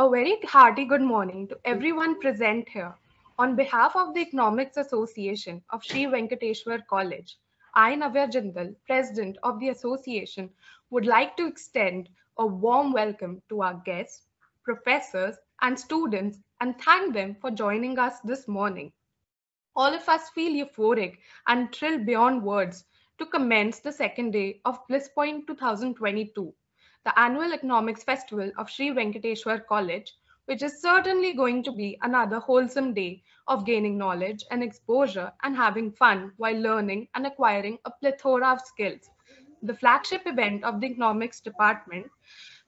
A very hearty good morning to hmm. everyone present here. On behalf of the Economics Association of Sri Venkateshwar College, I, Navya Jindal, President of the Association, would like to extend a warm welcome to our guests, professors, and students and thank them for joining us this morning. All of us feel euphoric and thrilled beyond words to commence the second day of Blisspoint 2022 the annual Economics Festival of Sri Venkateshwar College, which is certainly going to be another wholesome day of gaining knowledge and exposure and having fun while learning and acquiring a plethora of skills. The flagship event of the economics department,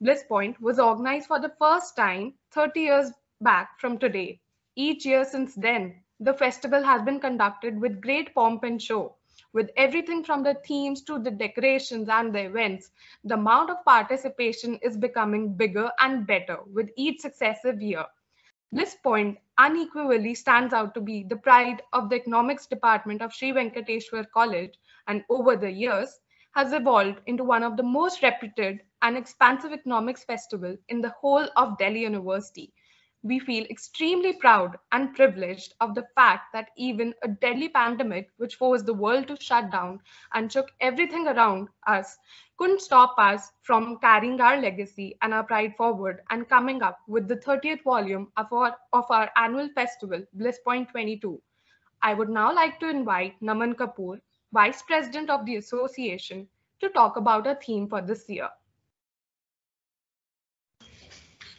Blisspoint, was organized for the first time 30 years back from today. Each year since then, the festival has been conducted with great pomp and show with everything from the themes to the decorations and the events, the amount of participation is becoming bigger and better with each successive year. Blisspoint unequivocally stands out to be the pride of the economics department of Sri Venkateshwar College and over the years has evolved into one of the most reputed and expansive economics festival in the whole of Delhi University we feel extremely proud and privileged of the fact that even a deadly pandemic, which forced the world to shut down and shook everything around us, couldn't stop us from carrying our legacy and our pride forward and coming up with the 30th volume of our, of our annual festival, Blisspoint 22. I would now like to invite Naman Kapoor, Vice President of the Association, to talk about our theme for this year.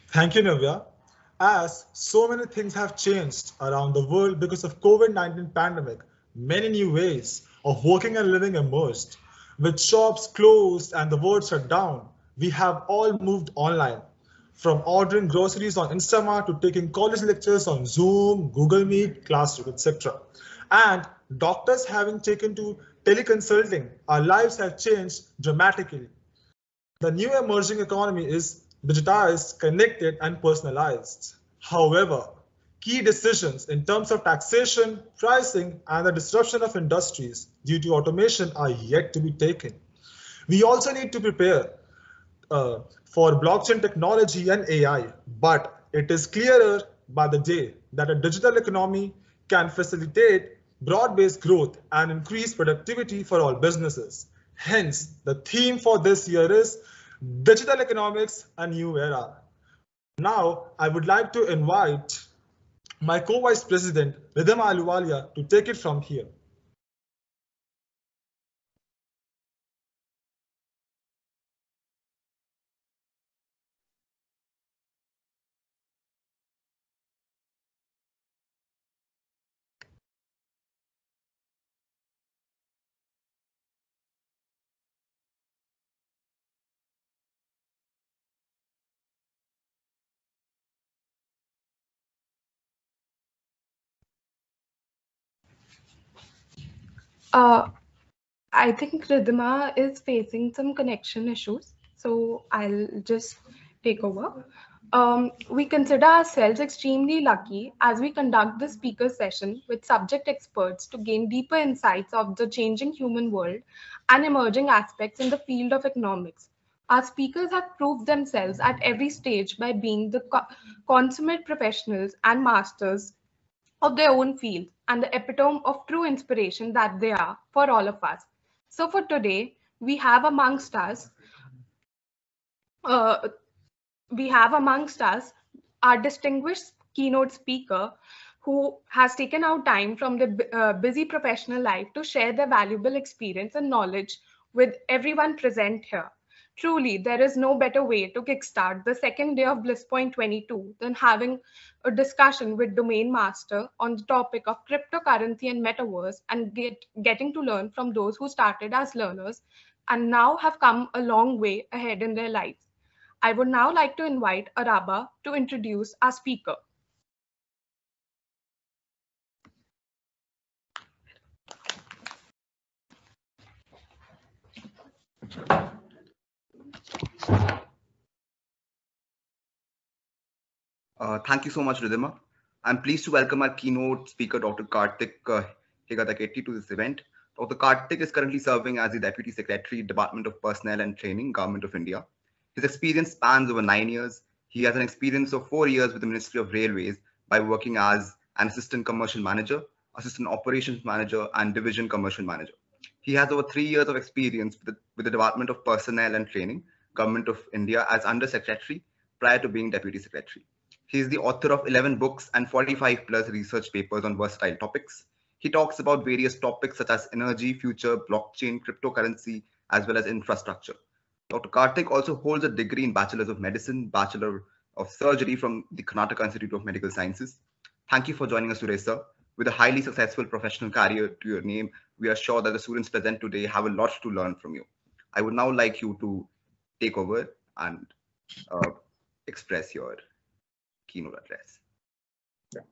Thank you, Navya as so many things have changed around the world because of COVID-19 pandemic, many new ways of working and living emerged. With shops closed and the world shut down, we have all moved online. From ordering groceries on Instamart to taking college lectures on Zoom, Google Meet, Classroom, etc. And doctors having taken to teleconsulting, our lives have changed dramatically. The new emerging economy is digitized, connected, and personalized. However, key decisions in terms of taxation, pricing, and the disruption of industries due to automation are yet to be taken. We also need to prepare uh, for blockchain technology and AI, but it is clearer by the day that a digital economy can facilitate broad-based growth and increase productivity for all businesses. Hence, the theme for this year is Digital Economics, a New Era. Now, I would like to invite my co-vice president, Ridhima Ahluwalia, to take it from here. Uh, I think Ridhima is facing some connection issues, so I'll just take over. Um, we consider ourselves extremely lucky as we conduct the speaker session with subject experts to gain deeper insights of the changing human world and emerging aspects in the field of economics. Our speakers have proved themselves at every stage by being the co consummate professionals and masters of their own field and the epitome of true inspiration that they are for all of us. So for today, we have amongst us, uh, we have amongst us our distinguished keynote speaker who has taken out time from the uh, busy professional life to share their valuable experience and knowledge with everyone present here. Truly, there is no better way to kickstart the second day of Blisspoint Point 22 than having a discussion with domain master on the topic of cryptocurrency and metaverse and get, getting to learn from those who started as learners and now have come a long way ahead in their lives. I would now like to invite Araba to introduce our speaker. Uh, thank you so much, Ridhima. I'm pleased to welcome our keynote speaker, Dr. Kartik uh, to this event. Dr. Kartik is currently serving as the Deputy Secretary, Department of Personnel and Training, Government of India. His experience spans over nine years. He has an experience of four years with the Ministry of Railways by working as an assistant commercial manager, assistant operations manager, and division commercial manager. He has over three years of experience with the, with the Department of Personnel and Training, Government of India, as Under Secretary prior to being Deputy Secretary. He is the author of 11 books and 45 plus research papers on versatile topics. He talks about various topics such as energy, future, blockchain, cryptocurrency, as well as infrastructure. Dr. Kartik also holds a degree in Bachelor's of Medicine, Bachelor of Surgery from the Karnataka Institute of Medical Sciences. Thank you for joining us today, sir. With a highly successful professional career to your name, we are sure that the students present today have a lot to learn from you. I would now like you to take over and uh, express your keynote address. Yeah.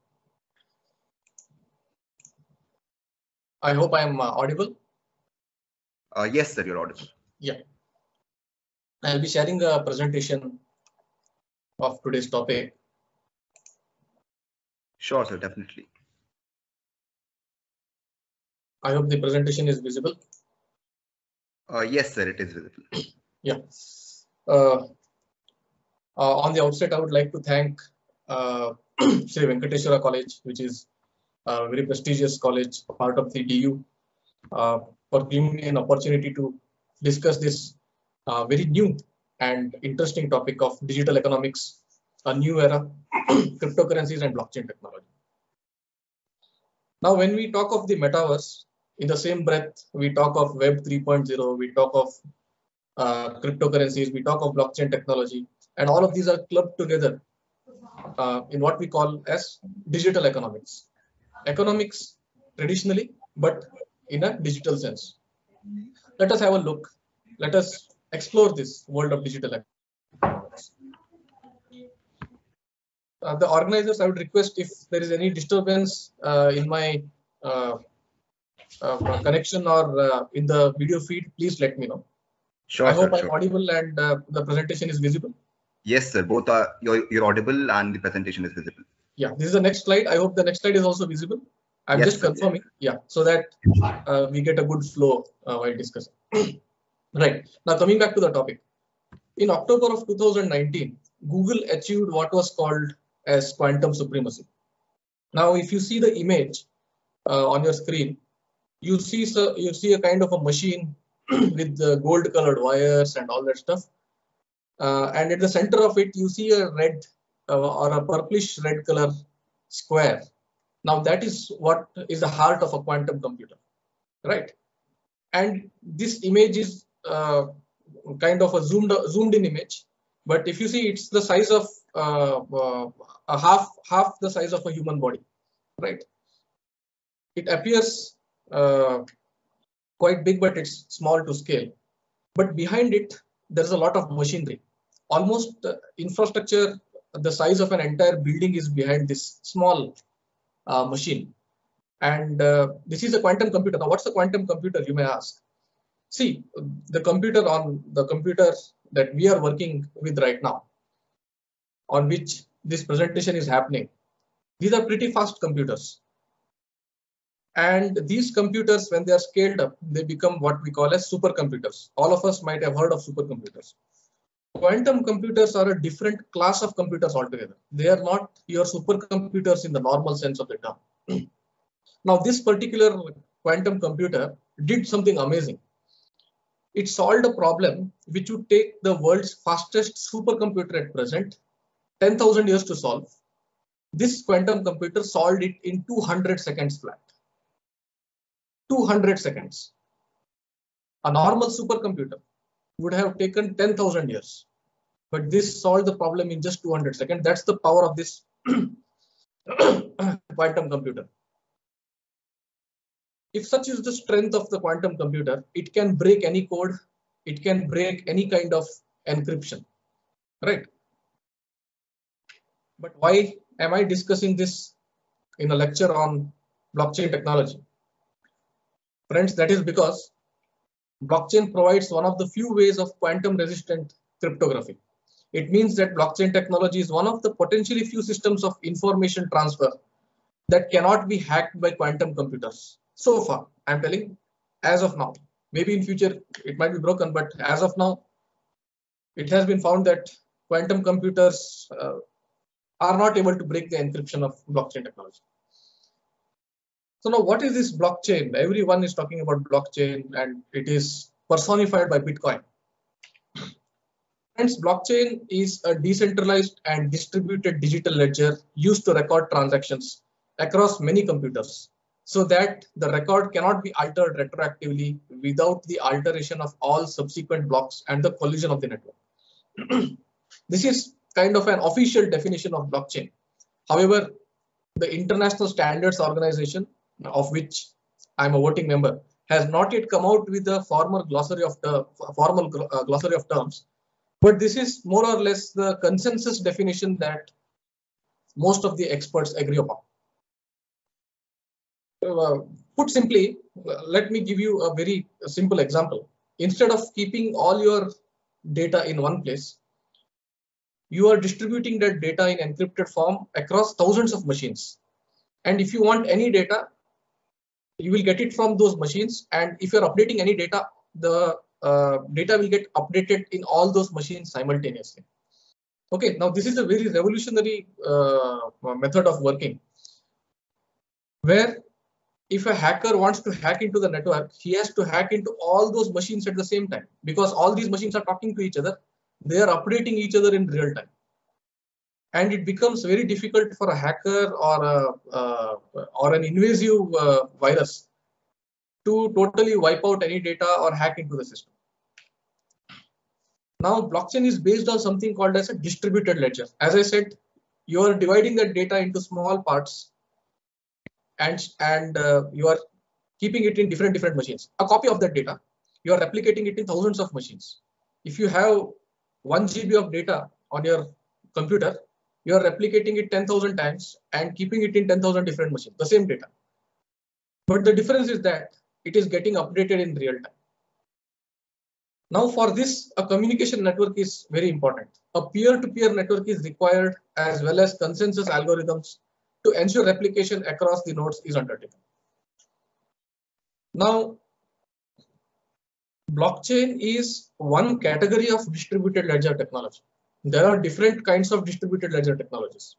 I hope I am uh, audible. Uh, yes, sir, you're audible. Yeah. I'll be sharing a presentation of today's topic. Sure, sir, definitely. I hope the presentation is visible. Uh, yes, sir, it is visible. Yeah. Uh, uh, on the outset, I would like to thank uh, Sri Venkateshwara College, which is a very prestigious college, part of the DU, uh, for giving me an opportunity to discuss this uh, very new and interesting topic of digital economics, a new era, cryptocurrencies and blockchain technology. Now, when we talk of the metaverse, in the same breath, we talk of Web 3.0, we talk of uh, cryptocurrencies, we talk of blockchain technology, and all of these are clubbed together uh, in what we call as digital economics. Economics traditionally, but in a digital sense. Let us have a look. Let us explore this world of digital economics. Uh, the organizers, I would request if there is any disturbance uh, in my uh, uh, connection or in the video feed, please let me know. Sure, I hope sir, I'm sure. audible and uh, the presentation is visible. Yes, sir, both are, you're, you're audible and the presentation is visible. Yeah, this is the next slide. I hope the next slide is also visible. I'm Yes, just sir. confirming. Yeah, so that uh, we get a good flow uh, while discussing. right. Now coming back to the topic. In October of 2019, Google achieved what was called as quantum supremacy. Now, if you see the image uh, on your screen, you see so you see a kind of a machine with the gold colored wires and all that stuff. Uh, and at the center of it, you see a red uh, or a purplish red color square. Now that is what is the heart of a quantum computer, right? And this image is uh, kind of a zoomed zoomed in image, but if you see, it's the size of uh, uh, a half half the size of a human body, right? It appears uh, quite big, but it's small to scale. But behind it, there's a lot of machinery. Almost uh, infrastructure the size of an entire building is behind this small uh, machine. And uh, this is a quantum computer. Now, what's a quantum computer, you may ask? See, the computer on the computer that we are working with right now, on which this presentation is happening, these are pretty fast computers. And these computers, when they are scaled up, they become what we call as supercomputers. All of us might have heard of supercomputers quantum computers are a different class of computers altogether. They are not your supercomputers in the normal sense of the term. now, this particular quantum computer did something amazing. It solved a problem which would take the world's fastest supercomputer at present 10,000 years to solve. This quantum computer solved it in 200 seconds flat. 200 seconds. A normal supercomputer would have taken 10,000 years. But this solved the problem in just 200 seconds. That's the power of this quantum computer. If such is the strength of the quantum computer, it can break any code, it can break any kind of encryption, right? But why am I discussing this in a lecture on blockchain technology? Friends, that is because blockchain provides one of the few ways of quantum resistant cryptography. It means that blockchain technology is one of the potentially few systems of information transfer that cannot be hacked by quantum computers. So far, I'm telling as of now, maybe in future it might be broken, but as of now, it has been found that quantum computers uh, are not able to break the encryption of blockchain technology. So now what is this blockchain? Everyone is talking about blockchain and it is personified by Bitcoin. Hence, blockchain is a decentralized and distributed digital ledger used to record transactions across many computers so that the record cannot be altered retroactively without the alteration of all subsequent blocks and the collusion of the network. this is kind of an official definition of blockchain. However, the International Standards Organization, of which I'm a voting member, has not yet come out with a formal glossary of the formal uh, glossary of terms. But this is more or less the consensus definition that most of the experts agree upon. Uh, put simply, let me give you a very simple example. Instead of keeping all your data in one place, you are distributing that data in encrypted form across thousands of machines. And if you want any data, you will get it from those machines. And if you're updating any data, the uh, data will get updated in all those machines simultaneously. Okay, now this is a very revolutionary uh, method of working where if a hacker wants to hack into the network, he has to hack into all those machines at the same time because all these machines are talking to each other. They are updating each other in real time. And it becomes very difficult for a hacker or a, uh, or an invasive uh, virus to totally wipe out any data or hack into the system. Now, blockchain is based on something called as a distributed ledger. As I said, you are dividing that data into small parts and and uh, you are keeping it in different different machines a copy of that data you are replicating it in thousands of machines if you have 1 gb of data on your computer you are replicating it 10000 times and keeping it in 10000 different machines the same data but the difference is that it is getting updated in real time now for this a communication network is very important a peer-to-peer -peer network is required as well as consensus algorithms to ensure replication across the nodes is undertaken. Now, blockchain is one category of distributed ledger technology. There are different kinds of distributed ledger technologies.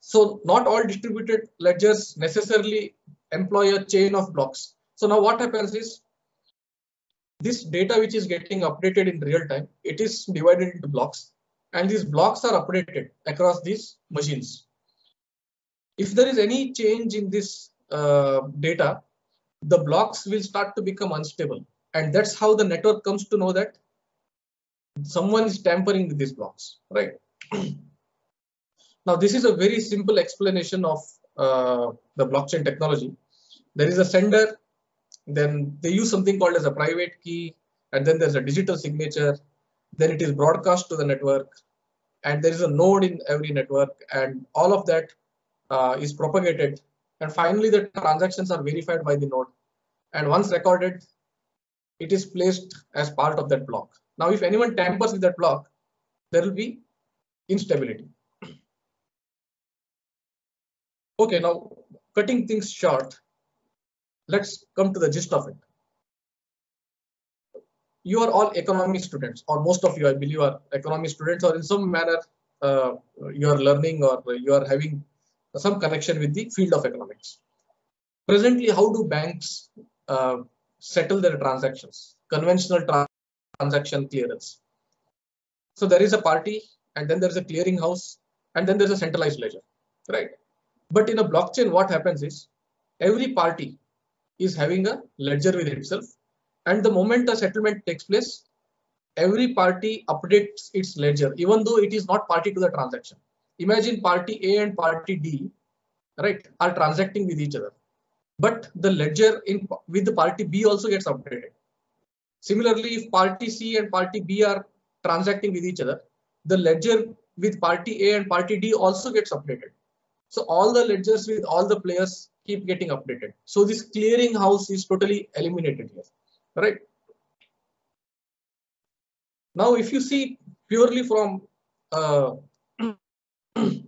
so not all distributed ledgers necessarily employ a chain of blocks. So now what happens is this data which is getting updated in real time, it is divided into blocks and these blocks are updated across these machines if there is any change in this uh, data, the blocks will start to become unstable. And that's how the network comes to know that someone is tampering with these blocks, right? now, this is a very simple explanation of uh, the blockchain technology. There is a sender, then they use something called as a private key, and then there's a digital signature, then it is broadcast to the network, and there is a node in every network, and all of that uh, is propagated. And finally, the transactions are verified by the node. And once recorded, it is placed as part of that block. Now, if anyone tampers with that block, there will be instability. Okay, now cutting things short, let's come to the gist of it. You are all economy students, or most of you, I believe, are economy students, or in some manner, uh, you are learning or you are having some connection with the field of economics. Presently, how do banks uh, settle their transactions? Conventional tra transaction clearance. So there is a party, and then there's a clearing house, and then there's a centralized ledger, right? But in a blockchain, what happens is every party is having a ledger with itself, and the moment a settlement takes place, every party updates its ledger, even though it is not party to the transaction imagine party A and party D, right, are transacting with each other. But the ledger in with the party B also gets updated. Similarly, if party C and party B are transacting with each other, the ledger with party A and party D also gets updated. So all the ledgers with all the players keep getting updated. So this clearing house is totally eliminated here, right? Now, if you see purely from uh,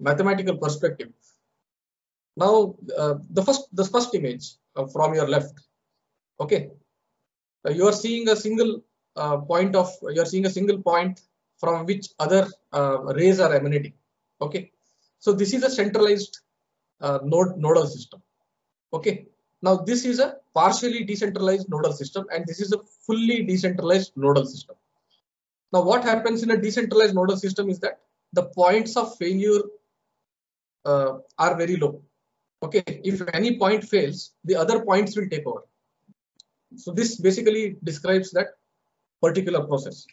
mathematical perspective. Now, uh, the first the first image uh, from your left, okay, you are seeing a single uh, point of you are seeing a single point from which other uh, rays are emanating. Okay, so this is a centralized uh, node nodal system. Okay, now this is a partially decentralized nodal system, and this is a fully decentralized nodal system. Now, what happens in a decentralized nodal system is that the points of failure uh, are very low. Okay, if any point fails, the other points will take over. So this basically describes that particular process.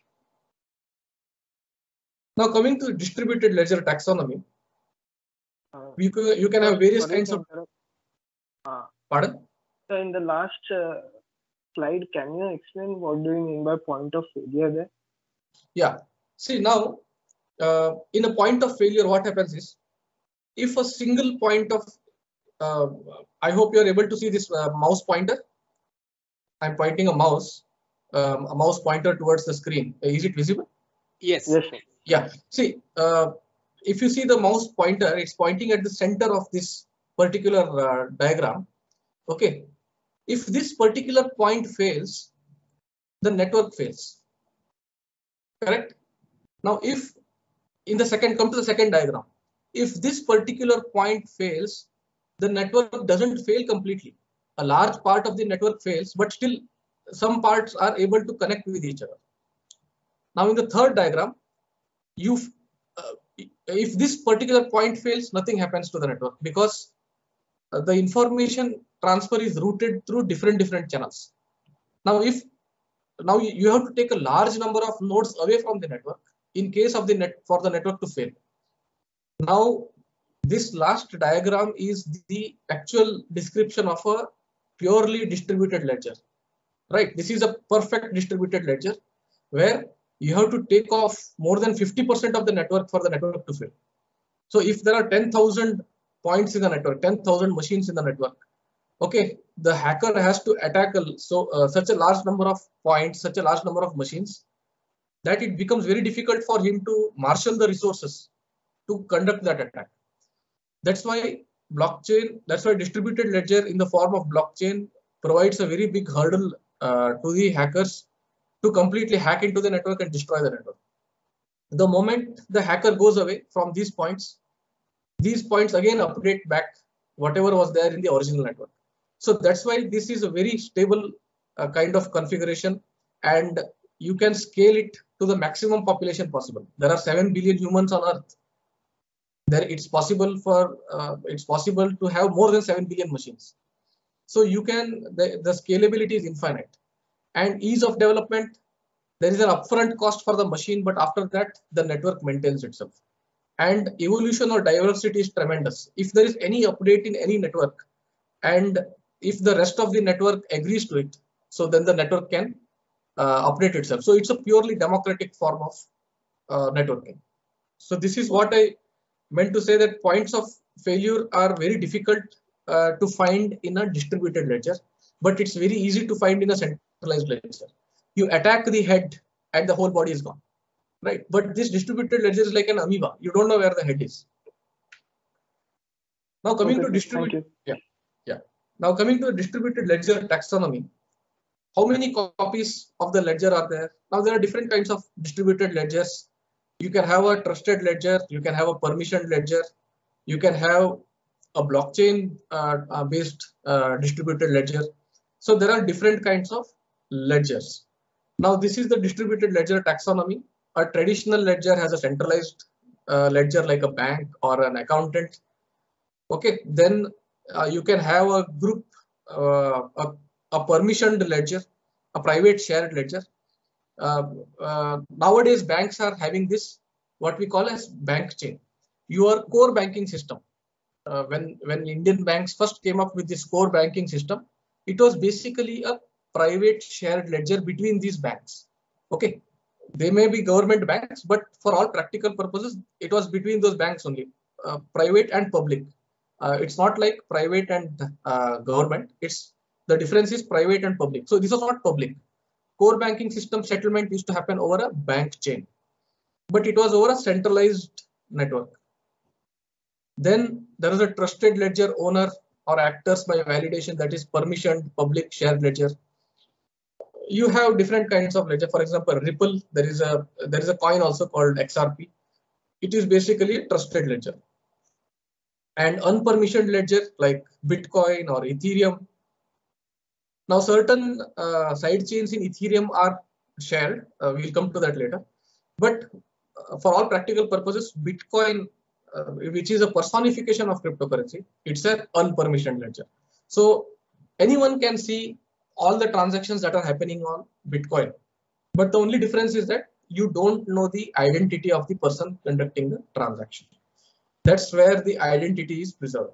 Now coming to distributed ledger taxonomy, Uh, you can, you can have various kinds of. Uh, pardon? so in the last uh, slide, can you explain what do you mean by point of failure there? Yeah. See now, uh, in a point of failure, what happens is, if a single point of, uh, I hope you are able to see this uh, mouse pointer. I'm pointing a mouse, um, a mouse pointer towards the screen. Is it visible? Yes. Yes. Yeah. See, uh, if you see the mouse pointer, it's pointing at the center of this particular uh, diagram. Okay. If this particular point fails, the network fails. Correct? Now, if in the second, come to the second diagram. If this particular point fails, the network doesn't fail completely. A large part of the network fails, but still some parts are able to connect with each other. Now, in the third diagram, you uh, if this particular point fails, nothing happens to the network because uh, the information transfer is routed through different different channels. Now, if now you have to take a large number of nodes away from the network in case of the net for the network to fail. Now, this last diagram is the actual description of a purely distributed ledger, right? This is a perfect distributed ledger where you have to take off more than 50% of the network for the network to fail. So if there are 10,000 points in the network, 10,000 machines in the network, okay, the hacker has to attack a, so uh, such a large number of points, such a large number of machines, that it becomes very difficult for him to marshal the resources to conduct that attack. That's why blockchain, that's why distributed ledger in the form of blockchain provides a very big hurdle uh, to the hackers to completely hack into the network and destroy the network. The moment the hacker goes away from these points, these points again update back whatever was there in the original network. So that's why this is a very stable uh, kind of configuration and you can scale it to the maximum population possible. There are 7 billion humans on earth. There it's possible for uh, it's possible to have more than 7 billion machines. So you can the, the scalability is infinite. And ease of development there is an upfront cost for the machine but after that the network maintains itself. And evolution or diversity is tremendous. If there is any update in any network and if the rest of the network agrees to it so then the network can uh, update itself. So it's a purely democratic form of uh, networking. So this is what i meant to say that points of failure are very difficult uh, to find in a distributed ledger but it's very easy to find in a centralized ledger. You attack the head and the whole body is gone, right? But this distributed ledger is like an amoeba. You don't know where the head is. Now coming Okay, to distributed, yeah, yeah. Now coming to distributed ledger taxonomy. How many copies of the ledger are there? Now there are different kinds of distributed ledgers. You can have a trusted ledger. You can have a permissioned ledger. You can have a blockchain uh, uh, based uh, distributed ledger. So there are different kinds of ledgers. Now this is the distributed ledger taxonomy. A traditional ledger has a centralized uh, ledger like a bank or an accountant. Okay, then uh, you can have a group, uh, a, a permissioned ledger, a private shared ledger. Uh, uh, nowadays banks are having this what we call as bank chain. Your core banking system. Uh, when when Indian banks first came up with this core banking system, it was basically a private shared ledger between these banks. Okay, they may be government banks, but for all practical purposes, it was between those banks only, uh, private and public. Uh, it's not like private and uh, government. It's the difference is private and public. So this was not public. Core banking system settlement used to happen over a bank chain, but it was over a centralized network. Then there is a trusted ledger owner or actors by validation that is permissioned public shared ledger. you have different kinds of ledger. For example, Ripple, there is a there is a coin also called XRP. It is basically a trusted ledger. And unpermissioned ledger like Bitcoin or Ethereum. Now, certain uh, side chains in Ethereum are shared. Uh, we'll come to that later. But uh, for all practical purposes, Bitcoin, uh, which is a personification of cryptocurrency, it's an unpermissioned ledger. So anyone can see all the transactions that are happening on Bitcoin. But the only difference is that you don't know the identity of the person conducting the transaction. That's where the identity is preserved.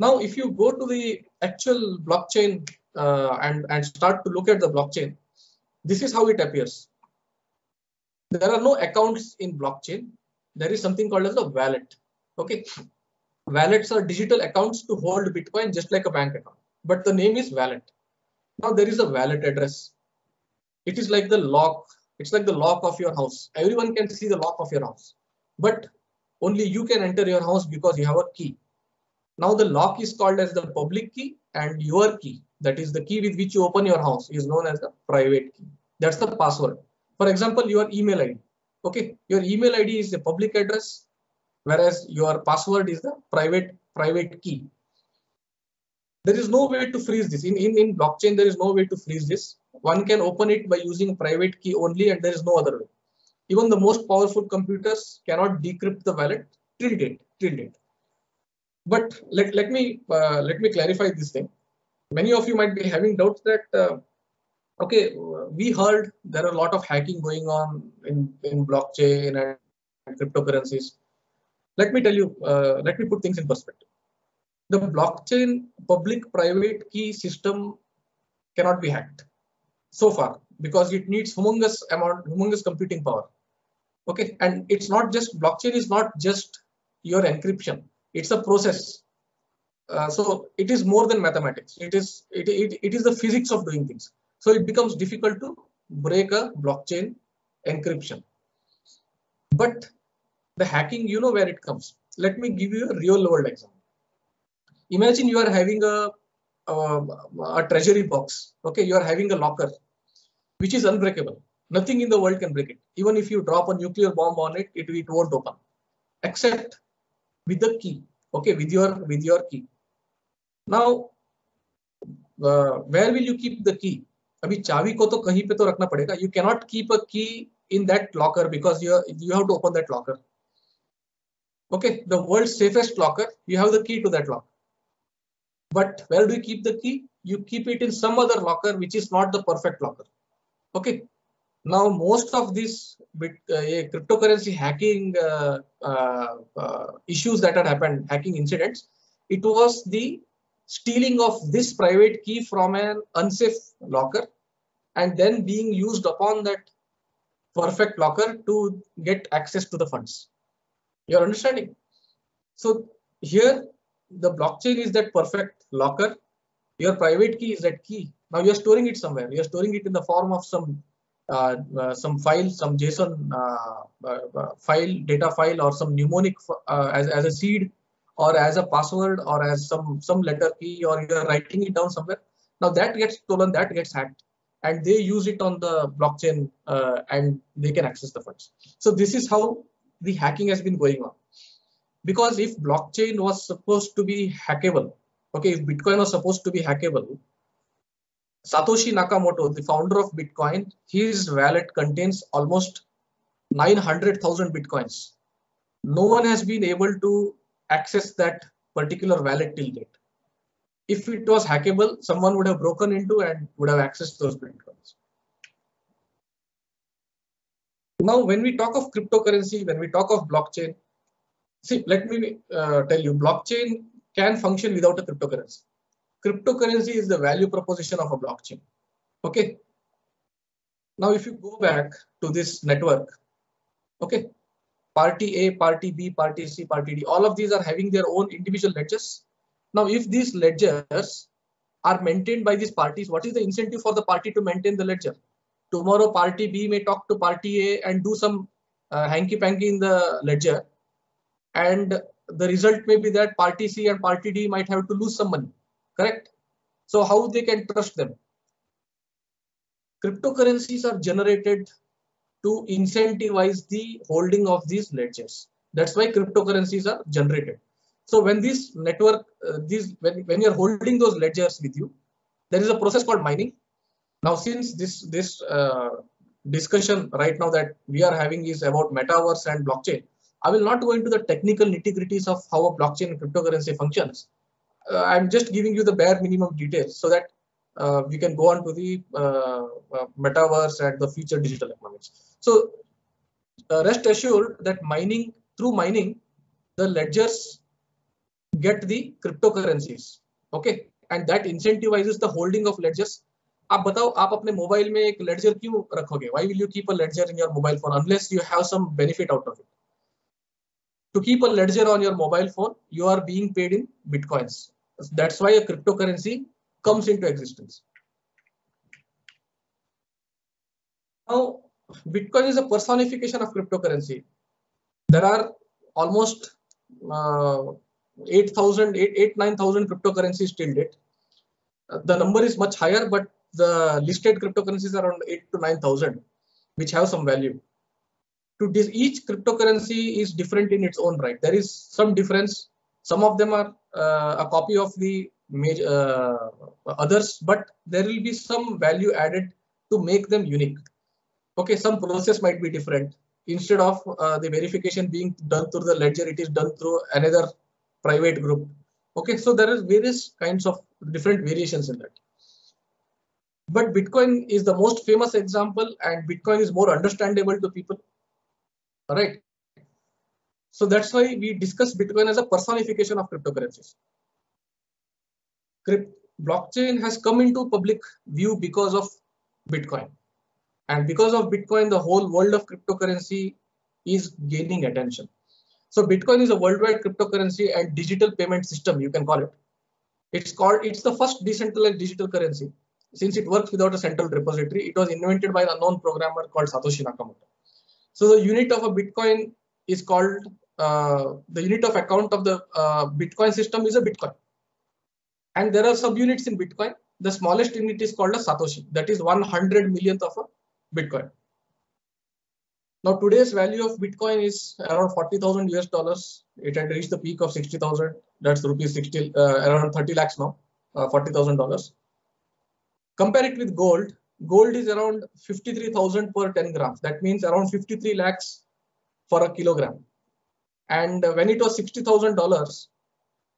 Now, if you go to the actual blockchain uh, and, and start to look at the blockchain, this is how it appears. There are no accounts in blockchain. There is something called as a wallet. Okay, wallets are digital accounts to hold Bitcoin just like a bank account, but the name is wallet. Now there is a wallet address. It is like the lock. It's like the lock of your house. Everyone can see the lock of your house, but only you can enter your house because you have a key. Now the lock is called as the public key and your key, that is the key with which you open your house is known as the private key. That's the password. For example, your email ID. Okay, your email ID is the public address whereas your password is the private private key. There is no way to freeze this. In, in, in blockchain, there is no way to freeze this. One can open it by using private key only and there is no other way. Even the most powerful computers cannot decrypt the wallet till date. Till date. But let, let me uh, let me clarify this thing. Many of you might be having doubts that uh, okay, we heard there are a lot of hacking going on in, in blockchain and cryptocurrencies let me tell you, uh, let me put things in perspective. The blockchain public-private key system cannot be hacked so far because it needs humongous amount, humongous computing power. Okay, and it's not just blockchain is not just your encryption; it's a process. Uh, so it is more than mathematics. It is it, it, it is the physics of doing things. So it becomes difficult to break a blockchain encryption. But the hacking, you know where it comes. Let me give you a real world example. Imagine you are having a, a, a treasury box. Okay, you are having a locker, which is unbreakable. Nothing in the world can break it. Even if you drop a nuclear bomb on it, it, it won't open, except with the key. Okay, with your with your key. Now, uh, where will you keep the key? अभी चाबी को तो कहीं पे तो रखना पड़ेगा You cannot keep a key in that locker because you you have to open that locker okay, the world's safest locker, you have the key to that locker. But where do you keep the key? You keep it in some other locker, which is not the perfect locker. Okay. now, most of these bit, uh, cryptocurrency hacking uh, uh, uh, issues that had happened, hacking incidents, it was the stealing of this private key from an unsafe locker and then being used upon that perfect locker to get access to the funds. You're understanding? So here the blockchain is that perfect locker. Your private key is that key. Now you're storing it somewhere. You're storing it in the form of some some file, some JSON uh, uh, uh file, data file, or some mnemonic uh, as, as a seed, or as a password, or as some some letter key, or you're writing it down somewhere. Now that gets stolen, that gets hacked, and they use it on the blockchain, and they can access the funds. So this is how the hacking has been going on. Because if blockchain was supposed to be hackable, okay, if Bitcoin was supposed to be hackable, Satoshi Nakamoto, the founder of Bitcoin, his wallet contains almost 900,000 Bitcoins. No one has been able to access that particular wallet till date. If it was hackable, someone would have broken into and would have accessed those Bitcoins. Now, when we talk of cryptocurrency, when we talk of blockchain, see, let me uh, tell you, blockchain can function without a cryptocurrency. Cryptocurrency is the value proposition of a blockchain. Okay. Now, if you go back to this network, okay, party A, party B, party C, party D, all of these are having their own individual ledgers. Now, if these ledgers are maintained by these parties, what is the incentive for the party to maintain the ledger? tomorrow party B may talk to party A and do some uh, hanky panky in the ledger. And the result may be that party C and party D might have to lose some money, correct? So how they can trust them? Cryptocurrencies are generated to incentivize the holding of these ledgers. That's why cryptocurrencies are generated. So when this network, uh, these when, when you're holding those ledgers with you, there is a process called mining. Now, since this this uh, discussion right now that we are having is about metaverse and blockchain, I will not go into the technical nitty-gritties of how a blockchain cryptocurrency functions. Uh, I'm just giving you the bare minimum details so that uh, we can go on to the uh, uh metaverse and the future digital economics. So uh, rest assured that mining through mining, the ledgers get the cryptocurrencies. Okay, and that incentivizes the holding of ledgers. आप बताओ आप अपने mobile में एक ledger क्यों रखोगे why will you keep a ledger in your mobile phone unless you have some benefit out of it to keep a ledger on your mobile phone, you are being paid in bitcoins. that's why a cryptocurrency comes into existence. Now, Bitcoin is a personification of cryptocurrency. There are almost uh, 8,000, 8, 9,000 cryptocurrencies till date. Uh, the number is much higher, but the listed cryptocurrencies are around 8 to 9,000, which have some value to this each cryptocurrency is different in its own right there is some difference some of them are uh, a copy of the major uh, others but there will be some value added to make them unique. Okay some process might be different. Instead of uh, the verification being done through the ledger it is done through another private group. Okay so there is various kinds of different variations in that. But bitcoin is the most famous example and bitcoin is more understandable to people. All right. So that's why we discuss Bitcoin as a personification of cryptocurrencies. Crypt blockchain has come into public view because of Bitcoin. And because of Bitcoin, the whole world of cryptocurrency is gaining attention. So Bitcoin is a worldwide cryptocurrency and digital payment system, you can call it. It's called, it's the first decentralized digital currency. Since it works without a central repository, it was invented by an unknown programmer called Satoshi Nakamoto. So the unit of a Bitcoin is called, the unit of account of the uh, Bitcoin system is a Bitcoin. And there are subunits in Bitcoin. The smallest unit is called a Satoshi. That is 100 millionth of a Bitcoin. Now today's value of Bitcoin is around 40,000 US dollars. It had reached the peak of 60,000. That's rupees 60, uh, around 30 lakhs now, uh, $40,000. Compare it with gold gold is around 53,000 per 10 grams. That means around 53 lakhs for a kilogram. And when it was $60,000,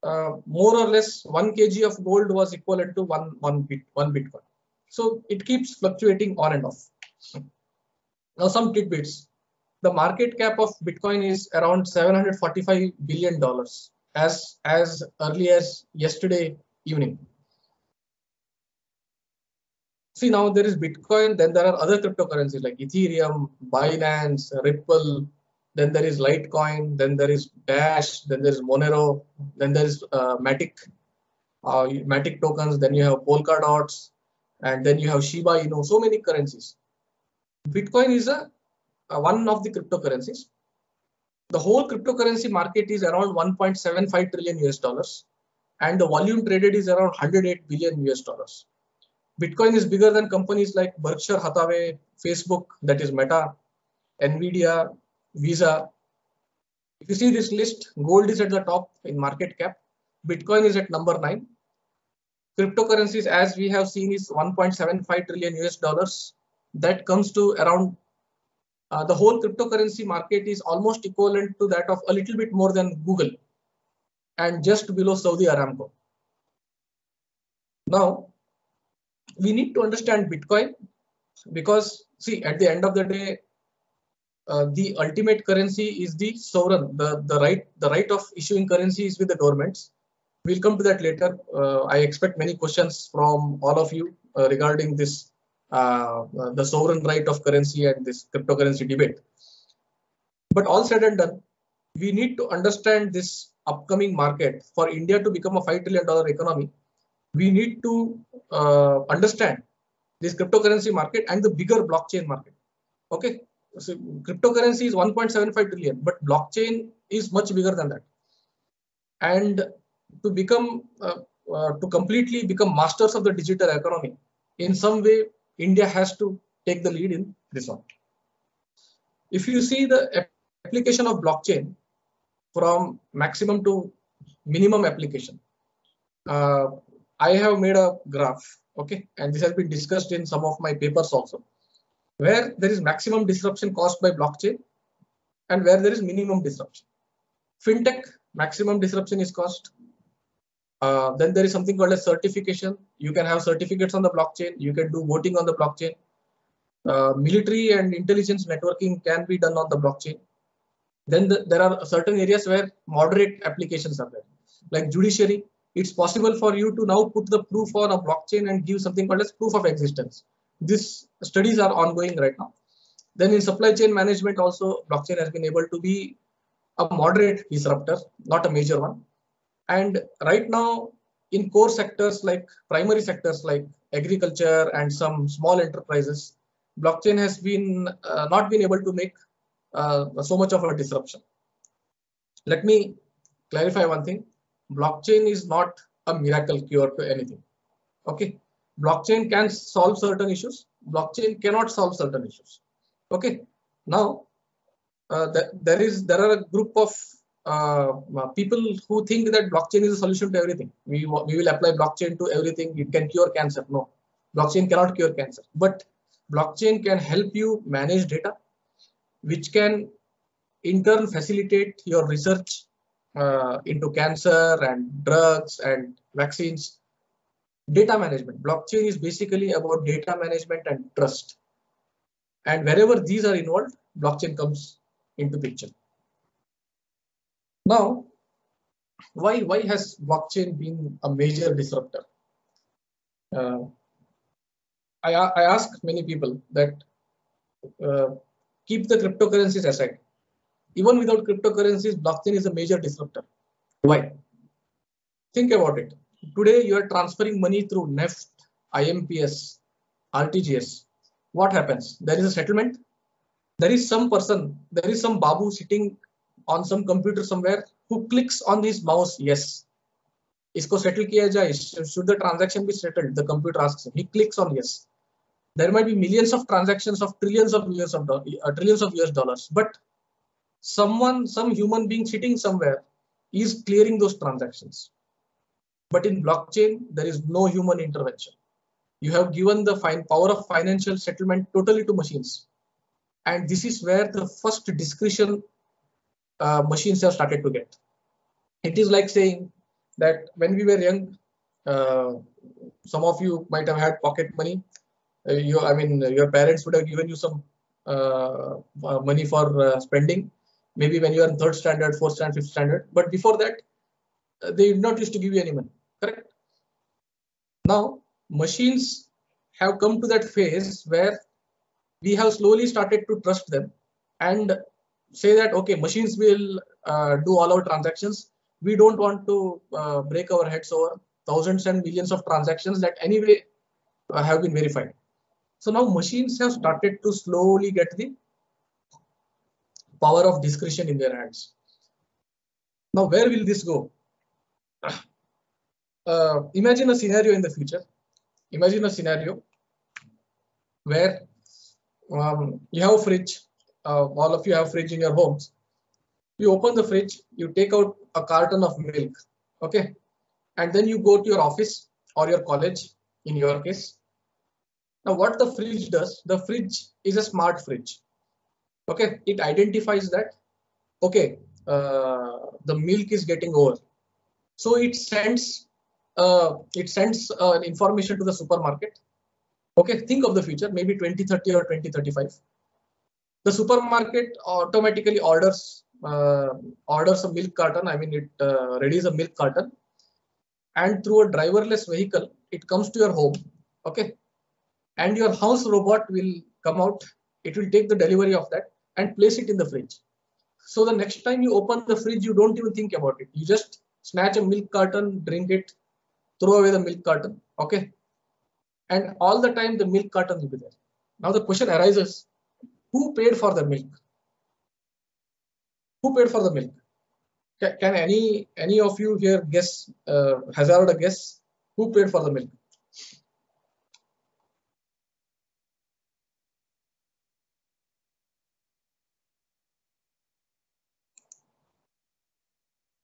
uh, more or less one kg of gold was equivalent to one, one, bit, one Bitcoin. So it keeps fluctuating on and off. Now some tidbits. The market cap of Bitcoin is around 745 billion dollars as as early as yesterday evening see now there is Bitcoin, then there are other cryptocurrencies like Ethereum, Binance, Ripple, then there is Litecoin, then there is Dash, then there is Monero, then there is uh, Matic, uh, Matic tokens, then you have Polkadots, and then you have Shiba You know, so many currencies. Bitcoin is a, a one of the cryptocurrencies. The whole cryptocurrency market is around 1.75 trillion US dollars, and the volume traded is around 108 billion US dollars. Bitcoin is bigger than companies like Berkshire Hathaway, Facebook, that is Meta, Nvidia, Visa. If you see this list, gold is at the top in market cap. Bitcoin is at number nine. Cryptocurrencies, as we have seen, is 1.75 trillion US dollars. That comes to around uh, the whole cryptocurrency market is almost equivalent to that of a little bit more than Google and just below Saudi Aramco. Now, we need to understand Bitcoin because see at the end of the day, uh, the ultimate currency is the sovereign. The the right the right of issuing currency is with the governments. We'll come to that later. Uh, I expect many questions from all of you uh, regarding this uh, the sovereign right of currency and this cryptocurrency debate. But all said and done, we need to understand this upcoming market for India to become a five trillion dollar economy we need to uh, understand this cryptocurrency market and the bigger blockchain market. Okay, so cryptocurrency is 1.75 trillion, but blockchain is much bigger than that. And to become uh, uh, to completely become masters of the digital economy, in some way, India has to take the lead in this one. If you see the application of blockchain from maximum to minimum application, uh, I have made a graph, okay, and this has been discussed in some of my papers also, where there is maximum disruption caused by blockchain and where there is minimum disruption. Fintech, maximum disruption is caused. Uh, then there is something called a certification. You can have certificates on the blockchain. You can do voting on the blockchain. Uh, military and intelligence networking can be done on the blockchain. Then the, there are certain areas where moderate applications are there, like judiciary. It's possible for you to now put the proof on a blockchain and give something called as proof of existence. These studies are ongoing right now. Then in supply chain management also, blockchain has been able to be a moderate disruptor, not a major one. And right now in core sectors like primary sectors like agriculture and some small enterprises, blockchain has been uh, not been able to make uh, so much of a disruption. Let me clarify one thing. Blockchain is not a miracle cure to anything. Okay. Blockchain can solve certain issues. Blockchain cannot solve certain issues. Okay. Now, uh, th there is there are a group of uh, people who think that blockchain is a solution to everything. We, we will apply blockchain to everything. It can cure cancer. No, blockchain cannot cure cancer. But blockchain can help you manage data, which can in turn facilitate your research uh, into cancer and drugs and vaccines. Data management. Blockchain is basically about data management and trust. And wherever these are involved, blockchain comes into picture. Now, why, why has blockchain been a major disruptor? Uh, I, I ask many people that uh, keep the cryptocurrencies aside. Even without cryptocurrencies, blockchain is a major disruptor. Why? Think about it Today, you are transferring money through NEFT, IMPS, RTGS. What happens? There is a settlement. There is some person, there is some Babu sitting on some computer somewhere who clicks on his mouse, yes. इसको settle किया जाए should the transaction be settled the computer asks him he clicks on yes there might be millions of transactions of trillions of millions of uh, trillions of US dollars, but someone, some human being sitting somewhere is clearing those transactions. but in blockchain, there is no human intervention. You have given the fine power of financial settlement totally to machines. And this is where the first discretion uh, machines have started to get. It is like saying that when we were young, uh, some of you might have had pocket money uh, you i mean your parents would have given you some uh, uh, money for spending maybe when you are in third standard fourth standard fifth standard but before that they did not used to give you any money correct now machines have come to that phase where we have slowly started to trust them and say that okay machines will uh, do all our transactions we don't want to uh, break our heads over thousands and millions of transactions that anyway uh, have been verified so now machines have started to slowly get the power of discretion in their hands. Now, where will this go? Uh, imagine a scenario in the future. Imagine a scenario where um, you have a fridge. Uh, all of you have fridge in your homes. You open the fridge, you take out a carton of milk, okay, and then you go to your office or your college. In your case, now what the fridge does, the fridge is a smart fridge. Okay, it identifies that, okay, uh, the milk is getting over. So it sends uh, it sends uh, information to the supermarket. Okay, think of the future, maybe 2030 or 2035. The supermarket automatically orders uh, orders a milk carton. I mean, it uh, readies a milk carton, and through a driverless vehicle, it comes to your home. Okay, and your house robot will come out. It will take the delivery of that and place it in the fridge. So the next time you open the fridge, you don't even think about it. You just snatch a milk carton, drink it, throw away the milk carton. Okay. And all the time the milk carton will be there. Now the question arises, who paid for the milk? Who paid for the milk? Can, any any of you here guess, uh, hazard a guess Who paid for the milk?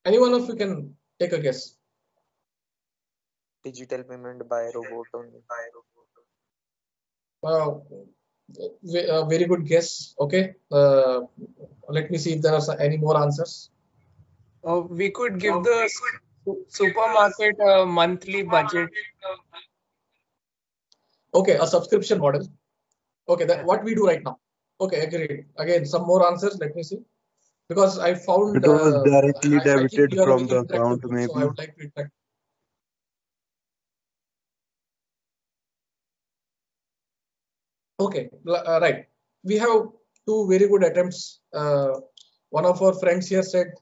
Any one of you can take a guess. Digital payment by robot only. Uh, ve- uh, very good guess. Okay. Uh, let me see if there are any more answers. Uh, we could give the supermarket a monthly budget. Okay, a subscription model. Okay, that what we do right now. Okay, agreed. Again, some more answers. Let me see. Because I found It was uh, directly I- I debited you are from the interactive, account, So I maybe. would like to interact. Okay, uh, right. We have two very good attempts. Uh, one of our friends here said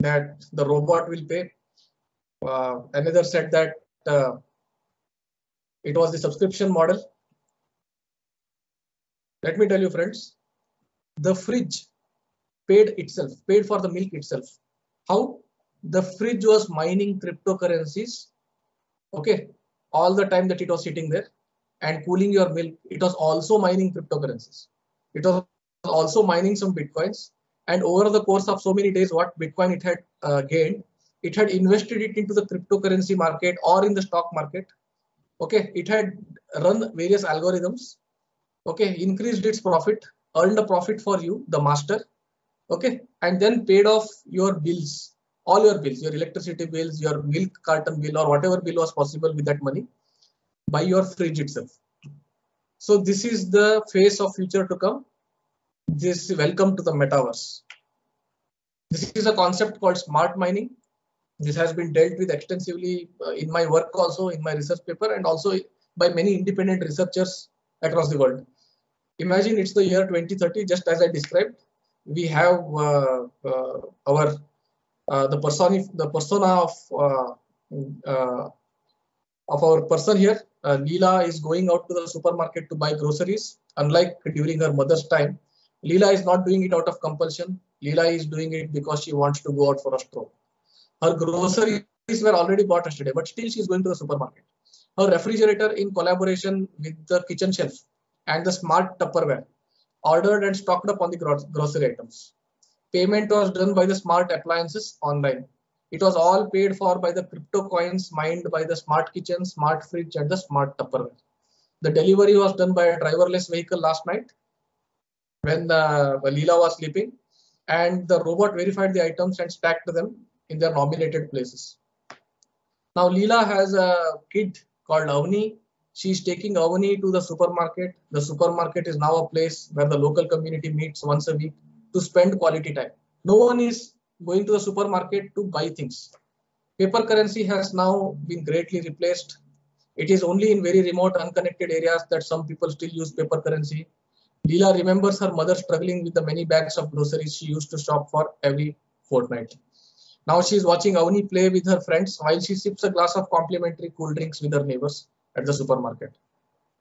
that the robot will pay. Uh, another said that uh, it was the subscription model. Let me tell you, friends, the fridge paid itself, paid for the milk itself. How? The fridge was mining cryptocurrencies, okay, all the time that it was sitting there and cooling your milk. It was also mining cryptocurrencies. It was also mining some bitcoins. And over the course of so many days, what bitcoin it had uh, gained, it had invested it into the cryptocurrency market or in the stock market. Okay, it had run various algorithms. Okay, increased its profit, earned a profit for you, the master. Okay, and then paid off your bills, all your bills, your electricity bills, your milk carton bill, or whatever bill was possible with that money by your fridge itself. So this is the phase of future to come. This welcome to the metaverse. This is a concept called smart mining. This has been dealt with extensively uh, in my work also in my research paper and also by many independent researchers across the world. Imagine it's the year 2030, just as I described. We have uh, uh, our uh, the persona the persona of uh, uh, of our person here. Uh, Leela is going out to the supermarket to buy groceries. Unlike during her mother's time, Leela is not doing it out of compulsion. Leela is doing it because she wants to go out for a stroll. Her groceries were already bought yesterday, but still she is going to the supermarket. Her refrigerator, in collaboration with the kitchen shelf and the smart Tupperware, ordered and stocked up on the gro- grocery items. Payment was done by the smart appliances online. It was all paid for by the crypto coins mined by the smart kitchen, smart fridge, and the smart Tupperware. The delivery was done by a driverless vehicle last night when uh, Leela was sleeping, and the robot verified the items and stacked them in their nominated places. Now Leela has a kid called Avni. She's taking Avni to the supermarket. The supermarket is now a place where the local community meets once a week to spend quality time. No one is going to the supermarket to buy things. Paper currency has now been greatly replaced. It is only in very remote, unconnected areas that some people still use paper currency. Leela remembers her mother struggling with the many bags of groceries she used to shop for every fortnight. Now she is watching Avni play with her friends while she sips a glass of complimentary cool drinks with her neighbors at the supermarket.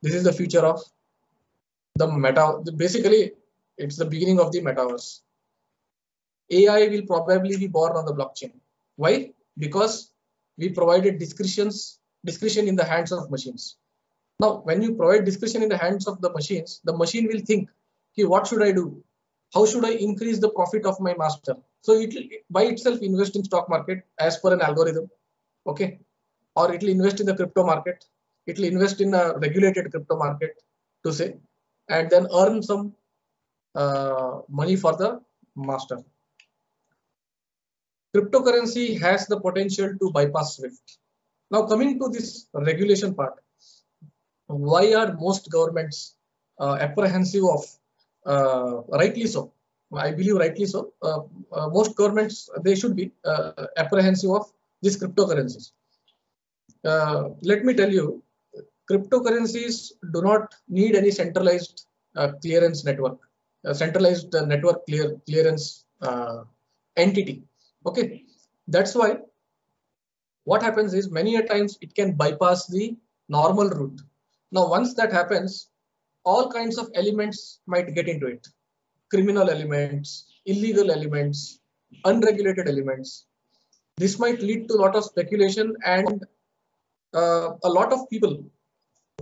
This is the future of the meta. Basically, it's the beginning of the metaverse. AI will probably be born on the blockchain. Why? Because we provided discretions, discretion in the hands of machines. Now, when you provide discretion in the hands of the machines, the machine will think, okay, what should I do? How should I increase the profit of my master? So it will by itself invest in stock market as per an algorithm, okay? Or it will invest in the crypto market. It will invest in a regulated crypto market to say, and then earn some uh, money for the master. Cryptocurrency has the potential to bypass SWIFT. Now coming to this regulation part, why are most governments uh, apprehensive of, uh, rightly so, I believe rightly so, uh, uh, most governments, they should be uh, apprehensive of these cryptocurrencies. Uh, let me tell you, cryptocurrencies do not need any centralized clearance network, centralized network clear clearance entity. Okay, that's why what happens is many a times it can bypass the normal route. Now, once that happens, all kinds of elements might get into it. Criminal elements, illegal elements, unregulated elements. This might lead to a lot of speculation and uh, a lot of people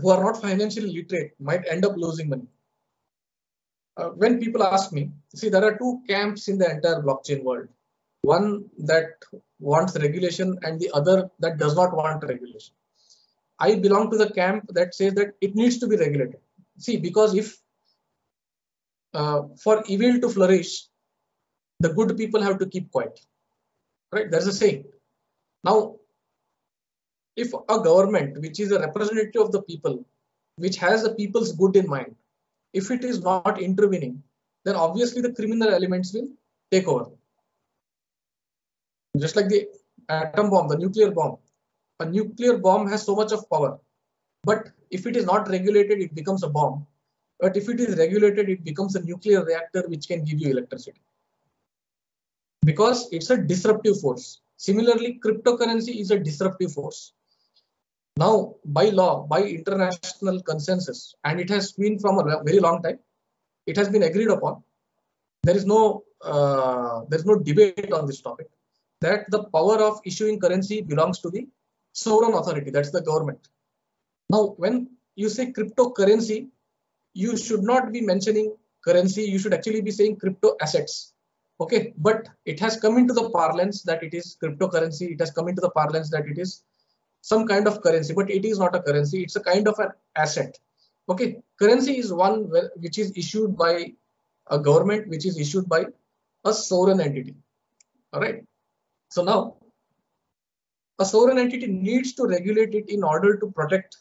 who are not financially literate might end up losing money. Uh, when people ask me, see, there are two camps in the entire blockchain world. One that wants regulation and the other that does not want regulation. I belong to the camp that says that it needs to be regulated. See, because if uh, for evil to flourish, the good people have to keep quiet. Right? There's a saying. Now, if a government which is a representative of the people, which has the people's good in mind, if it is not intervening, then obviously the criminal elements will take over. Just like the atom bomb, the nuclear bomb. A nuclear bomb has so much of power, but if it is not regulated, it becomes a bomb. But if it is regulated, it becomes a nuclear reactor which can give you electricity. Because it's a disruptive force. Similarly, cryptocurrency is a disruptive force. Now, by law, by international consensus, and it has been from a very long time, it has been agreed upon. There is no uh, there is no debate on this topic that the power of issuing currency belongs to the sovereign authority, that's the government. Now, when you say cryptocurrency, you should not be mentioning currency, you should actually be saying crypto assets. Okay, but it has come into the parlance that it is cryptocurrency, it has come into the parlance that it is some kind of currency, but it is not a currency, it's a kind of an asset. Okay, currency is one which is issued by a government, which is issued by a sovereign entity. All right. So now a sovereign entity needs to regulate it in order to protect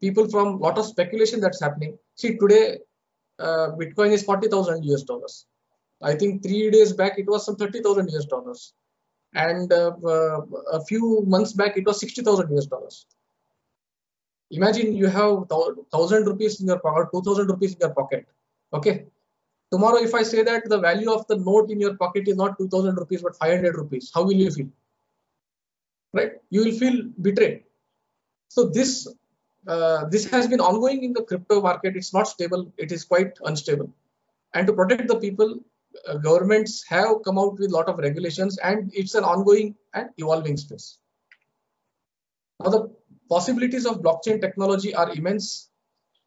people from a lot of speculation that's happening. See, today uh, Bitcoin is 40,000 US dollars. I think three days back it was some 30,000 US dollars. And uh, uh, a few months back it was 60,000 US dollars. Imagine you have 1000 rupees in your pocket, 2000 rupees in your pocket. Okay. Tomorrow, if I say that the value of the note in your pocket is not 2000 rupees but 500 rupees, how will you feel? Right? You will feel betrayed. So this uh, this has been ongoing in the crypto market. It's not stable. It is quite unstable. And to protect the people, uh, governments have come out with a lot of regulations and it's an ongoing and evolving space. Now the possibilities of blockchain technology are immense.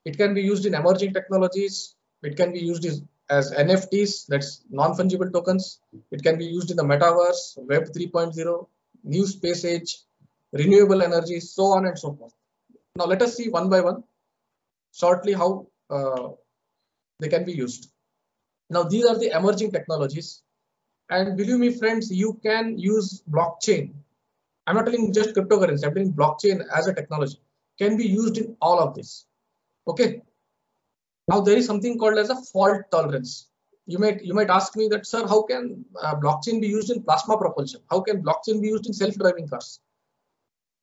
It can be used in emerging technologies. It can be used as, NFTs, that's non-fungible tokens. It can be used in the metaverse, Web 3.0, new space age, renewable energy, so on and so forth. Now let us see one by one shortly how uh, they can be used. Now these are the emerging technologies and believe me friends, you can use blockchain. I'm not telling just cryptocurrency, I'm telling blockchain as a technology can be used in all of this. Okay. Now there is something called as a fault tolerance. You might you might ask me that, sir, how can uh, blockchain be used in plasma propulsion? How can blockchain be used in self-driving cars?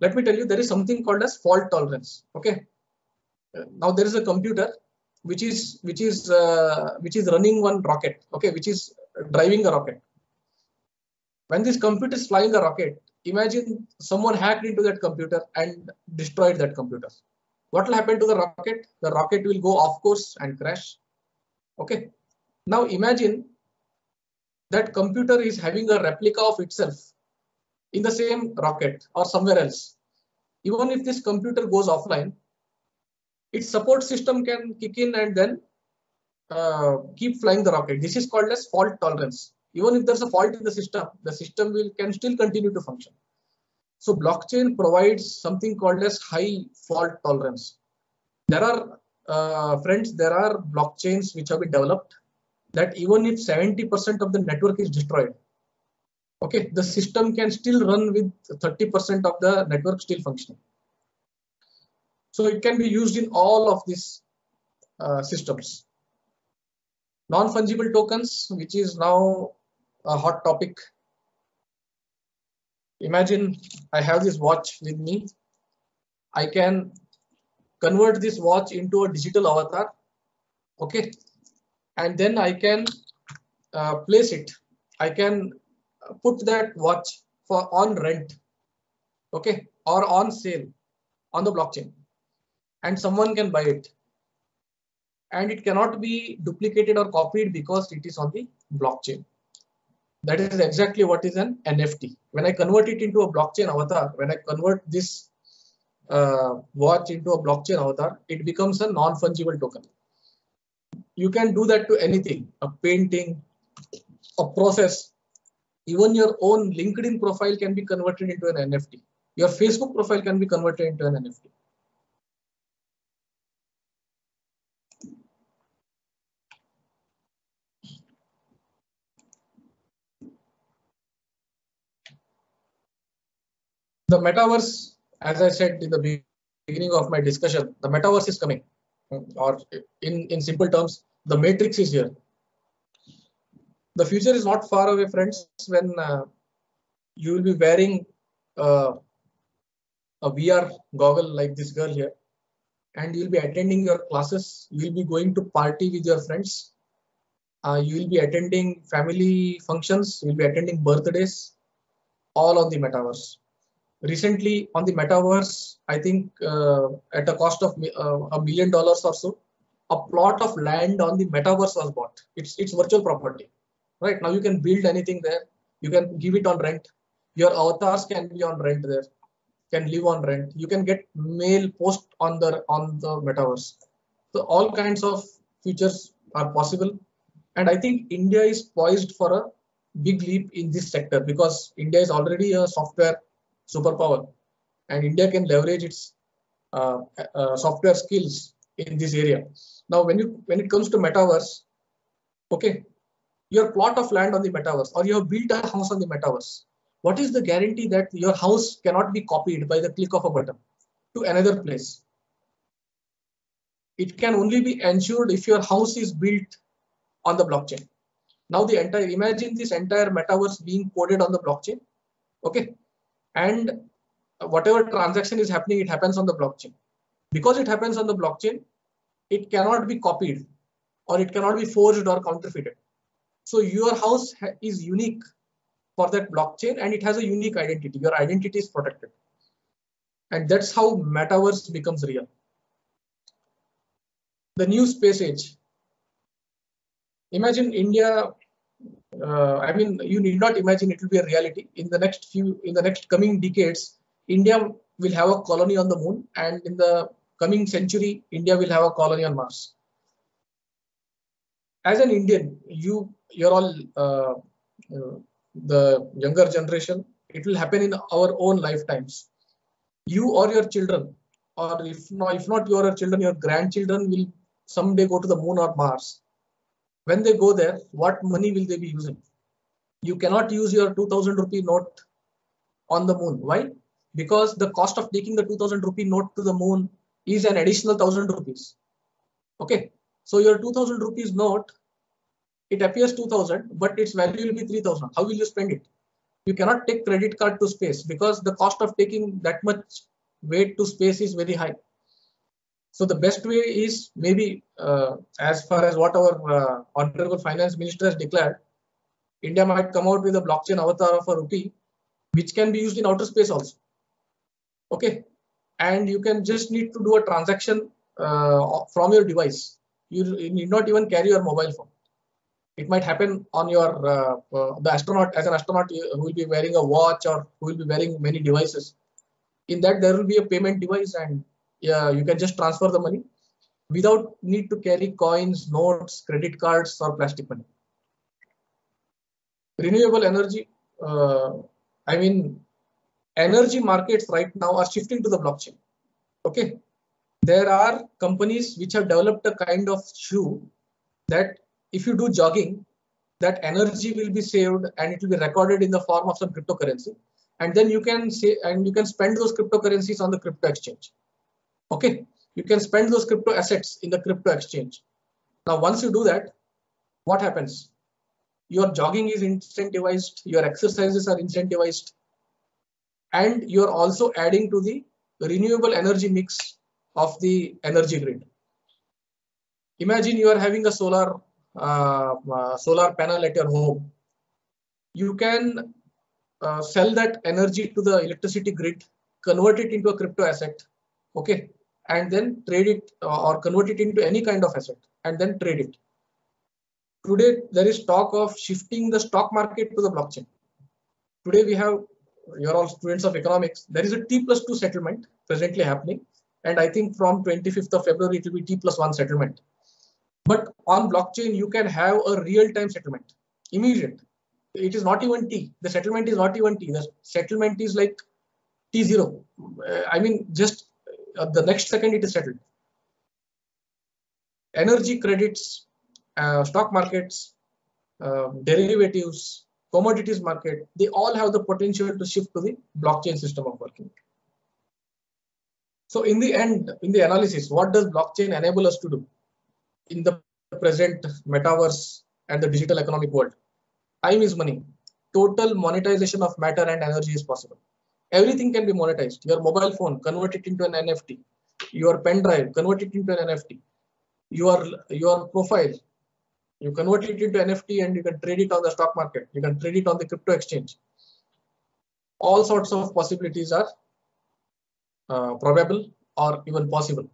let me tell you there is something called as fault tolerance okay now there is a computer which is which is uh, which is running one rocket okay which is driving a rocket when this computer is flying a rocket imagine someone hacked into that computer and destroyed that computer what will happen to the rocket the rocket will go off course and crash okay now imagine that computer is having a replica of itself in the same rocket or somewhere else. Even if this computer goes offline, its support system can kick in and then uh, keep flying the rocket. This is called as fault tolerance. Even if there's a fault in the system, the system will can still continue to function. So blockchain provides something called as high fault tolerance. There are uh, friends, there are blockchains which have been developed that even if 70% of the network is destroyed, okay, the system can still run with 30% of the network still functioning. So it can be used in all of these uh, systems. Non-fungible tokens, which is now a hot topic. Imagine I have this watch with me. I can convert this watch into a digital avatar. Okay. And then I can uh, place it. I can put that watch for on rent okay or on sale on the blockchain and someone can buy it and it cannot be duplicated or copied because it is on the blockchain that is exactly what is an nft when i convert it into a blockchain avatar when i convert this uh, watch into a blockchain avatar, it becomes a non-fungible token. You can do that to anything, a painting, a process, even your own LinkedIn profile can be converted into an NFT. Your Facebook profile can be converted into an NFT. The metaverse, as I said in the beginning of my discussion, the metaverse is coming. Or in, in simple terms, the matrix is here the future is not far away, friends, when uh, you will be wearing uh, a VR goggle like this girl here, and you will be attending your classes. You will be going to party with your friends. Uh, you will be attending family functions. You will be attending birthdays, all on the metaverse. Recently, on the metaverse, I think uh, at a cost of uh, a million dollars or so, a plot of land on the metaverse was bought. It's it's virtual property right? Now you can build anything there. You can give it on rent. Your avatars can be on rent there can live on rent. You can get mail post on the on the metaverse. So all kinds of features are possible. And i think india is poised for a big leap in this sector because india is already a software superpower and india can leverage its uh, uh, software skills in this area now when you when it comes to metaverse okay your plot of land on the metaverse or you have built a house on the metaverse, what is the guarantee that your house cannot be copied by the click of a button to another place? It can only be ensured if your house is built on the blockchain. Now the entire, imagine this entire metaverse being coded on the blockchain. Okay. And whatever transaction is happening, it happens on the blockchain. Because it happens on the blockchain, it cannot be copied or it cannot be forged or counterfeited. So your house is unique for that blockchain and it has a unique identity. Your identity is protected. And that's how metaverse becomes real. The new space age. Imagine India, uh, I mean, you need not imagine it will be a reality. In the next few, in the next coming decades, India will have a colony on the moon and in the coming century, India will have a colony on Mars. As an Indian, you you're all uh, uh, the younger generation. It will happen in our own lifetimes. You or your children, or if not, if not your children, your grandchildren will someday go to the moon or Mars. When they go there, what money will they be using? You cannot use your 2000 rupee note on the moon. Why? Because the cost of taking the 2000 rupee note to the moon is an additional 1000 rupees. Okay. So your 2000 rupees note it appears 2000 but its value will be 3000 how will you spend it you cannot take credit card to space because the cost of taking that much weight to space is very high so the best way is maybe uh, as far as what our uh, honorable finance minister has declared india might come out with a blockchain avatar of a rupee which can be used in outer space also. Okay? And you can just need to do a transaction uh, from your device. You need not even carry your mobile phone. It might happen on your uh, uh, the astronaut as an astronaut who will be wearing a watch or who will be wearing many devices. In that there will be a payment device and yeah, you can just transfer the money without need to carry coins notes credit cards or plastic money renewable energy uh, i mean energy markets right now are shifting to the blockchain okay there are companies which have developed a kind of shoe that if you do jogging, that energy will be saved and it will be recorded in the form of some cryptocurrency. And then you can say, and you can spend those cryptocurrencies on the crypto exchange. Okay. You can spend those crypto assets in the crypto exchange. Now, once you do that, what happens? Your jogging is incentivized, your exercises are incentivized, and you're also adding to the renewable energy mix of the energy grid. Imagine you are having a solar uh, uh, solar panel at your home, you can uh, sell that energy to the electricity grid, convert it into a crypto asset, okay, and then trade it or convert it into any kind of asset and then trade it. Today, there is talk of shifting the stock market to the blockchain. Today, we have, you're all students of economics, there is a T plus 2 settlement presently happening. And I think from 25th of February, it will be T plus one settlement. But on blockchain, you can have a real-time settlement, immediate. It is not even T. The settlement is not even T. The settlement is like T0. Uh, I mean, just uh, the next second it is settled. Energy credits, uh, stock markets, um, derivatives, commodities market, they all have the potential to shift to the blockchain system of working. So in the end, in the analysis, what does blockchain enable us to do in the present metaverse and the digital economic world? Time is money. Total monetization of matter and energy is possible. Everything can be monetized. Your mobile phone, convert it into an NFT. Your pen drive, convert it into an NFT. Your, your profile, you convert it into NFT and you can trade it on the stock market. You can trade it on the crypto exchange. All sorts of possibilities are uh, probable or even possible.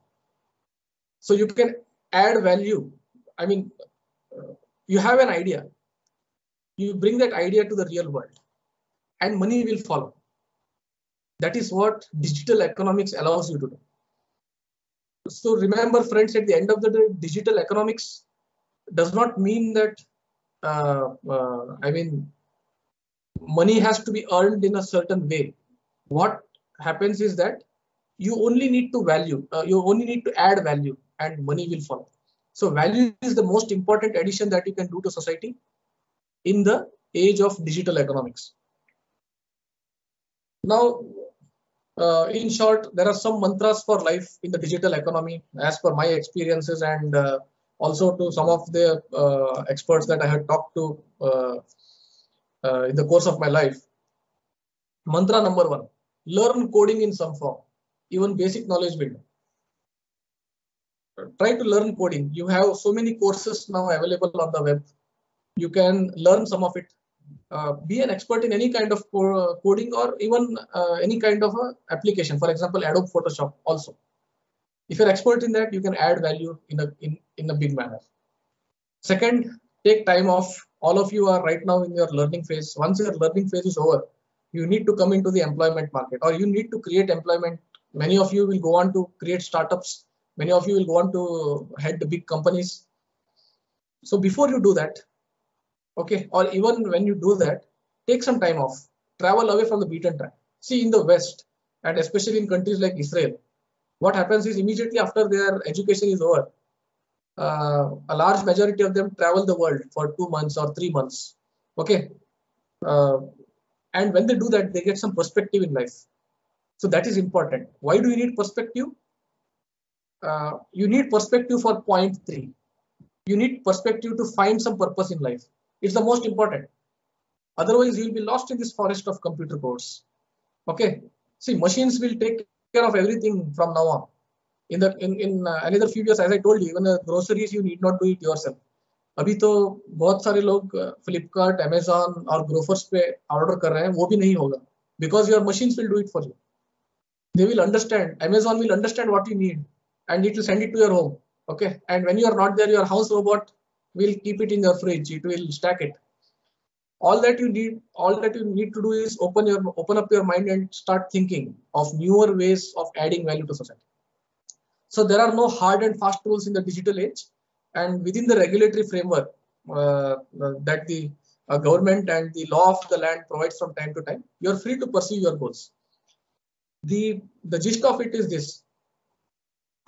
So you can add value. I mean, uh, you have an idea. You bring that idea to the real world and money will follow. That is what digital economics allows you to do. So remember friends, at the end of the day, digital economics does not mean that uh, uh, I mean money has to be earned in a certain way. What happens is that you only need to value, uh, you only need to add value, and money will follow. So value is the most important addition that you can do to society in the age of digital economics. Now, uh, in short, there are some mantras for life in the digital economy, as per my experiences and uh, also to some of the uh, experts that I had talked to uh, uh, in the course of my life. Mantra number one, learn coding in some form, even basic knowledge building. Try to learn coding. You have so many courses now available on the web. You can learn some of it. Uh, be an expert in any kind of coding or even uh, any kind of application. For example, Adobe Photoshop also if you're expert in that, you can add value in a in, in a big manner. Second, take time off. All of you are right now in your learning phase. Once your learning phase is over, you need to come into the employment market or you need to create employment. Many of you will go on to create startups. Many of you will go on to head the big companies. So before you do that, okay, or even when you do that, take some time off. Travel away from the beaten track. See in the West, and especially in countries like Israel, what happens is immediately after their education is over, uh, a large majority of them travel the world for two months or three months. Okay. Uh, and when they do that, they get some perspective in life. So that is important. Why do you need perspective? Uh, you need perspective for point three. You need perspective to find some purpose in life. It's the most important. Otherwise, you'll be lost in this forest of computer codes. Okay. See, machines will take care of everything from now on. In the in in uh, another few years, as I told you, even the groceries you need not do it yourself. अभी तो बहुत सारे लोग Flipkart Amazon और Grofers पे order कर रहे हैं वो भी नहीं होगा because your machines will do it for you they will understand amazon will understand what you need and it will send it to your home okay and when you are not there your house robot will keep it in your fridge it will stack it all that you need all that you need to do is open your open up your mind and start thinking of newer ways of adding value to society so there are no hard and fast rules in the digital age and within the regulatory framework uh, that the uh, government and the law of the land provides from time to time you're free to pursue your goals the the gist of it is this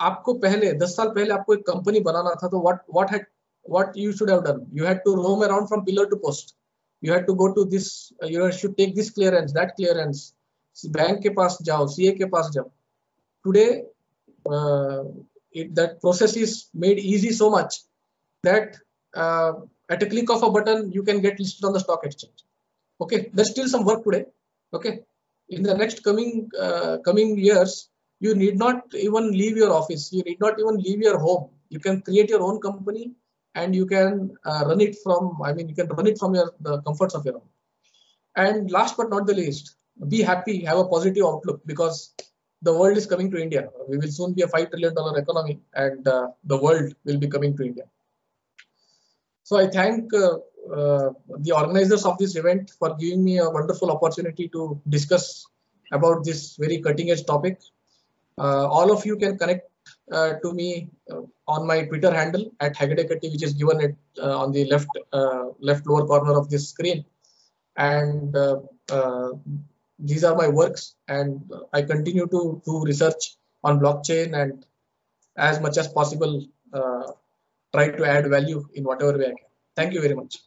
आपको पहले 10 साल पहले आपको एक company बनाना था तो what what had what you should have done. You had to roam around from pillar to post. You had to go to this uh, you should take this clearance that clearance. Bank ke paas jao ca ke paas jao. Today uh, it, that process is made easy so much that uh, at a click of a button you can get listed on the stock exchange. Okay? There's still some work today. Okay? In the next coming uh, coming years you need not even leave your office. You need not even leave your home. You can create your own company and you can uh, run it from i mean you can run it from your the comforts of your home. And last but not the least be happy have a positive outlook because the world is coming to india. We will soon be a 5 trillion dollar economy and uh, the world will be coming to india. So i thank uh, uh the organizers of this event for giving me a wonderful opportunity to discuss about this very cutting edge topic. Uh, all of you can connect uh, to me uh, on my Twitter handle at Hegadekatti, which is given it uh, on the left uh, left lower corner of this screen. And these are my works, and I continue to do research on blockchain and as much as possible try to add value in whatever way I can. Thank you very much.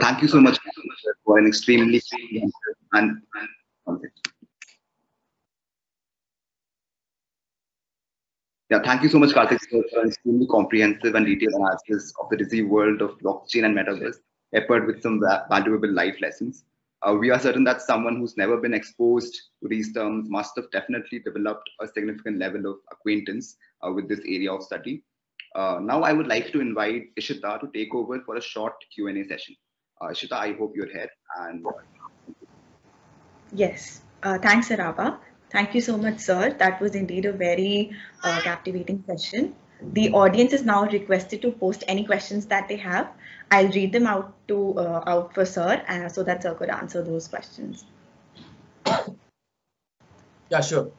Thank you so much for an extremely and, and yeah, thank you so much, Kartik, for an extremely comprehensive and detailed analysis of the dizzy world of blockchain and metaverse, peppered with some valuable life lessons. Uh, we are certain that someone who's never been exposed to these terms must have definitely developed a significant level of acquaintance uh, with this area of study. Uh, now I would like to invite Ishita to take over for a short Q&A session. Uh, Ishita, I hope you're here. And Yes. Uh, thanks, Araba. Thank you so much, sir. That was indeed a very uh, captivating session. The audience is now requested to post any questions that they have. I'll read them out to uh, out for sir, uh, so that sir could answer those questions. Yeah, sure.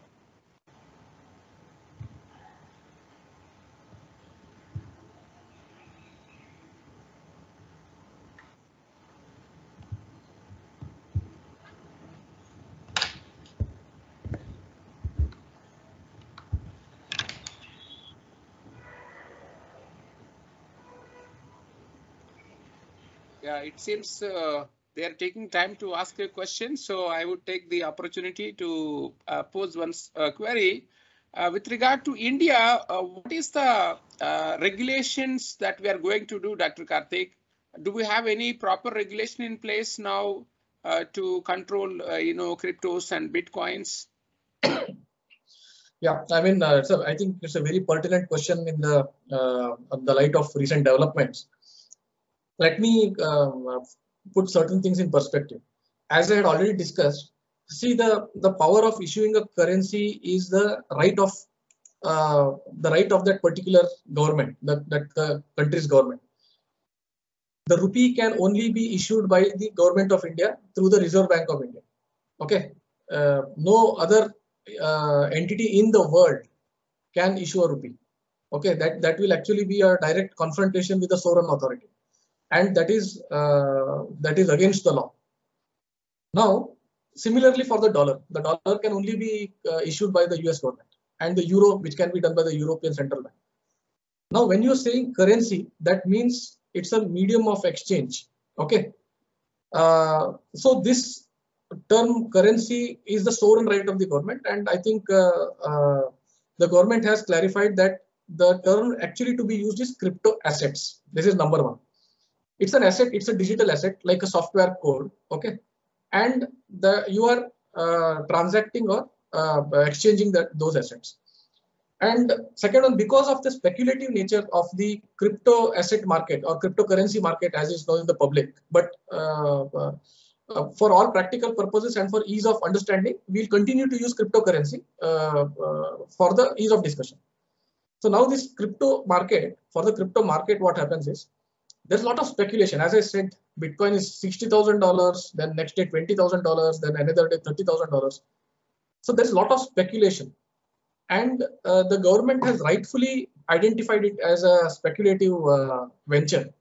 It seems uh, they are taking time to ask a question, so I would take the opportunity to uh, pose one uh, query. With regard to India, what is the regulations that we are going to do, Dr. Kartik? Do we have any proper regulation in place now uh, to control, uh, you know, cryptos and bitcoins? Yeah, I mean, uh, a, I think it's a very pertinent question in the of the light of recent developments. Let me um, uh, put certain things in perspective. As I had already discussed, see the the power of issuing a currency is the right of uh, the right of that particular government, that that uh, country's government. The rupee can only be issued by the government of India through the Reserve Bank of India. Okay, uh, no other uh, entity in the world can issue a rupee. Okay, that, that will actually be a direct confrontation with the sovereign authority. And that is uh, that is against the law. Now, similarly for the dollar, the dollar can only be uh, issued by the US government and the euro, which can be done by the European Central Bank. Now, when you're saying currency, that means it's a medium of exchange. Okay. Uh, so this term currency is the sovereign right of the government and i think uh, uh, the government has clarified that the term actually to be used is crypto assets this is number one it's an asset it's a digital asset like a software code okay and the you are uh, transacting or uh, exchanging that those assets and second one because of the speculative nature of the crypto asset market or cryptocurrency market as is known in the public but uh, uh, uh, for all practical purposes and for ease of understanding, we'll continue to use cryptocurrency uh, for the ease of discussion. So now this crypto market, for the crypto market, what happens is there's a lot of speculation. As I said, Bitcoin is $60,000, then next day $20,000, then another day $30,000. So there's a lot of speculation. And uh, the government has rightfully identified it as a speculative uh, venture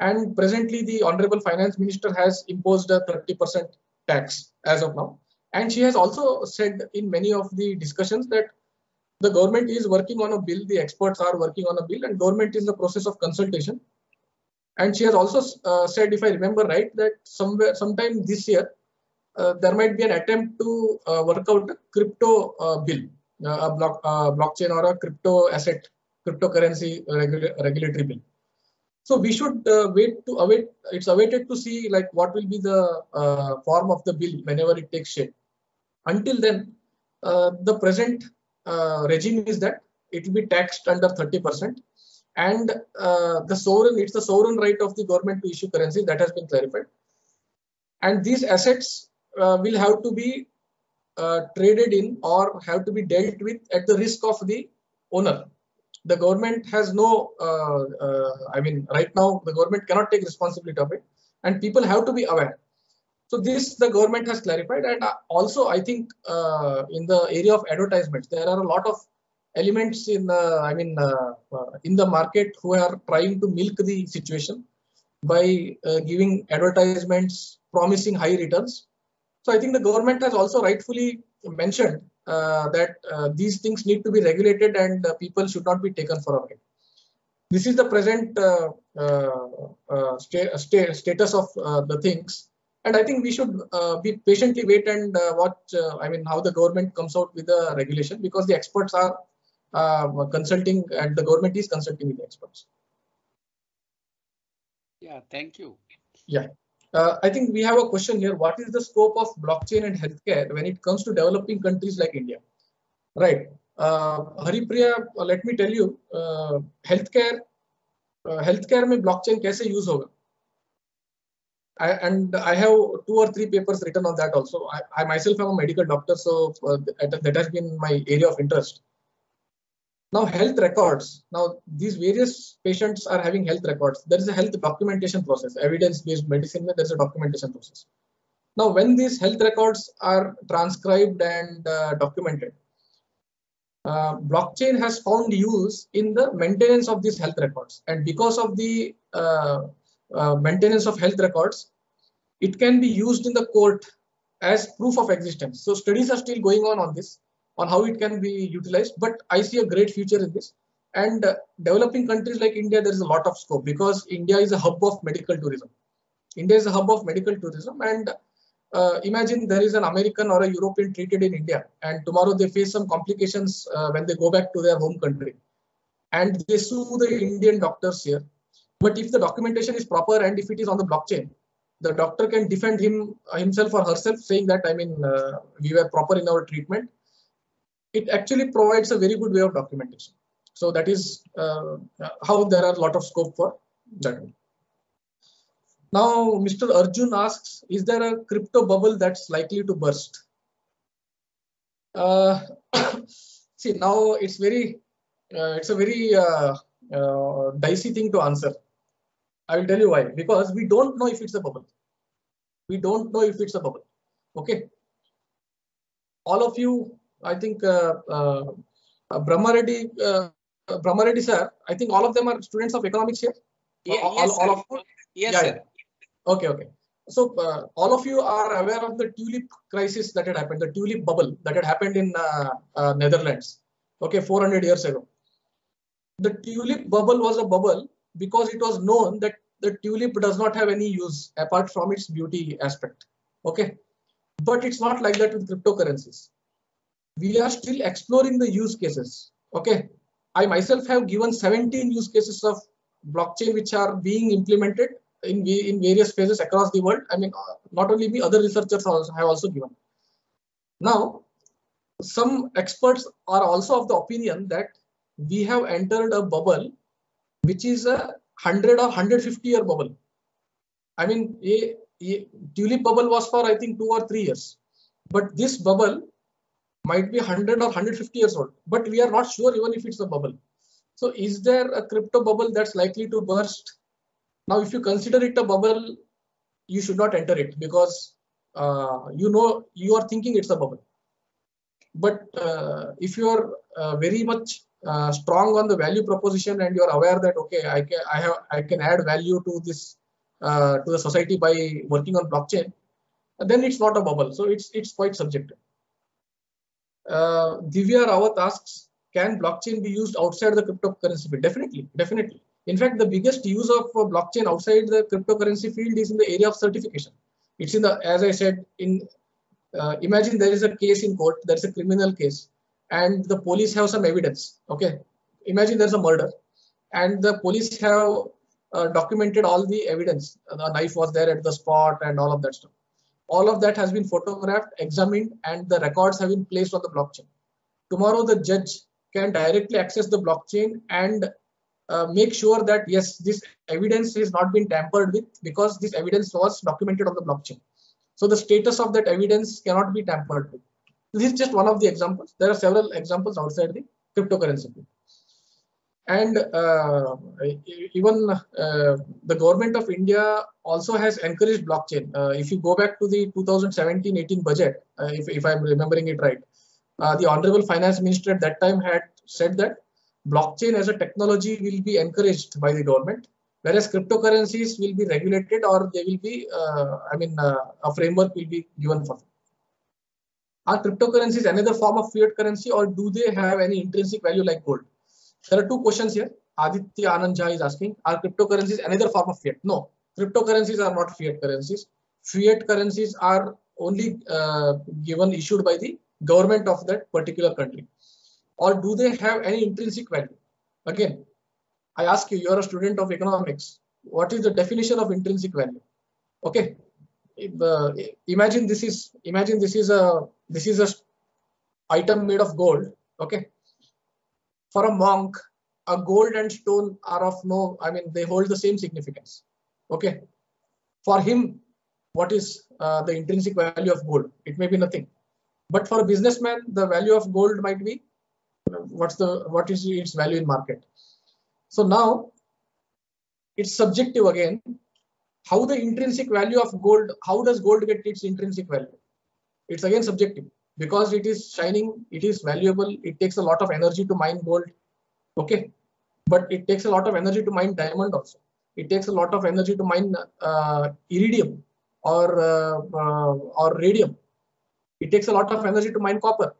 and presently the honorable finance minister has imposed a 30% tax as of now and she has also said in many of the discussions that the government is working on a bill the experts are working on a bill and government is in the process of consultation and she has also uh, said if i remember right that somewhere sometime this year uh, there might be an attempt to uh, work out a crypto uh, bill a block blockchain or a crypto asset cryptocurrency regula- regulatory bill so we should uh, wait to await. It's awaited to see like what will be the uh, form of the bill whenever it takes shape. Until then, uh, the present regime is that it will be taxed under 30%, and the sovereign it's the sovereign right of the government to issue currency that has been clarified. And these assets will have to be traded in or have to be dealt with at the risk of the owner the government has no, uh, uh, I mean, right now the government cannot take responsibility of it, and people have to be aware. So this the government has clarified, and uh, also I think uh, in the area of advertisements, there are a lot of elements in the I mean uh, uh, in the market who are trying to milk the situation by uh, giving advertisements promising high returns. So I think the government has also rightfully mentioned uh, that uh, these things need to be regulated and uh, people should not be taken for a ride. This is the present uh, uh, sta sta status of the things. And I think we should be patiently wait and watch, I mean, how the government comes out with the regulation because the experts are consulting and the government is consulting with the experts. Yeah, thank you. Yeah. Uh, I think we have a question here. What is the scope of blockchain and healthcare when it comes to developing countries like India? Right. Uh, Haripriya, uh, let me tell you, uh, healthcare, uh, healthcare में blockchain कैसे use होगा? I, and I have two or three papers written on that also. I, I myself am a medical doctor, so uh, that, that has been my area of interest. Now health records. Now these various patients are having health records. There is a health documentation process. Evidence-based medicine, there is a documentation process. Now when these health records are transcribed and uh, documented, uh, blockchain has found use in the maintenance of these health records. And because of the uh, uh maintenance of health records, it can be used in the court as proof of existence. So studies are still going on on this on how it can be utilized. But I see a great future in this. And uh, developing countries like India, there is a lot of scope because India is a hub of medical tourism. India is a hub of medical tourism. And uh, imagine there is an American or a European treated in India, and tomorrow they face some complications uh, when they go back to their home country. And they sue the Indian doctors here. But if the documentation is proper and if it is on the blockchain, the doctor can defend him himself or herself, saying that I mean uh, we were proper in our treatment it actually provides a very good way of documentation. So that is uh, how there are a lot of scope for that. Now, Mr. Arjun asks, is there a crypto bubble that's likely to burst? Uh, see, now it's very, uh, it's a very uh, uh, dicey thing to answer. I will tell you why. Because we don't know if it's a bubble. We don't know if it's a bubble. Okay. All of you I think uh, uh, uh Brahma Reddy, uh, Brahma Reddy sir, I think all of them are students of economics here. Yeah, all, yes, all, of, yes, yeah, yeah. Okay, okay. So uh, all of you are aware of the tulip crisis that had happened, the tulip bubble that had happened in uh, uh, Netherlands. Okay, 400 years ago. The tulip bubble was a bubble because it was known that the tulip does not have any use apart from its beauty aspect. Okay, but it's not like that with cryptocurrencies we are still exploring the use cases. Okay, I myself have given 17 use cases of blockchain which are being implemented in, in various phases across the world. I mean, uh, not only me, other researchers also have also given. Now, some experts are also of the opinion that we have entered a bubble which is a 100 or 150 year bubble. I mean, a, a tulip bubble was for I think two or three years, but this bubble might be 100 or 150 years old, but we are not sure even if it's a bubble. So is there a crypto bubble that's likely to burst? Now, if you consider it a bubble, you should not enter it because uh, you know you are thinking it's a bubble. But uh, if you are uh, very much uh, strong on the value proposition and you are aware that okay, I can I have I can add value to this uh, to the society by working on blockchain, then it's not a bubble. So it's it's quite subjective. Uh, Divya Rawat asks, can blockchain be used outside the cryptocurrency field? Definitely, definitely. In fact, the biggest use of uh, blockchain outside the cryptocurrency field is in the area of certification. It's in the, as I said, in uh, imagine there is a case in court, there's a criminal case, and the police have some evidence. Okay, imagine there's a murder, and the police have uh, documented all the evidence. The knife was there at the spot and all of that stuff all of that has been photographed, examined, and the records have been placed on the blockchain. Tomorrow, the judge can directly access the blockchain and uh, make sure that yes, this evidence has not been tampered with because this evidence was documented on the blockchain. So the status of that evidence cannot be tampered with. This is just one of the examples. There are several examples outside the cryptocurrency. And uh, even uh, the government of India also has encouraged blockchain. Uh, if you go back to the 2017-18 budget, uh, if, if I'm remembering it right, uh, the Honorable Finance Minister at that time had said that blockchain as a technology will be encouraged by the government, whereas cryptocurrencies will be regulated or they will be, uh, I mean, a framework will be given for them. Are cryptocurrencies another form of fiat currency or do they have any intrinsic value like gold? There are two questions here. Aditya Anand Jha is asking, are cryptocurrencies another form of fiat? No, cryptocurrencies are not fiat currencies. Fiat currencies are only uh, given issued by the government of that particular country. Or do they have any intrinsic value? Again, I ask you, you're a student of economics. What is the definition of intrinsic value? Okay. Uh, imagine this is imagine this is a this is a item made of gold. Okay. For a monk, a gold and stone are of no, I mean, they hold the same significance. Okay. For him, what is uh, the intrinsic value of gold? It may be nothing. But for a businessman, the value of gold might be what's the what is its value in market. So now it's subjective again. How the intrinsic value of gold, how does gold get its intrinsic value? It's again subjective because it is shining, it is valuable, it takes a lot of energy to mine gold. Okay. But it takes a lot of energy to mine diamond also. It takes a lot of energy to mine uh, iridium or uh, uh, or radium. It takes a lot of energy to mine copper,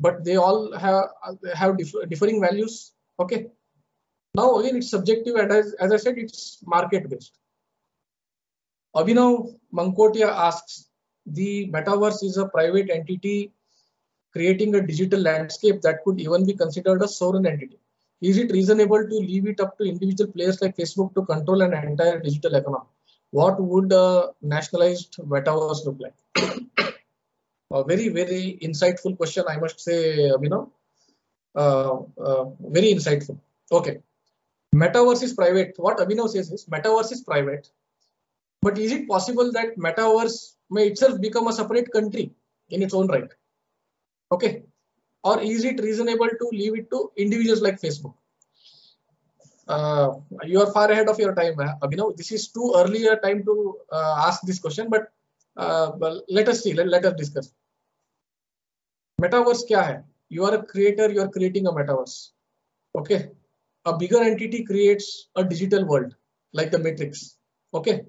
but they all have have differ, differing values. Okay. Now again, it's subjective, and as, as I said, it's market based. Abhinav Mankotia asks, the metaverse is a private entity creating a digital landscape that could even be considered a sovereign entity. Is it reasonable to leave it up to individual players like Facebook to control an entire digital economy? What would a nationalized metaverse look like? a very, very insightful question, I must say, you know, uh, uh, very insightful. Okay. Metaverse is private. What Abhinav says is metaverse is private. But is it possible that metaverse may itself become a separate country in its own right? Okay. Or is it reasonable to leave it to individuals like Facebook? Uh, you are far ahead of your time, Abhinav. This is too early a time to uh, ask this question, but uh, well, let us see. Let, let us discuss. Metaverse kya hai? You are a creator. You are creating a metaverse. Okay. A bigger entity creates a digital world like the Matrix. Okay.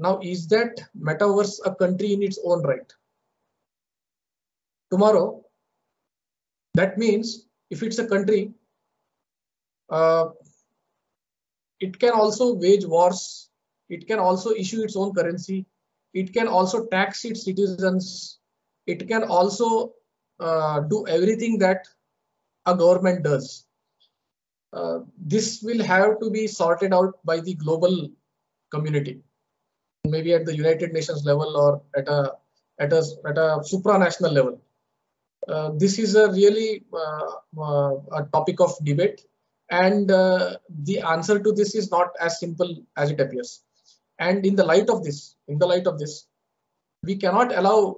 Now, is that metaverse a country in its own right? Tomorrow, that means if it's a country, uh, it can also wage wars. It can also issue its own currency. It can also tax its citizens. It can also uh, do everything that a government does. Uh, this will have to be sorted out by the global community maybe at the United Nations level or at a at a at a supranational level. Uh, this is a really uh, uh, a topic of debate, and uh, the answer to this is not as simple as it appears. And in the light of this, in the light of this, we cannot allow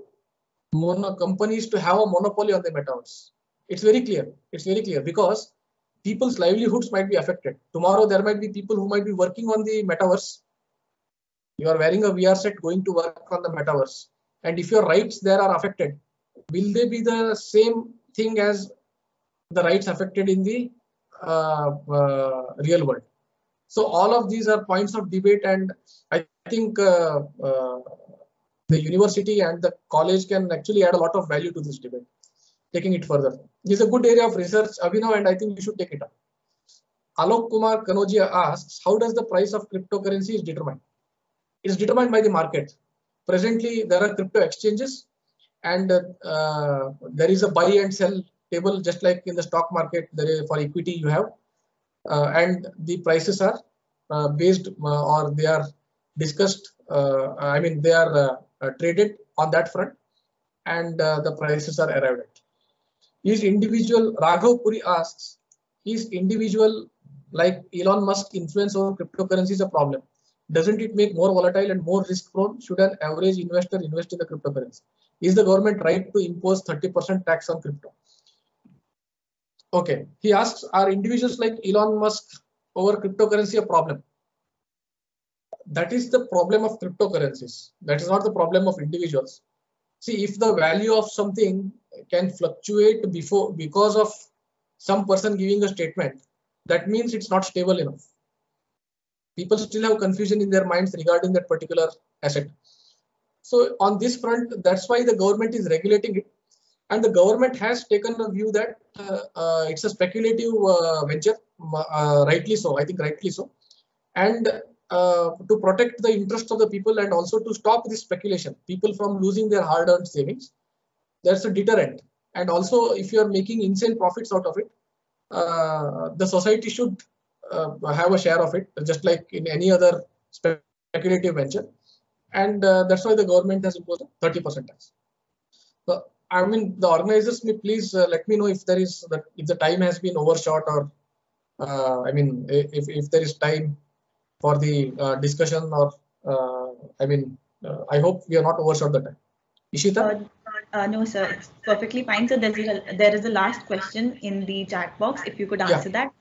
mono companies to have a monopoly on the metaverse. It's very clear. It's very clear because people's livelihoods might be affected. Tomorrow there might be people who might be working on the metaverse you are wearing a VR set going to work on the metaverse. And if your rights there are affected, will they be the same thing as the rights affected in the uh, uh, real world? So all of these are points of debate, and I think uh, uh the university and the college can actually add a lot of value to this debate, taking it further. This is a good area of research, Abhinav, and I think you should take it up. Alok Kumar Kanodia asks, how does the price of cryptocurrency is determined? Is determined by the market. Presently, there are crypto exchanges and uh, there is a buy and sell table just like in the stock market there is for equity you have. Uh, and the prices are uh, based uh, or they are discussed uh, i mean they are uh, traded on that front. And the prices are arrived at. Is individual raghav puri asks is individual like elon musk influence over cryptocurrency is a problem doesn't it make more volatile and more risk prone? Should an average investor invest in the cryptocurrency? Is the government right to impose 30% tax on crypto? Okay. He asks, are individuals like Elon Musk over cryptocurrency a problem? That is the problem of cryptocurrencies. That is not the problem of individuals. See, if the value of something can fluctuate before because of some person giving a statement, that means it's not stable enough. People still have confusion in their minds regarding that particular asset. So on this front, that's why the government is regulating it. And the government has taken a view that uh, uh, it's a speculative uh, venture, uh, rightly so, I think rightly so. And uh, to protect the interest of the people and also to stop this speculation, people from losing their hard-earned savings, that's a deterrent. And also, if you are making insane profits out of it, uh, the society should have a share of it, just like in any other speculative venture and uh, that's why the government has imposed a 30% tax. So, I mean, the organizers may please uh, let me know if there is that if the time has been overshot or uh, I mean, if, if there is time for the uh, discussion or uh, I mean, uh, I hope we are not overshot the time. Ishita? no, sir, it's perfectly fine. So there's a, there is a last question in the chat box. If you could answer Yeah. that.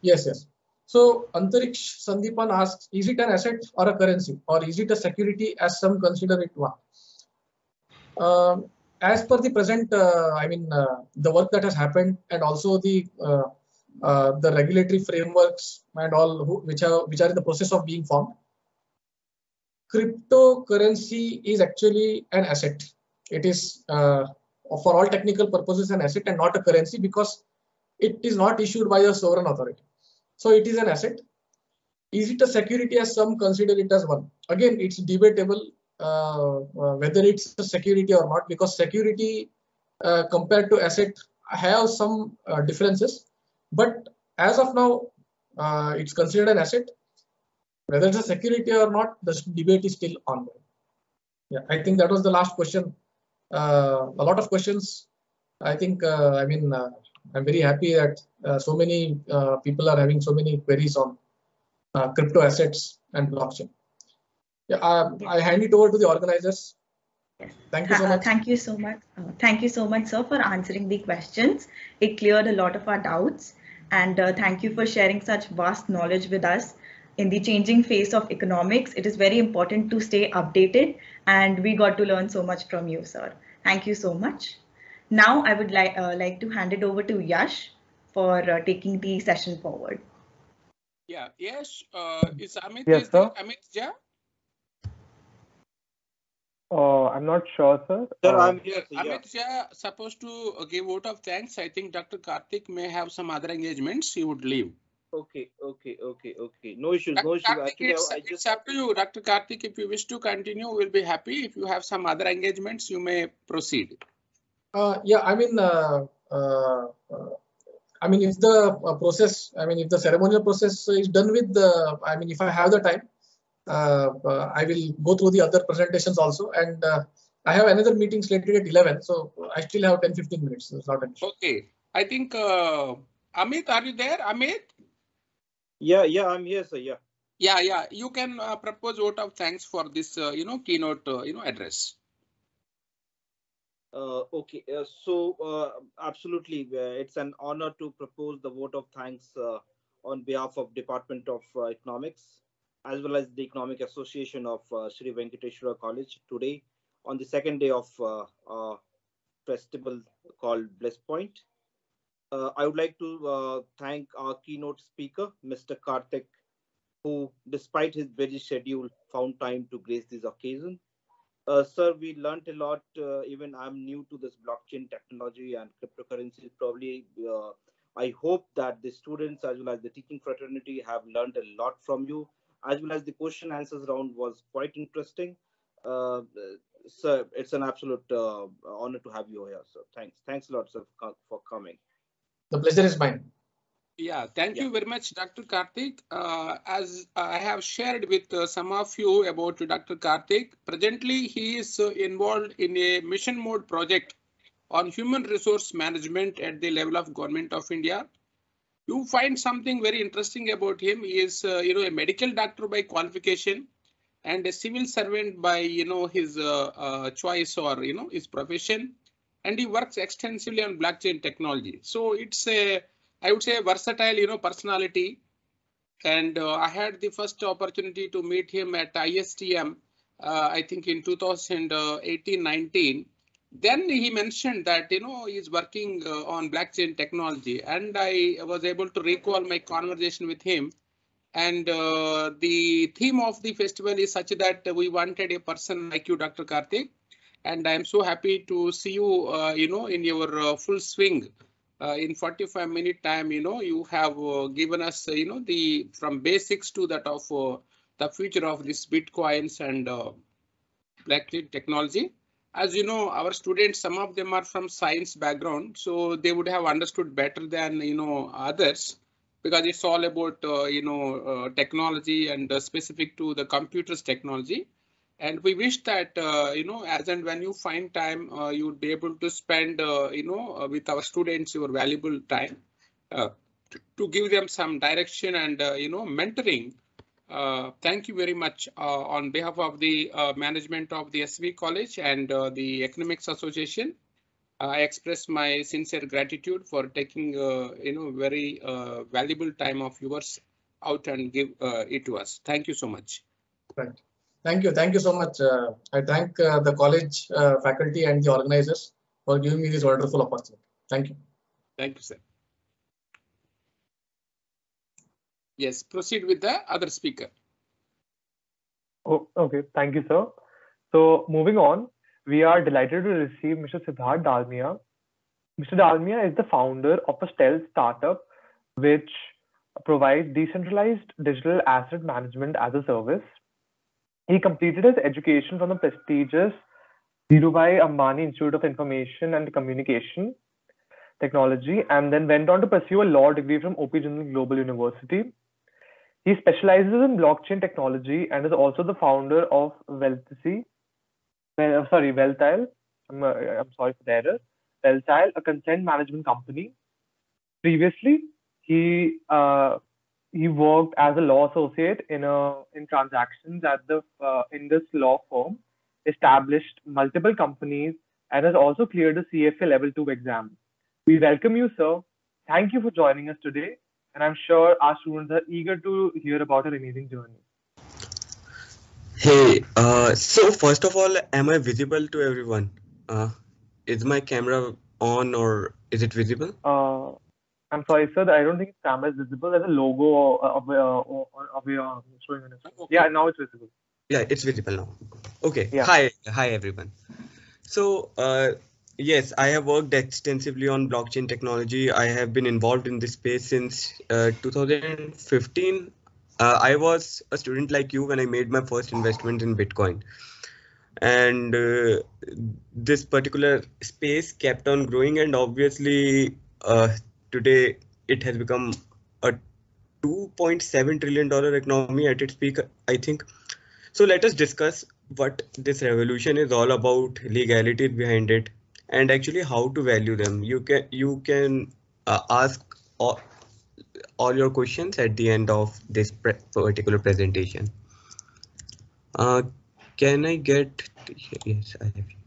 Yes, yes. So Antariksh Sandipan asks, is it an asset or a currency or is it a security as some consider it one? Um, as per the present, uh, I mean, uh, the work that has happened and also the uh, uh, the regulatory frameworks and all who, which are which are in the process of being formed, cryptocurrency is actually an asset. It is uh, for all technical purposes an asset and not a currency because it is not issued by a sovereign authority. So it is an asset. Is it a security as some consider it as one? Again, it's debatable uh, uh, whether it's a security or not because security uh, compared to asset have some uh, differences. But as of now, uh, it's considered an asset. Whether it's a security or not, the debate is still ongoing. Yeah, I think that was the last question. Uh, a lot of questions. I think, I mean, I'm very happy that uh, so many uh, people are having so many queries on uh, crypto assets and blockchain. Yeah, um, I hand it over to the organizers. Yes. Thank you so Uh, much. Thank you so much. Uh, thank you so much, sir, for answering the questions. It cleared a lot of our doubts. And uh, thank you for sharing such vast knowledge with us. In the changing face of economics, it is very important to stay updated. And we got to learn so much from you, sir. Thank you so much. Now, I would like uh, like to hand it over to Yash for uh, taking the session forward. Yeah, yes, uh, is Amit Yes, is there? sir. Amit Jha? Uh, I'm not sure, sir. Sir, Uh, I'm here. sir, Yeah. Amit Jha supposed to uh, give vote of thanks. I think Dr. Kartik may have some other engagements. He would leave. Okay, okay, okay, okay. No issues, no issues. Kartik, Actually, it's, I, I it's up to you, Dr. Kartik. If you wish to continue, we'll be happy. If you have some other engagements, you may proceed. Uh, yeah, I mean, uh, uh, uh, I mean, if the uh, process, I mean, if the ceremonial process is done with the, I mean, if I have the time, uh, uh, I will go through the other presentations also. And uh, I have another meeting slated at 11, so I still have 10 15 minutes. So it's not an issue. Okay. I think, uh, Amit, are you there? Amit? yeah, yeah, I'm here, sir. Yeah. Yeah, yeah. You can uh, propose vote of thanks for this, uh, you know, keynote, uh, you know, address. Uh, okay, uh, so uh, absolutely, uh, it's an honor to propose the vote of thanks uh, on behalf of Department of uh, Economics as well as the Economic Association of Sri Venkateswara College today on the second day of uh, festival called Blisspoint. I would like to thank our keynote speaker, Mr. Kartik, who, despite his busy schedule, found time to grace this occasion. Uh, sir, we learned a lot. Uh, even I'm new to this blockchain technology and cryptocurrency. Probably, uh, I hope that the students as well as the teaching fraternity have learned a lot from you, as well as the question answers round was quite interesting. Uh, sir, it's an absolute uh, honor to have you here. sir. thanks, thanks a lot, sir, for coming. The pleasure is mine. Yeah, thank Yeah. you very much, Dr. Kartik. Uh, as I have shared with uh, some of you about Dr. Kartik, presently he is uh, involved in a mission mode project on human resource management at the level of Government of India. You find something very interesting about him. He is, uh, you know, a medical doctor by qualification and a civil servant by, you know, his uh, uh, choice or, you know, his profession. and he works extensively on blockchain technology. So it's a, I would say, versatile, you know, personality. And uh, I had the first opportunity to meet him at ISTM, uh, I think in 2018-19. Then he mentioned that, you know, he's working uh, on blockchain technology. And I was able to recall my conversation with him. And uh, the theme of the festival is such that we wanted a person like you, Dr. Kartik, and I am so happy to see you, uh, you know, in your uh, full swing. Uh, in 45 minute time, you know, you have uh, given us, uh, you know, the from basics to that of uh, the future of this bitcoins and blockchain technology. As you know, our students, some of them are from science background, so they would have understood better than you know others because it's all about you know technology and specific to the computers technology and we wish that uh, you know as and when you find time uh, you would be able to spend uh, you know uh, with our students your valuable time uh, to, give them some direction and uh, you know mentoring thank you very much on behalf of the management of the SV College and the Economics Association. I express my sincere gratitude for taking you know very valuable time of yours out and give it to us. Thank you so much. Thank you. Thank you so much. Uh, I thank uh, the college uh, faculty and the organizers for giving me this wonderful opportunity. Thank you. Thank you, sir. Yes, proceed with the other speaker. Oh, okay. Thank you, sir. So moving on, we are delighted to receive Mr. Siddharth Dalmia. Mr. Dalmia is the founder of a stealth startup which provides decentralized digital asset management as a service he completed his education from the prestigious Dhirubhai Ambani Institute of Information and Communication Technology and then went on to pursue a law degree from OP Jindal Global University. He specializes in blockchain technology and is also the founder of Wealthy, well, sorry, Wealthile. I'm, uh, I'm sorry for the error. Wealthile, a consent management company. Previously, he uh, he worked as a law associate in a in transactions at the uh, in this law firm, established multiple companies, and has also cleared the CFA Level Two exam. We welcome you, sir. Thank you for joining us today, and I'm sure our students are eager to hear about your amazing journey. Hey, uh, so first of all, am I visible to everyone? Uh, is my camera on or is it visible? Uh, I'm sorry, sir. I don't think camera is visible. There's a logo of a of a showing. Okay. Yeah, now it's visible. Yeah, it's visible now. Okay. Yeah. Hi, hi everyone. So, uh, yes, I have worked extensively on blockchain technology. I have been involved in this space since uh, 2015. Uh, I was a student like you when I made my first investment in Bitcoin. And uh, this particular space kept on growing, and obviously, uh, today it has become a 2.7 trillion dollar economy at its peak i think. So let us discuss what this revolution is all about legalities behind it and actually how to value them. You can you can uh, ask all, all your questions at the end of this pre particular presentation. Uh, can i get yes i have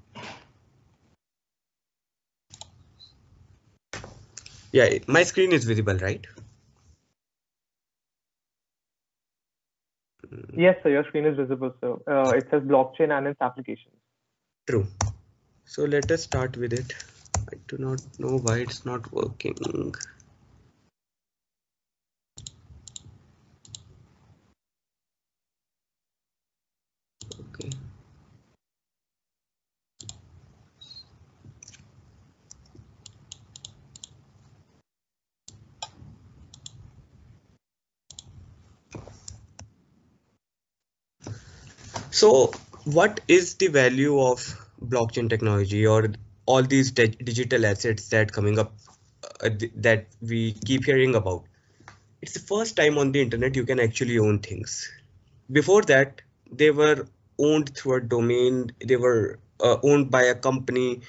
Yeah, my screen is visible, right? Yes, sir, your screen is visible, So Uh, it says blockchain and its applications. True. So let us start with it. I do not know why it's not working. So what is the value of blockchain technology or all these digital assets that coming up uh, that we keep hearing about? It's the first time on the internet you can actually own things. Before that, they were owned through a domain, they were uh, owned by a company,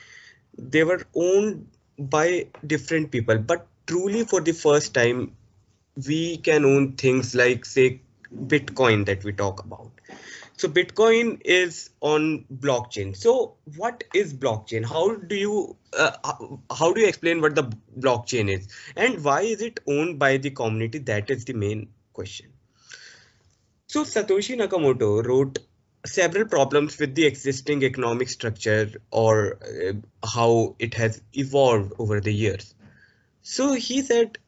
they were owned by different people. But truly for the first time, we can own things like say Bitcoin that we talk about So Bitcoin is on blockchain. So what is blockchain? How do you uh, how do you explain what the blockchain is and why is it owned by the community? That is the main question. So Satoshi Nakamoto wrote several problems with the existing economic structure or uh, how it has evolved over the years. So he said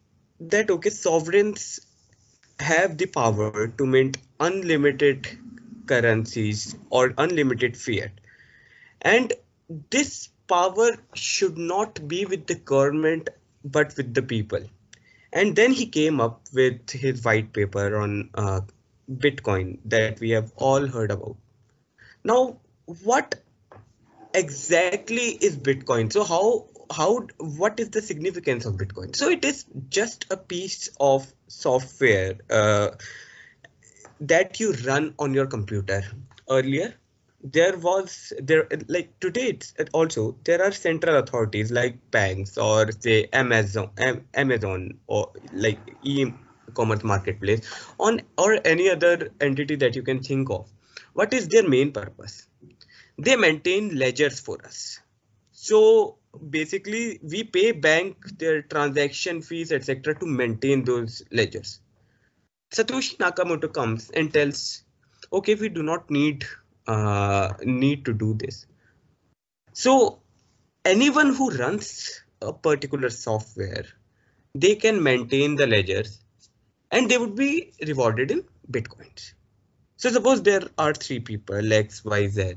that okay, sovereigns have the power to mint unlimited currencies or unlimited fiat. And this power should not be with the government, but with the people. And then he came up with his white paper on uh, Bitcoin that we have all heard about. Now, what exactly is Bitcoin? So how how what is the significance of Bitcoin? So it is just a piece of software uh, that you run on your computer earlier there was there like today it's also there are central authorities like banks or say amazon amazon or like e-commerce marketplace on or any other entity that you can think of. What is their main purpose? They maintain ledgers for us. So basically we pay bank their transaction fees etc to maintain those ledgers Satoshi Nakamoto comes and tells, okay, we do not need uh, need to do this. So anyone who runs a particular software, they can maintain the ledgers and they would be rewarded in Bitcoins. So suppose there are three people, X, Y, Z.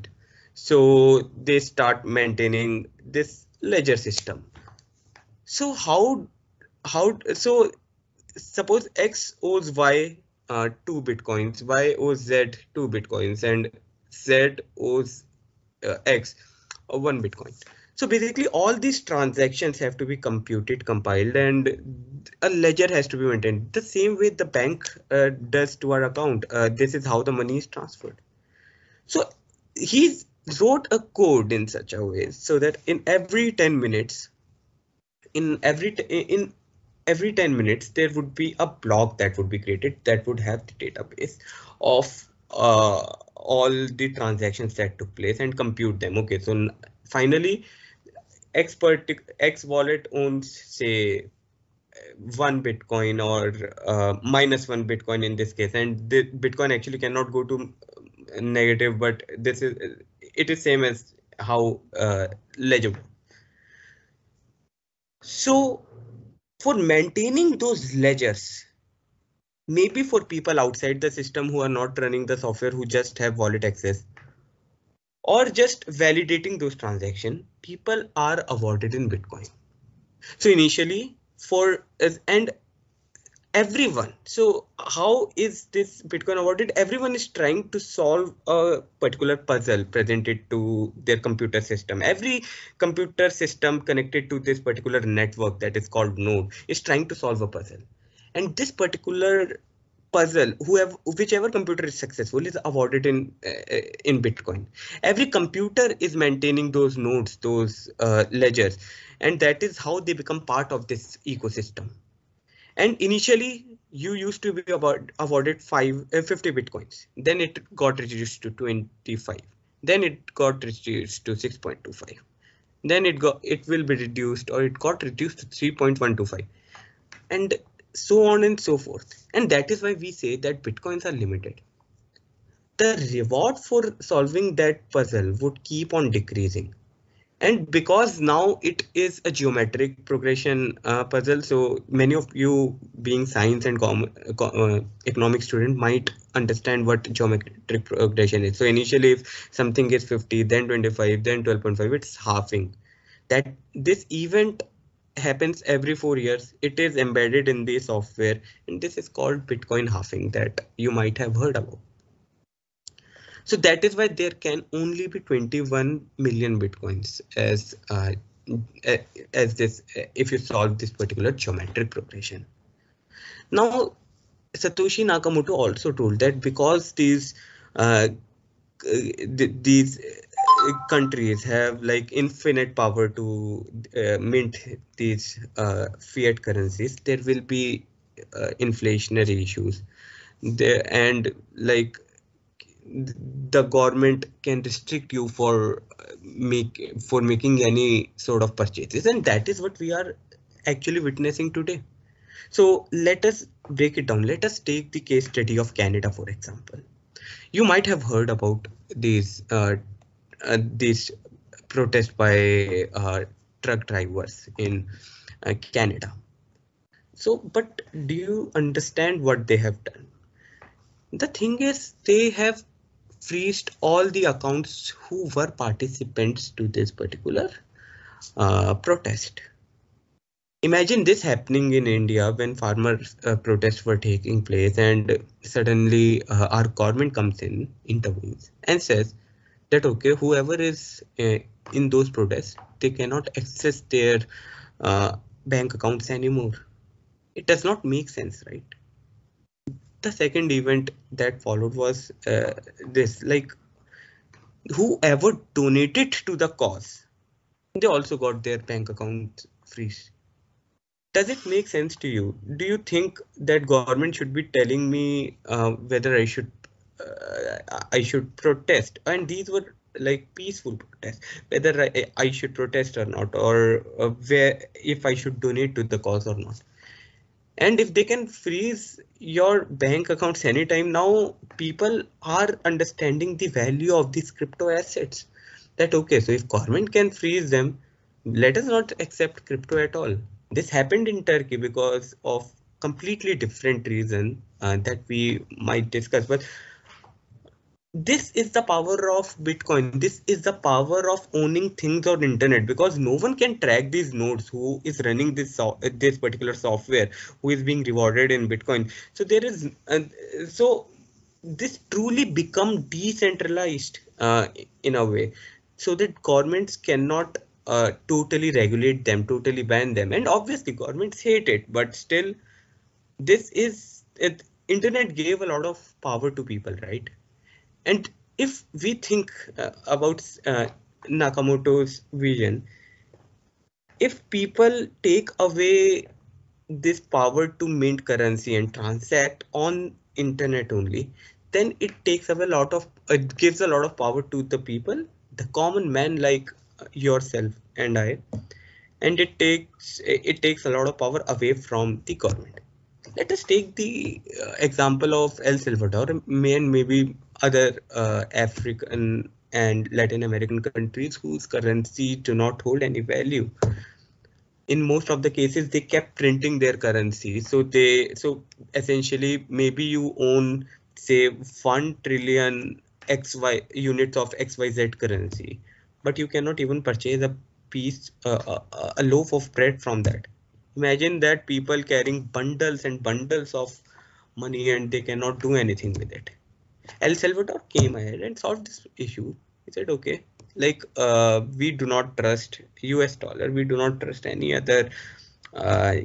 So they start maintaining this ledger system. So how how so suppose X owes Y uh, two bitcoins, Y owes Z two bitcoins, and Z owes uh, X uh, one bitcoin. So basically, all these transactions have to be computed, compiled, and a ledger has to be maintained. The same way the bank uh, does to our account. Uh, this is how the money is transferred. So he wrote a code in such a way so that in every 10 minutes, in every in every 10 minutes there would be a block that would be created that would have the database of uh, all the transactions that took place and compute them. Okay so finally x x wallet owns say one bitcoin or uh, minus one bitcoin in this case and the bitcoin actually cannot go to negative but this is it is same as how uh, ledger. So for maintaining those ledgers, maybe for people outside the system who are not running the software, who just have wallet access, or just validating those transactions, people are awarded in Bitcoin. So initially for and everyone. So how is this bitcoin awarded? Everyone is trying to solve a particular puzzle presented to their computer system. Every computer system connected to this particular network that is called node is trying to solve a puzzle. And this particular puzzle whoever whichever computer is successful is awarded in uh, in bitcoin. Every computer is maintaining those nodes those uh, ledgers and that is how they become part of this ecosystem and initially you used to be about awarded five, uh, 50 bitcoins. Then it got reduced to 25. Then it got reduced to 6.25. Then it got it will be reduced or it got reduced to 3.125 and so on and so forth. And that is why we say that bitcoins are limited. The reward for solving that puzzle would keep on decreasing and because now it is a geometric progression uh, puzzle so many of you being science and uh, economic student might understand what geometric progression is. So initially if something is 50 then 25 then 12.5 it's halving. That this event happens every four years. It is embedded in the software and this is called bitcoin halving that you might have heard about so that is why there can only be 21 million bitcoins as uh, as this if you solve this particular geometric progression. Now Satoshi Nakamoto also told that because these uh, these countries have like infinite power to uh, mint these uh, fiat currencies, there will be uh, inflationary issues there and like the government can restrict you for make for making any sort of purchases and that is what we are actually witnessing today. So let us break it down. Let us take the case study of canada for example. You might have heard about these uh, uh, these protests by uh, truck drivers in uh, canada. So but do you understand what they have done? The thing is they have freezed all the accounts who were participants to this particular uh, protest. Imagine this happening in India when farmer uh, protests were taking place and suddenly uh, our government comes in, intervenes and says that okay, whoever is uh, in those protests, they cannot access their uh, bank accounts anymore. It does not make sense, right? The second event that followed was uh, this like whoever donated to the cause they also got their bank account freeze does it make sense to you? Do you think that government should be telling me uh, whether i should uh, i should protest? And these were like peaceful protests whether I, I should protest or not or uh, where if i should donate to the cause or not and if they can freeze your bank accounts anytime now people are understanding the value of these crypto assets. That okay so if government can freeze them let us not accept crypto at all. This happened in turkey because of completely different reason uh, that we might discuss. But this is the power of bitcoin. This is the power of owning things on internet because no one can track these nodes who is running this so this particular software who is being rewarded in bitcoin. So there is uh, so this truly become decentralized uh, in a way so that governments cannot uh, totally regulate them totally ban them. And obviously governments hate it but still this is it internet gave a lot of power to people right and if we think uh, about uh, Nakamoto's vision, if people take away this power to mint currency and transact on internet only, then it takes away a lot of it gives a lot of power to the people, the common man like yourself and I, and it takes it takes a lot of power away from the government. Let us take the uh, example of El Salvador and maybe other uh, African and Latin American countries whose currency do not hold any value. In most of the cases, they kept printing their currency. So they so essentially maybe you own say one trillion XY units of XYZ currency, but you cannot even purchase a piece, uh, a, a loaf of bread from that. Imagine that people carrying bundles and bundles of money and they cannot do anything with it El Salvador came ahead and solved this issue. He said, okay, like uh, we do not trust US dollar, we do not trust any other uh,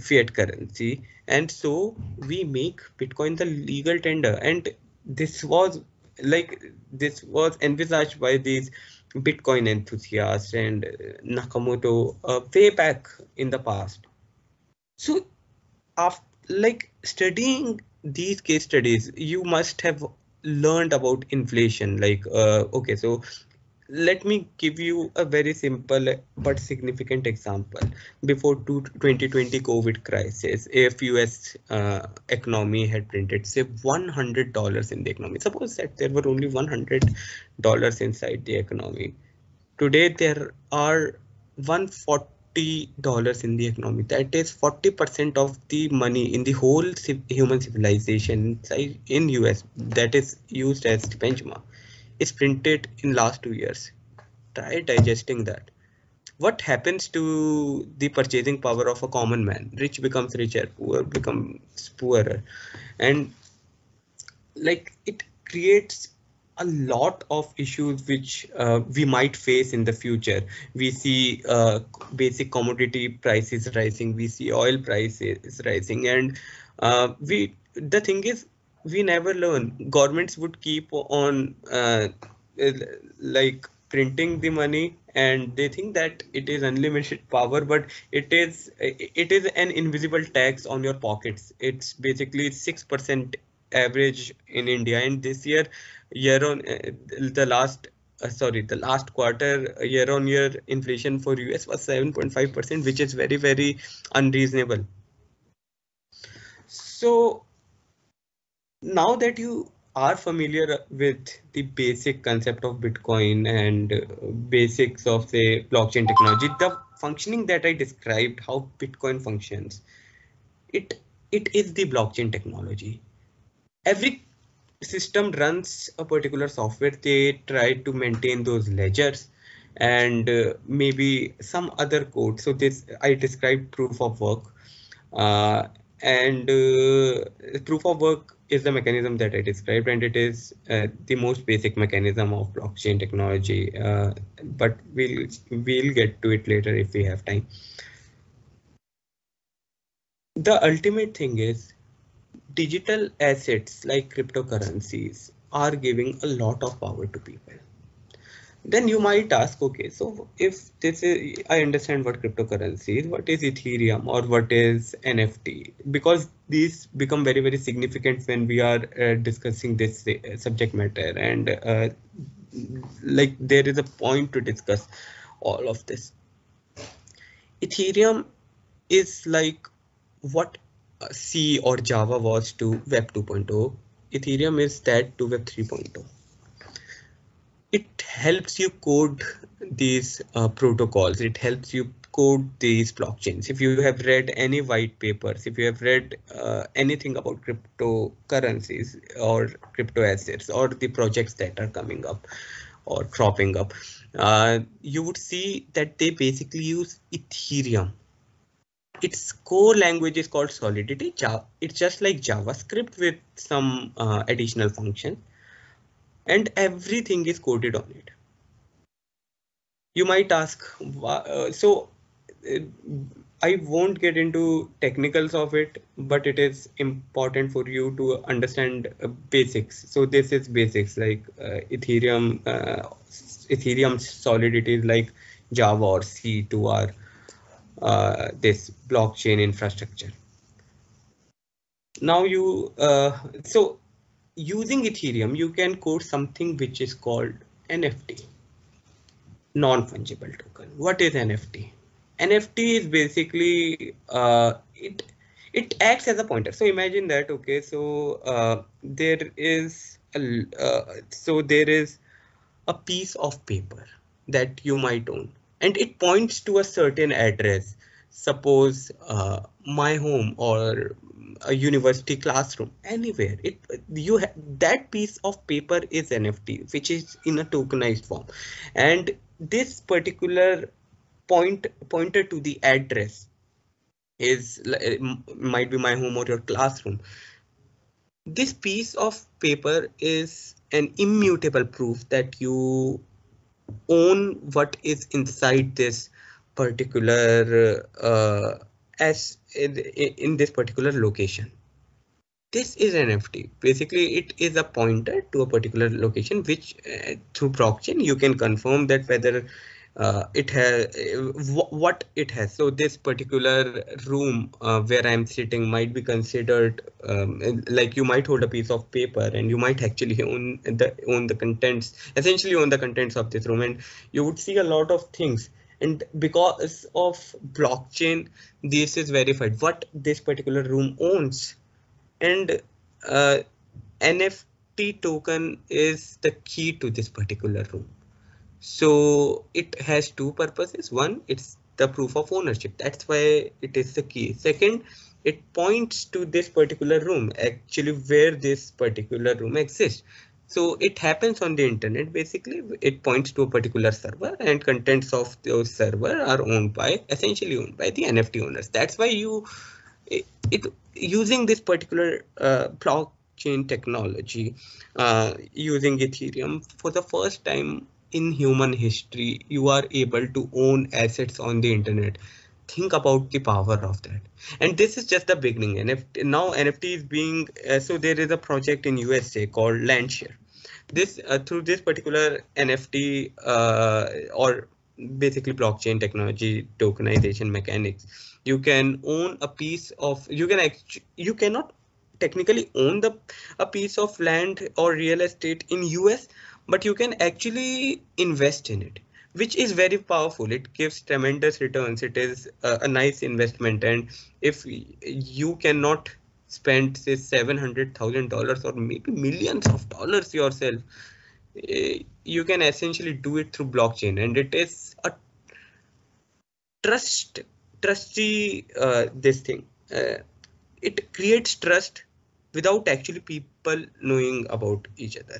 fiat currency. And so we make Bitcoin the legal tender. And this was like, this was envisaged by these Bitcoin enthusiasts and Nakamoto uh, way back in the past. So after like studying these case studies you must have learned about inflation like uh, okay so let me give you a very simple but significant example. Before 2020 covid crisis if us uh, economy had printed say 100 dollars in the economy. Suppose that there were only 100 dollars inside the economy. Today there are 140 dollars in the economy. That is 40 percent of the money in the whole human civilization in us that is used as the benchmark. Is printed in last two years. Try digesting that. What happens to the purchasing power of a common man? Rich becomes richer poor becomes poorer. And like it creates a lot of issues which uh, we might face in the future. We see uh, basic commodity prices rising, we see oil prices rising, and uh, we the thing is we never learn. Governments would keep on uh, like printing the money and they think that it is unlimited power but it is it is an invisible tax on your pockets it's basically 6% average in India. And this year, year on uh, the last uh, sorry, the last quarter year on year inflation for US was 7.5%, which is very, very unreasonable. So now that you are familiar with the basic concept of Bitcoin and uh, basics of the blockchain technology, the functioning that I described, how Bitcoin functions, it it is the blockchain technology. Every system runs a particular software, they try to maintain those ledgers and uh, maybe some other code. So this I described proof of work uh, and uh, proof of work is the mechanism that I described and it is uh, the most basic mechanism of blockchain technology. Uh, but we'll we'll get to it later if we have time. The ultimate thing is digital assets like cryptocurrencies are giving a lot of power to people. Then you might ask okay so if this is i understand what cryptocurrency is what is ethereum or what is nft because these become very very significant when we are uh, discussing this uh, subject matter and uh, like there is a point to discuss all of this. Ethereum is like what C or Java was to Web 2.0, Ethereum is that to Web 3.0. It helps you code these uh, protocols. It helps you code these blockchains. If you have read any white papers, if you have read uh, anything about cryptocurrencies or crypto assets or the projects that are coming up or cropping up, uh, you would see that they basically use Ethereum its core language is called Solidity. It's just like JavaScript with some uh, additional function and everything is coded on it. You might ask, uh, so uh, I won't get into technicals of it, but it is important for you to understand uh, basics. So this is basics like uh, Ethereum, uh, Ethereum Solidity is like Java or C to our uh, this blockchain infrastructure. Now you, uh, so using Ethereum, you can code something which is called NFT, non-fungible token. What is NFT? NFT is basically, uh, it, it acts as a pointer. So imagine that, okay, so uh, there is, a, uh, so there is a piece of paper that you might own and it points to a certain address. Suppose uh, my home or a university classroom. Anywhere. It you that piece of paper is nft which is in a tokenized form. And this particular point pointer to the address is might be my home or your classroom. This piece of paper is an immutable proof that you own what is inside this particular uh, as in, in this particular location. This is nft basically it is a pointer to a particular location which uh, through blockchain you can confirm that whether uh, it has what it has. So this particular room uh, where i'm sitting might be considered um, like you might hold a piece of paper and you might actually own the own the contents essentially own the contents of this room. And you would see a lot of things. And because of blockchain this is verified what this particular room owns. And uh, nft token is the key to this particular room so it has two purposes. One, it's the proof of ownership. That's why it is the key. Second, it points to this particular room, actually where this particular room exists. So it happens on the internet. Basically, it points to a particular server and contents of those server are owned by essentially owned by the NFT owners. That's why you it, it using this particular uh, blockchain technology uh, using Ethereum for the first time in human history you are able to own assets on the internet. Think about the power of that. And this is just the beginning. NFT, now nft is being uh, so there is a project in usa called landshare this uh, through this particular nft uh, or basically blockchain technology tokenization mechanics you can own a piece of you can actually you cannot technically own the a piece of land or real estate in US, but you can actually invest in it, which is very powerful. It gives tremendous returns. It is a, a nice investment, and if you cannot spend say seven hundred thousand dollars or maybe millions of dollars yourself, eh, you can essentially do it through blockchain, and it is a trust trusty uh, this thing uh, it creates trust without actually people knowing about each other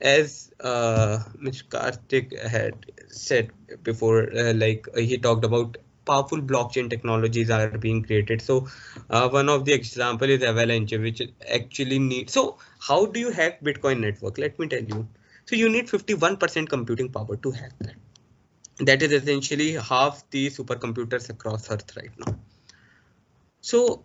as uh, Mr. Kartik had said before, uh, like uh, he talked about powerful blockchain technologies are being created. So uh, one of the example is Avalanche, which actually needs. So how do you hack Bitcoin network? Let me tell you. So you need 51% computing power to hack that that is essentially half the supercomputers across earth right now so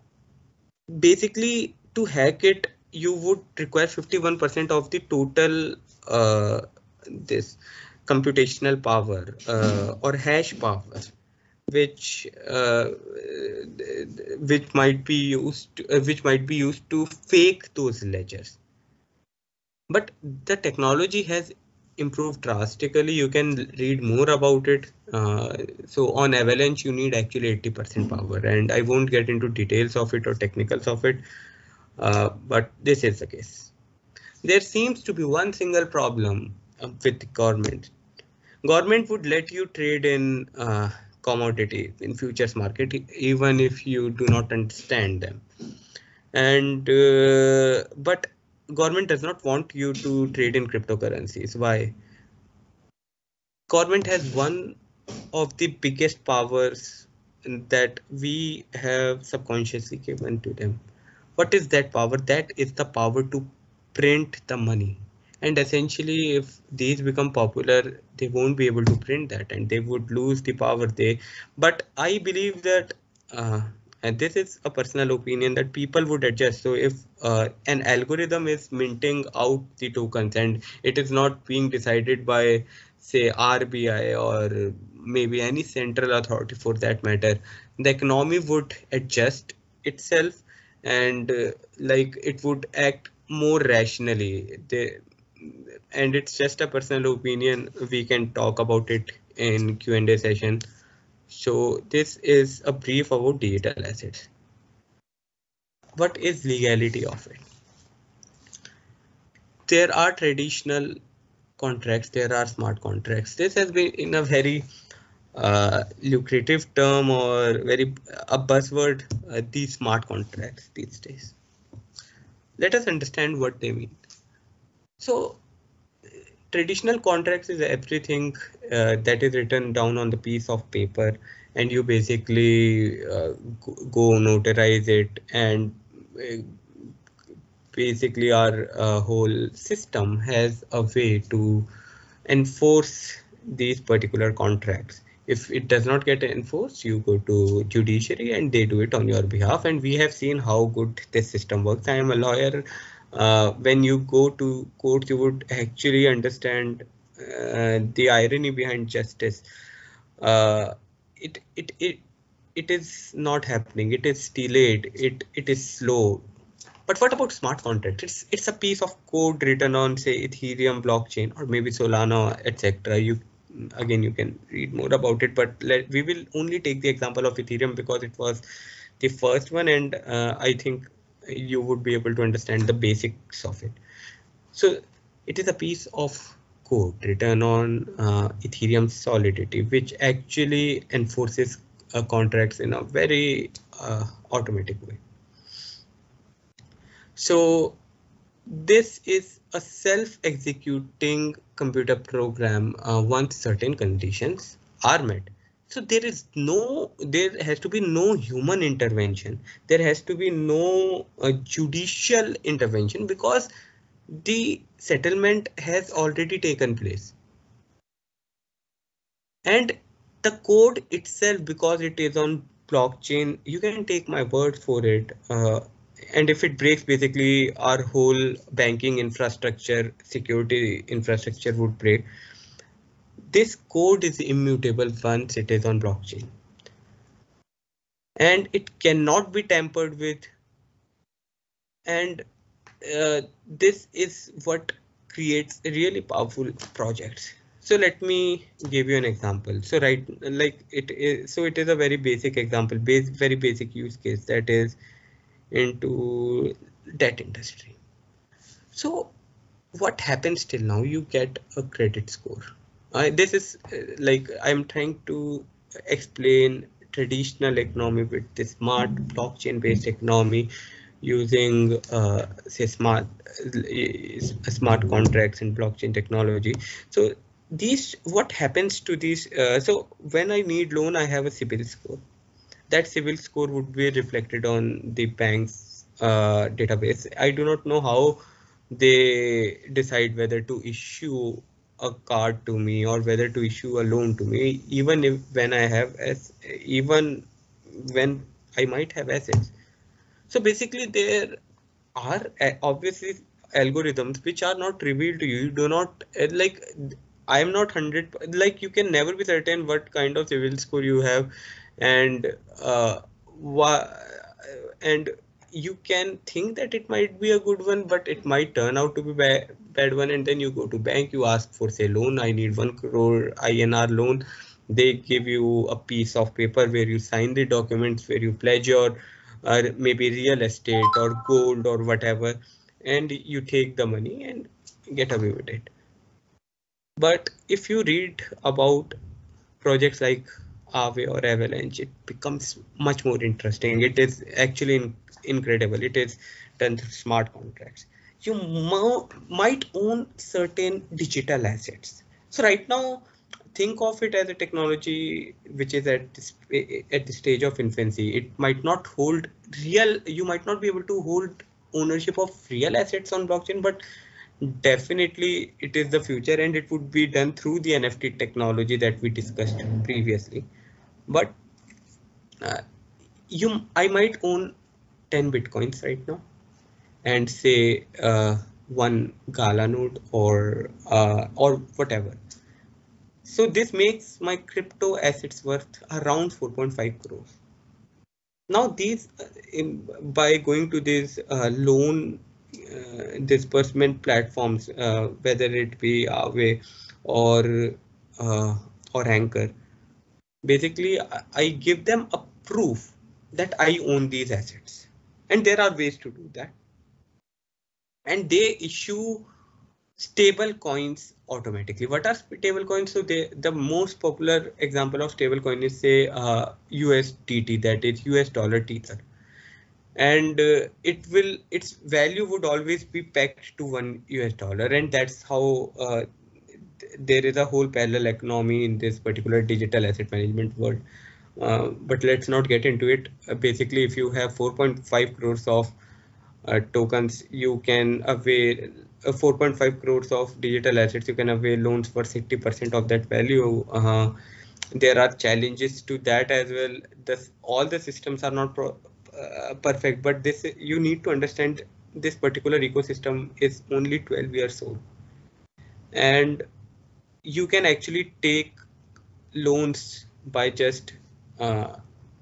basically to hack it you would require 51% of the total uh, this computational power uh, or hash power which uh, which might be used uh, which might be used to fake those ledgers but the technology has improved drastically. You can read more about it. Uh, so on Avalanche, you need actually 80% power, and I won't get into details of it or technicals of it, uh, but this is the case. There seems to be one single problem uh, with the government. Government would let you trade in uh, commodity in futures market even if you do not understand them and uh, but government does not want you to trade in cryptocurrencies. Why? Government has one of the biggest powers that we have subconsciously given to them. What is that power? That is the power to print the money. And essentially, if these become popular, they won't be able to print that and they would lose the power they. But I believe that uh, and this is a personal opinion that people would adjust so if uh, an algorithm is minting out the tokens and it is not being decided by say RBI or maybe any central authority for that matter the economy would adjust itself and uh, like it would act more rationally they, and it's just a personal opinion we can talk about it in Q&A session so this is a brief about digital assets. What is legality of it? There are traditional contracts, there are smart contracts. This has been in a very uh, lucrative term or very a buzzword, uh, these smart contracts these days. Let us understand what they mean. So traditional contracts is everything uh, that is written down on the piece of paper and you basically uh, go notarize it and uh, basically our uh, whole system has a way to enforce these particular contracts if it does not get enforced you go to judiciary and they do it on your behalf and we have seen how good this system works i am a lawyer uh, when you go to court, you would actually understand uh, the irony behind justice. Uh, it, it, it, it is not happening. It is delayed. It, it is slow. But what about smart contract? It's it's a piece of code written on say Ethereum blockchain or maybe Solana, etc. You again you can read more about it, but let, we will only take the example of Ethereum because it was the first one, and uh, I think you would be able to understand the basics of it. So it is a piece of code written on uh, Ethereum Solidity, which actually enforces uh, contracts in a very uh, automatic way. So this is a self-executing computer program uh, once certain conditions are met. So there is no there has to be no human intervention. There has to be no uh, judicial intervention because the settlement has already taken place. And the code itself because it is on blockchain you can take my word for it uh, and if it breaks basically our whole banking infrastructure security infrastructure would break. This code is immutable once it is on blockchain. And it cannot be tampered with. And uh, this is what creates really powerful projects. So let me give you an example. So right like it is so it is a very basic example base very basic use case. That is into debt industry. So what happens till now you get a credit score. Uh, this is uh, like i'm trying to explain traditional economy with the smart blockchain based economy using uh, say smart uh, smart contracts and blockchain technology. So these what happens to these uh, so when i need loan i have a CIBIL score that CIBIL score would be reflected on the bank's uh, database. I do not know how they decide whether to issue a card to me or whether to issue a loan to me. Even if when i have as even when i might have assets. So basically there are uh, obviously algorithms which are not revealed to you. You do not uh, like i am not 100 like you can never be certain what kind of CIBIL score you have and uh, and you can think that it might be a good one but it might turn out to be bad, bad one. And then you go to bank you ask for say loan. I need 1 crore inr loan. They give you a piece of paper where you sign the documents where you pledge your or uh, maybe real estate or gold or whatever and you take the money and get away with it. But if you read about projects like Aave or Avalanche, it becomes much more interesting. It is actually in, incredible. It is done through smart contracts. You might own certain digital assets. So right now, think of it as a technology which is at at the stage of infancy. It might not hold real. You might not be able to hold ownership of real assets on blockchain, but definitely it is the future and it would be done through the nft technology that we discussed previously but uh, you i might own 10 bitcoins right now and say uh, one gala node or uh, or whatever. So this makes my crypto assets worth around 4.5 crores. Now these uh, by going to these uh, loan uh, disbursement platforms whether it be Aave or or anchor basically I give them a proof that I own these assets. And there are ways to do that. And they issue stable coins automatically. What are stable coins? So they, the most popular example of stable coin is say uh, USDT, that is US dollar tether. And uh, it will its value would always be pegged to one US dollar, and that's how uh, there is a whole parallel economy in this particular digital asset management world. Uh, but let's not get into it. Uh, basically, if you have 4.5 crores of uh, tokens, you can avail uh, 4.5 crores of digital assets. You can avail loans for 60% of that value. Uh, there are challenges to that as well. This, all the systems are not uh, perfect, but this you need to understand this particular ecosystem is only 12 years old and you can actually take loans by just uh,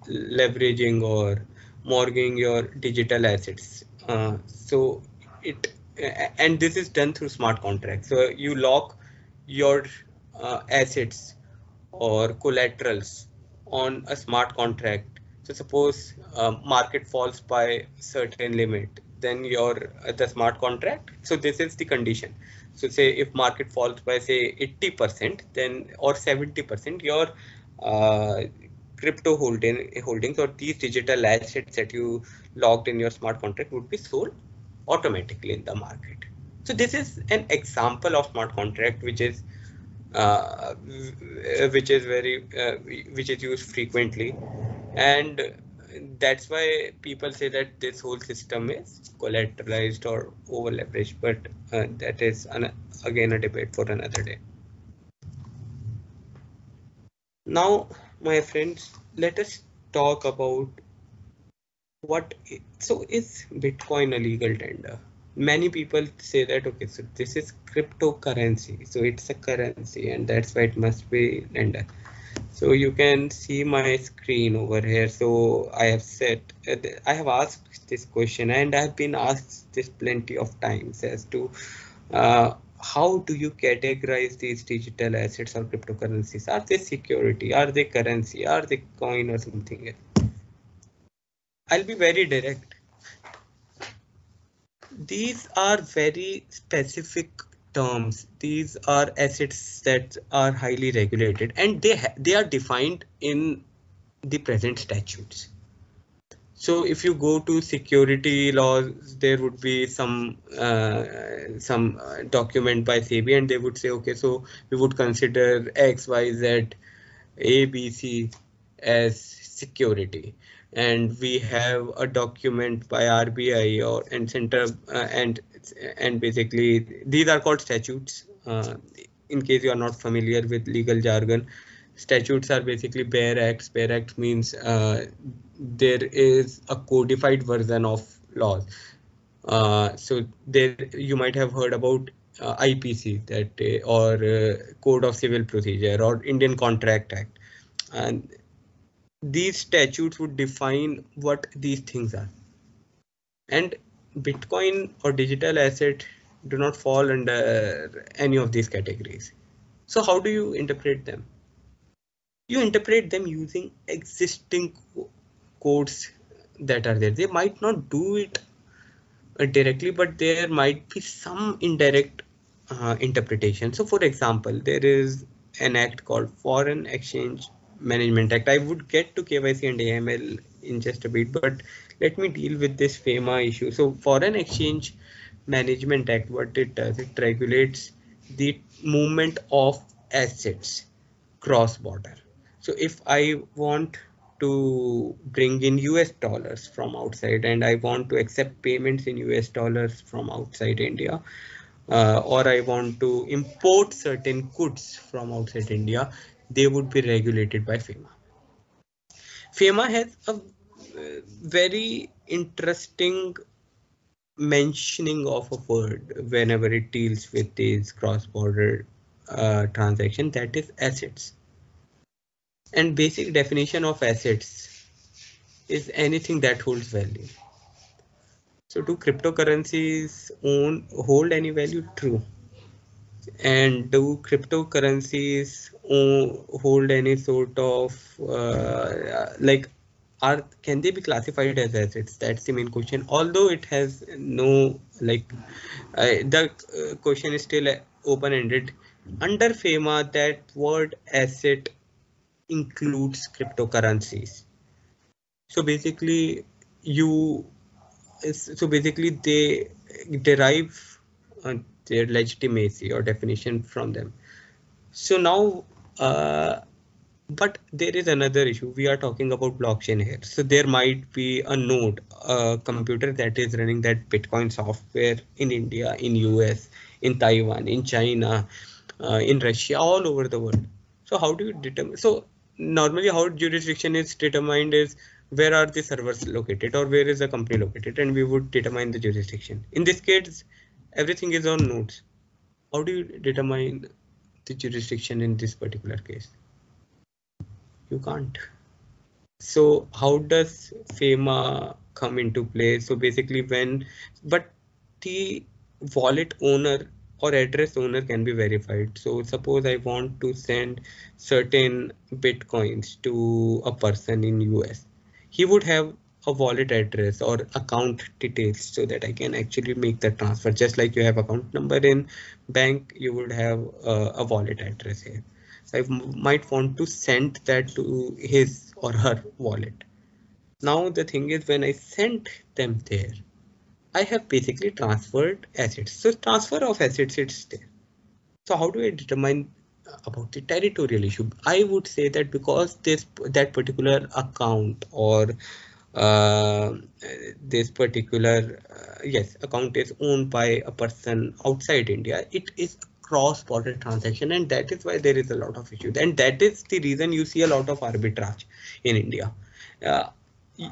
leveraging or mortgaging your digital assets. Uh, so it and this is done through smart contracts. So you lock your uh, assets or collaterals on a smart contract. So suppose uh, market falls by certain limit, then your the smart contract. So this is the condition. So say if market falls by say 80%, then or 70%, your uh, crypto holding holdings or these digital assets that you logged in your smart contract would be sold automatically in the market. So this is an example of smart contract which is uh, which is very uh, which is used frequently and that's why people say that this whole system is collateralized or over leveraged but uh, that is an, again a debate for another day. Now my friends let us talk about what so is bitcoin a legal tender? Many people say that okay so this is cryptocurrency so it's a currency and that's why it must be lender So you can see my screen over here. So I have said, I have asked this question and I have been asked this plenty of times as to uh, how do you categorize these digital assets or cryptocurrencies? Are they security? Are they currency? Are they coin or something else? I'll be very direct. These are very specific terms. These are assets that are highly regulated and they they are defined in the present statutes. So if you go to security laws, there would be some uh, some uh, document by SEBI and they would say, okay, so we would consider X, Y, Z, A, B, C as security. And we have a document by RBI or and center uh, and and basically these are called statutes. Uh, in case you are not familiar with legal jargon, statutes are basically bare acts. Bare act means uh, there is a codified version of laws. Uh, so there you might have heard about uh, IPC that or uh, Code of Civil Procedure or Indian Contract Act, and these statutes would define what these things are. And Bitcoin or digital asset do not fall under any of these categories. So how do you interpret them? You interpret them using existing codes that are there. They might not do it uh, directly, but there might be some indirect uh, interpretation. So for example, there is an act called Foreign Exchange Management Act. I would get to KYC and AML in just a bit, but let me deal with this FEMA issue. So Foreign Exchange Management Act, what it does, it regulates the movement of assets cross border. So if I want to bring in US dollars from outside and I want to accept payments in US dollars from outside India, uh, or I want to import certain goods from outside India, they would be regulated by FEMA. FEMA has a very interesting mentioning of a word whenever it deals with these cross-border uh, transaction that is assets and basic definition of assets is anything that holds value. So do cryptocurrencies own hold any value? True. And do cryptocurrencies own, hold any sort of uh, like are can they be classified as assets? That's the main question. Although it has no like uh, the uh, question is still open-ended. Under FEMA, that word asset includes cryptocurrencies. So basically you so basically they derive uh, their legitimacy or definition from them. So now uh, but there is another issue. We are talking about blockchain here. So there might be a node, a computer that is running that Bitcoin software in India, in US, in Taiwan, in China, uh, in Russia, all over the world. So how do you determine? So normally how jurisdiction is determined is where are the servers located or where is the company located and we would determine the jurisdiction. In this case, everything is on nodes. How do you determine the jurisdiction in this particular case? You can't. So how does FEMA come into play? So basically when, but the wallet owner or address owner can be verified. So suppose I want to send certain bitcoins to a person in US. He would have a wallet address or account details so that I can actually make the transfer. Just like you have account number in bank, you would have uh, a wallet address here. I might want to send that to his or her wallet. Now the thing is when I sent them there, I have basically transferred assets. So transfer of assets it's there. So how do I determine about the territorial issue? I would say that because this that particular account or uh, this particular uh, yes account is owned by a person outside India, it is a cross-border transaction, and that is why there is a lot of issues. And that is the reason you see a lot of arbitrage in India. Uh,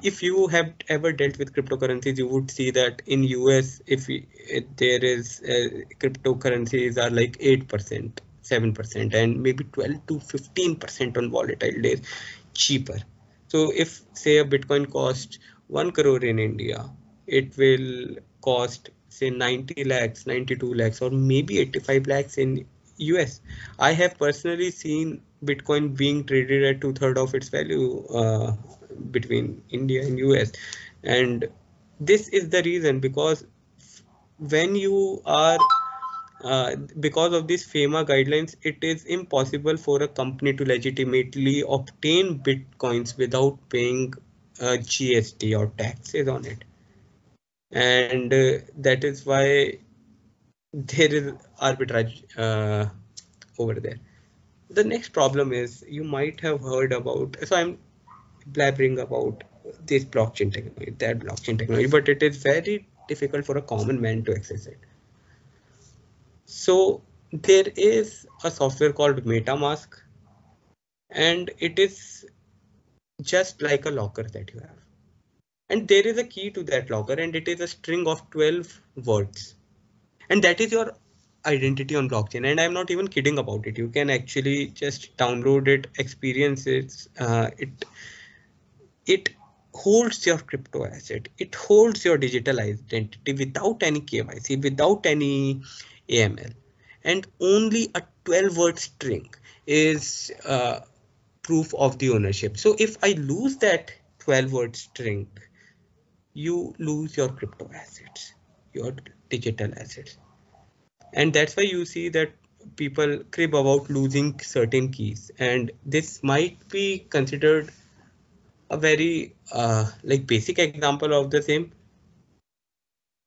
if you have ever dealt with cryptocurrencies, you would see that in US, if, we, if there is uh, cryptocurrencies are like 8%, 7% and maybe 12 to 15% on volatile days cheaper. So if say a Bitcoin costs 1 crore in India, it will cost say 90 lakhs, 92 lakhs, or maybe 85 lakhs in US. I have personally seen Bitcoin being traded at two thirds of its value uh, between India and US. And this is the reason because when you are uh, because of these FEMA guidelines, it is impossible for a company to legitimately obtain bitcoins without paying uh, GST or taxes on it. And uh, that is why there is arbitrage uh, over there. The next problem is you might have heard about, so I'm blabbering about this blockchain technology, that blockchain technology, but it is very difficult for a common man to access it. So there is a software called MetaMask, and it is just like a locker that you have. And there is a key to that locker, and it is a string of 12 words. And that is your identity on blockchain. And I'm not even kidding about it. You can actually just download it, experience it. Uh, it it holds your crypto asset. It holds your digital identity without any KYC, without any AML. And only a 12 word string is uh, proof of the ownership. So if I lose that 12 word string, you lose your crypto assets, your digital assets. And that's why you see that people crib about losing certain keys. And this might be considered a very uh, like basic example of the same.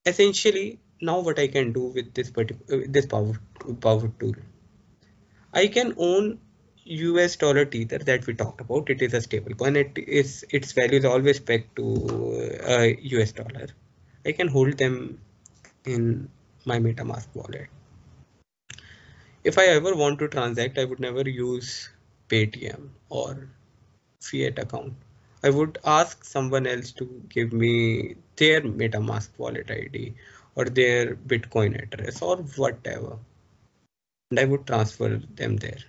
Essentially, now what I can do with this particular this power power tool, I can own US dollar tether that we talked about. It is a stable coin. It is its value is always pegged to uh, US dollar. I can hold them in my MetaMask wallet. If I ever want to transact, I would never use Paytm or fiat account. I would ask someone else to give me their MetaMask wallet ID or their Bitcoin address or whatever. And I would transfer them there.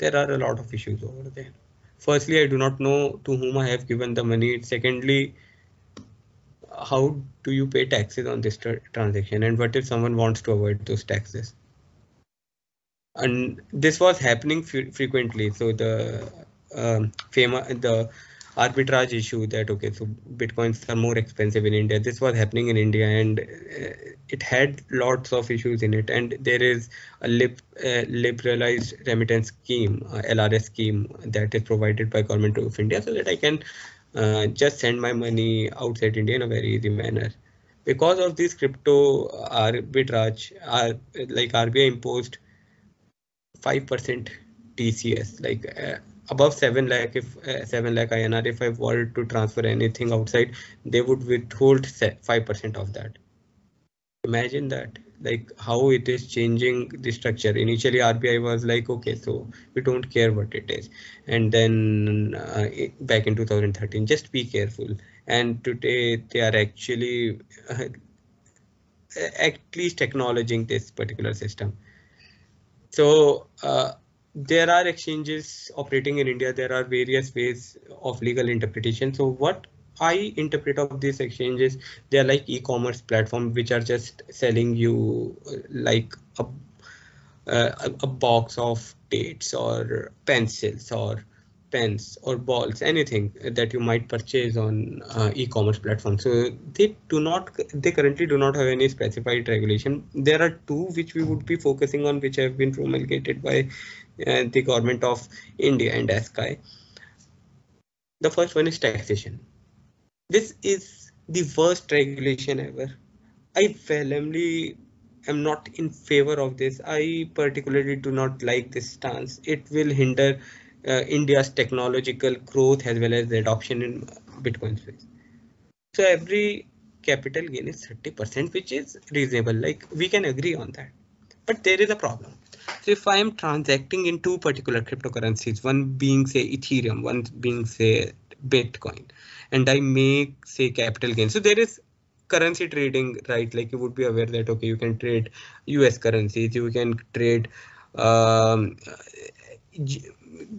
There are a lot of issues over there. Firstly, I do not know to whom I have given the money. Secondly, how do you pay taxes on this transaction? And what if someone wants to avoid those taxes? And this was happening frequently. So the um, the arbitrage issue that okay so bitcoins are more expensive in india. This was happening in india and uh, it had lots of issues in it. And there is a uh, liberalized remittance scheme uh, lrs scheme that is provided by government of india so that i can uh, just send my money outside india in a very easy manner. Because of this crypto arbitrage uh, like rbi imposed 5% tcs like uh, above 7 lakh if uh, 7 lakh INR if I were to transfer anything outside they would withhold 5% of that. Imagine that like how it is changing the structure. Initially RBI was like okay so we don't care what it is. And then uh, back in 2013 just be careful. And today they are actually uh, at least acknowledging this particular system. So uh, there are exchanges operating in India. There are various ways of legal interpretation. So what I interpret of these exchanges, they are like e-commerce platform which are just selling you like a, uh, a box of dates or pencils or pens or balls, anything that you might purchase on uh, e-commerce platform. So they do not, they currently do not have any specified regulation. There are two which we would be focusing on, which have been promulgated by uh, the government of India and ASCI. The first one is taxation. This is the worst regulation ever. I vehemently am not in favor of this. I particularly do not like this stance. It will hinder uh, India's technological growth as well as the adoption in Bitcoin space. So every capital gain is 30%, which is reasonable. Like we can agree on that. But there is a problem. So if I am transacting in two particular cryptocurrencies, one being say Ethereum, one being say Bitcoin, and I make say capital gain. So there is currency trading, right? Like you would be aware that okay, you can trade US currencies, you can trade um,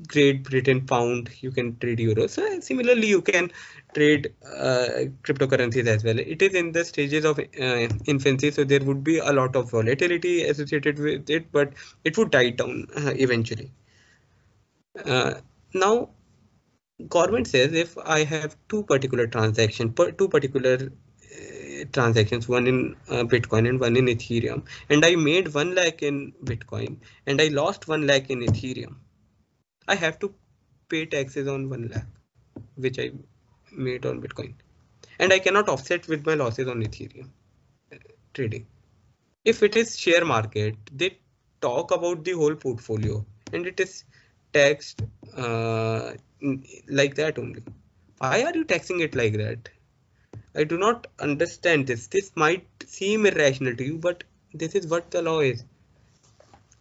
Great Britain pound, you can trade euros. So similarly, you can trade uh, cryptocurrencies as well. It is in the stages of uh, infancy, so there would be a lot of volatility associated with it, but it would die down uh, eventually. Uh, now, government says if I have two particular transactions, per two particular uh, transactions, one in uh, Bitcoin and one in Ethereum, and I made one lakh in Bitcoin and I lost one lakh in Ethereum I have to pay taxes on 1 lakh, which I made on Bitcoin. And I cannot offset with my losses on Ethereum trading. If it is share market, they talk about the whole portfolio and it is taxed uh, like that only. Why are you taxing it like that? I do not understand this. This might seem irrational to you, but this is what the law is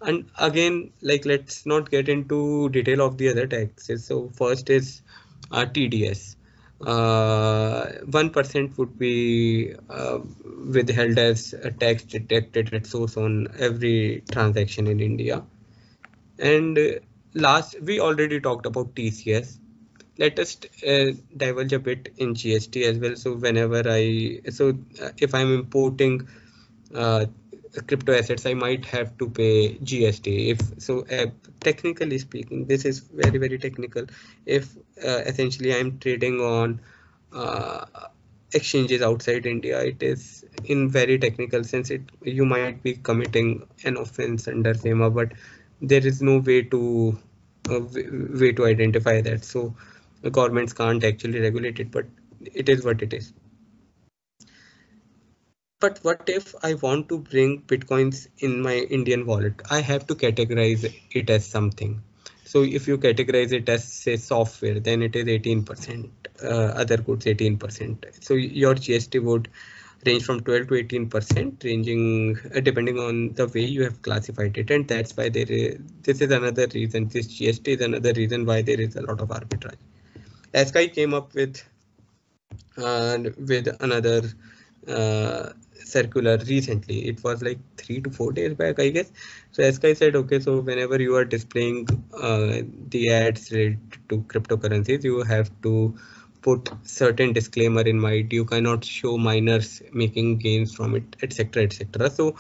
and again like let's not get into detail of the other taxes so first is uh, tds uh, 1% would be uh, withheld as a tax deducted at source on every transaction in India. And uh, last, we already talked about TCS. Let us uh, divulge a bit in GST as well. So whenever I, so uh, if I'm importing crypto assets i might have to pay gst if so uh, technically speaking this is very very technical. If uh, essentially i'm trading on uh, exchanges outside india it is in very technical sense it you might be committing an offense under FEMA but there is no way to uh, way to identify that. So governments can't actually regulate it but it is what it is but what if I want to bring Bitcoins in my Indian wallet? I have to categorize it as something. So if you categorize it as say software, then it is 18%, uh, other goods 18%. So your GST would range from 12 to 18%, ranging uh, depending on the way you have classified it. And that's why there is, this is another reason, this GST is another reason why there is a lot of arbitrage. ASCI came up with, uh, with another uh, circular recently. It was like three to four days back i guess. So ASCI said okay so whenever you are displaying uh, the ads related to cryptocurrencies you have to put certain disclaimer in mind. You cannot show minors making gains from it etc etc so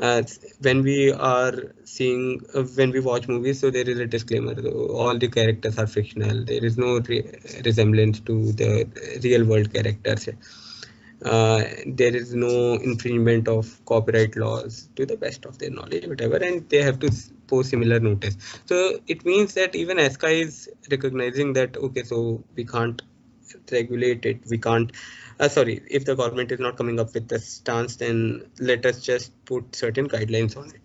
uh, when we are seeing uh, when we watch movies so there is a disclaimer. All the characters are fictional. There is no re resemblance to the real world characters uh, there is no infringement of copyright laws to the best of their knowledge, whatever, and they have to post similar notice. So it means that even ASCI is recognizing that, okay, so we can't regulate it, we can't, uh, sorry, if the government is not coming up with the stance, then let us just put certain guidelines on it.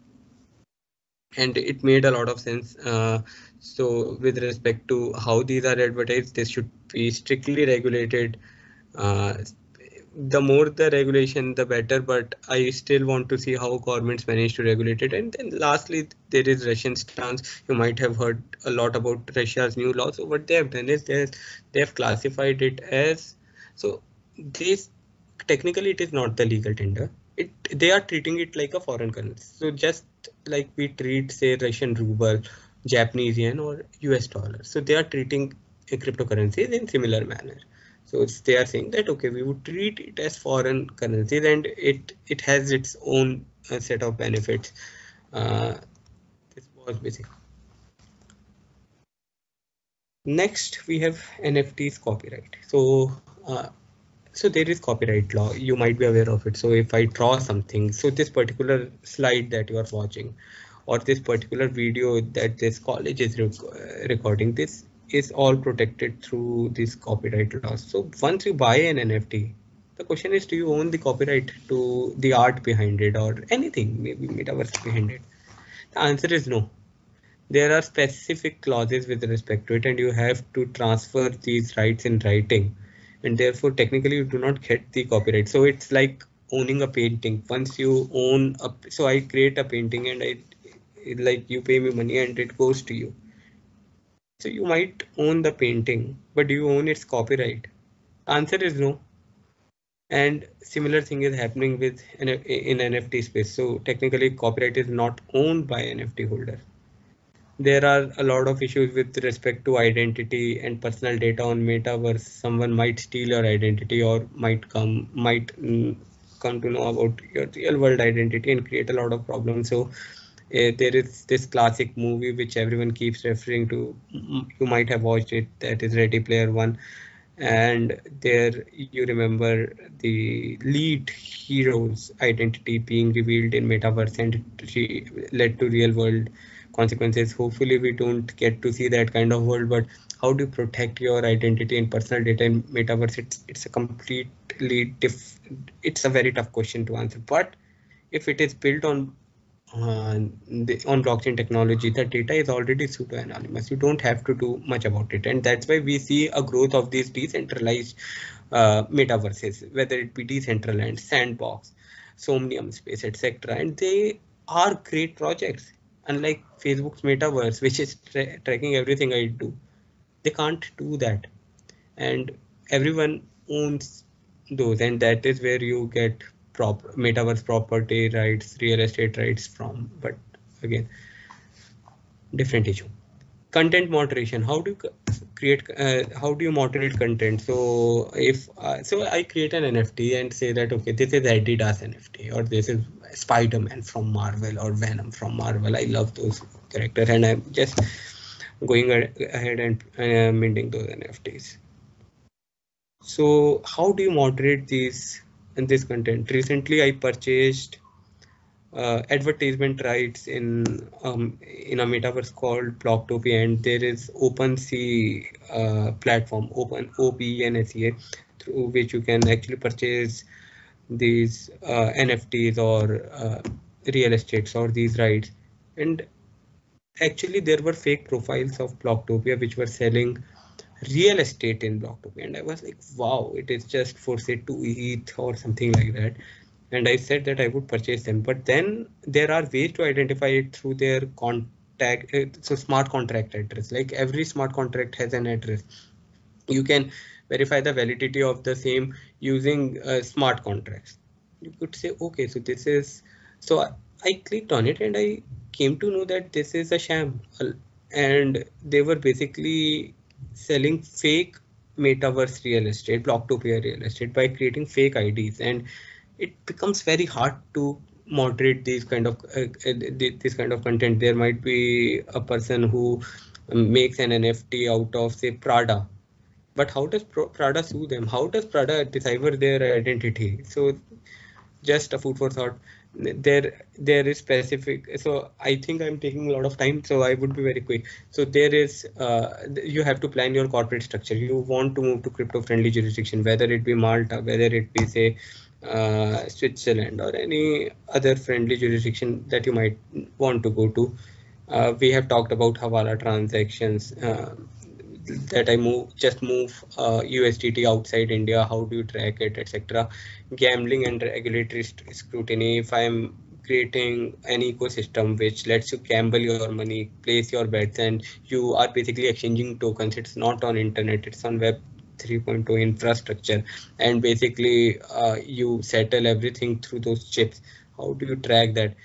And it made a lot of sense. Uh, so with respect to how these are advertised, this should be strictly regulated uh, the more the regulation, the better. But I still want to see how governments manage to regulate it. And then lastly, there is Russian stance. You might have heard a lot about Russia's new law. So what they have done is they they have classified it as so this technically it is not the legal tender. It they are treating it like a foreign currency. So just like we treat say Russian ruble, Japanese yen, or US dollar. So they are treating a cryptocurrencies in similar manner. So it's they are saying that okay, we would treat it as foreign currencies and it it has its own uh, set of benefits. Uh, this was basic. Next, we have NFTs copyright. So uh, so there is copyright law. You might be aware of it. So if I draw something, so this particular slide that you are watching, or this particular video that this college is rec recording, this is all protected through these copyright laws. So once you buy an NFT, the question is, do you own the copyright to the art behind it or anything, maybe metaverse behind it? The answer is no. There are specific clauses with respect to it, and you have to transfer these rights in writing, and therefore technically you do not get the copyright. So it's like owning a painting. Once you own a, so I create a painting and I like you pay me money and it goes to you so you might own the painting, but do you own its copyright? Answer is no. and similar thing is happening with in nft space so technically copyright is not owned by nft holder there are a lot of issues with respect to identity and personal data on metaverse someone might steal your identity or might come might mm, come to know about your real world identity and create a lot of problems so uh, there is this classic movie which everyone keeps referring to. You might have watched it that is ready player one. And there you remember the lead hero's identity being revealed in metaverse and she led to real world consequences. Hopefully we don't get to see that kind of world but how do you protect your identity and personal data in metaverse? It's it's a completely diff it's a very tough question to answer. But if it is built on uh, the, on blockchain technology, the data is already pseudo-anonymous. You don't have to do much about it. And that's why we see a growth of these decentralized uh, metaverses, whether it be Decentraland, Sandbox, Somnium Space, etc. And they are great projects. Unlike Facebook's metaverse, which is tra tracking everything I do, they can't do that. And everyone owns those, and that is where you get prop metaverse property rights, real estate rights from. But again, different issue. Content moderation. How do you create? Uh, how do you moderate content? So if uh, so, I create an NFT and say that okay, this is Adidas NFT or this is Spider-Man from Marvel or Venom from Marvel. I love those characters and I'm just going ahead and uh, minting those NFTs. So how do you moderate these in this content. Recently, I purchased uh, advertisement rights in um, in a metaverse called Blocktopia, and there is OpenSea uh, platform, Open OpenSea, through which you can actually purchase these uh, NFTs or uh, real estates or these rights. And actually, there were fake profiles of Blocktopia which were selling real estate in Blocktopia. And I was like, wow, it is just for say two ETH or something like that. And I said that I would purchase them. But then there are ways to identify it through their contact, uh, so smart contract address. Like every smart contract has an address. You can verify the validity of the same using uh, smart contracts. You could say, okay, so this is, so I, I clicked on it and I came to know that this is a sham. And they were basically selling fake metaverse real estate, Blocktopia real estate by creating fake IDs, and it becomes very hard to moderate these kind of uh, uh this kind of content. There might be a person who makes an NFT out of say Prada, but how does Prada sue them? How does Prada decipher their identity? So, just a food for thought there there is specific so i think i'm taking a lot of time so i would be very quick. So there is uh, you have to plan your corporate structure. You want to move to crypto friendly jurisdiction whether it be malta whether it be say uh, switzerland or any other friendly jurisdiction that you might want to go to. Uh, we have talked about hawala transactions uh, that I move just move uh, USDT outside India? How do you track it, etc. Gambling and regulatory scrutiny. If I'm creating an ecosystem which lets you gamble your money, place your bets, and you are basically exchanging tokens. It's not on internet. It's on web 3.0 infrastructure, and basically uh, you settle everything through those chips. How do you track that?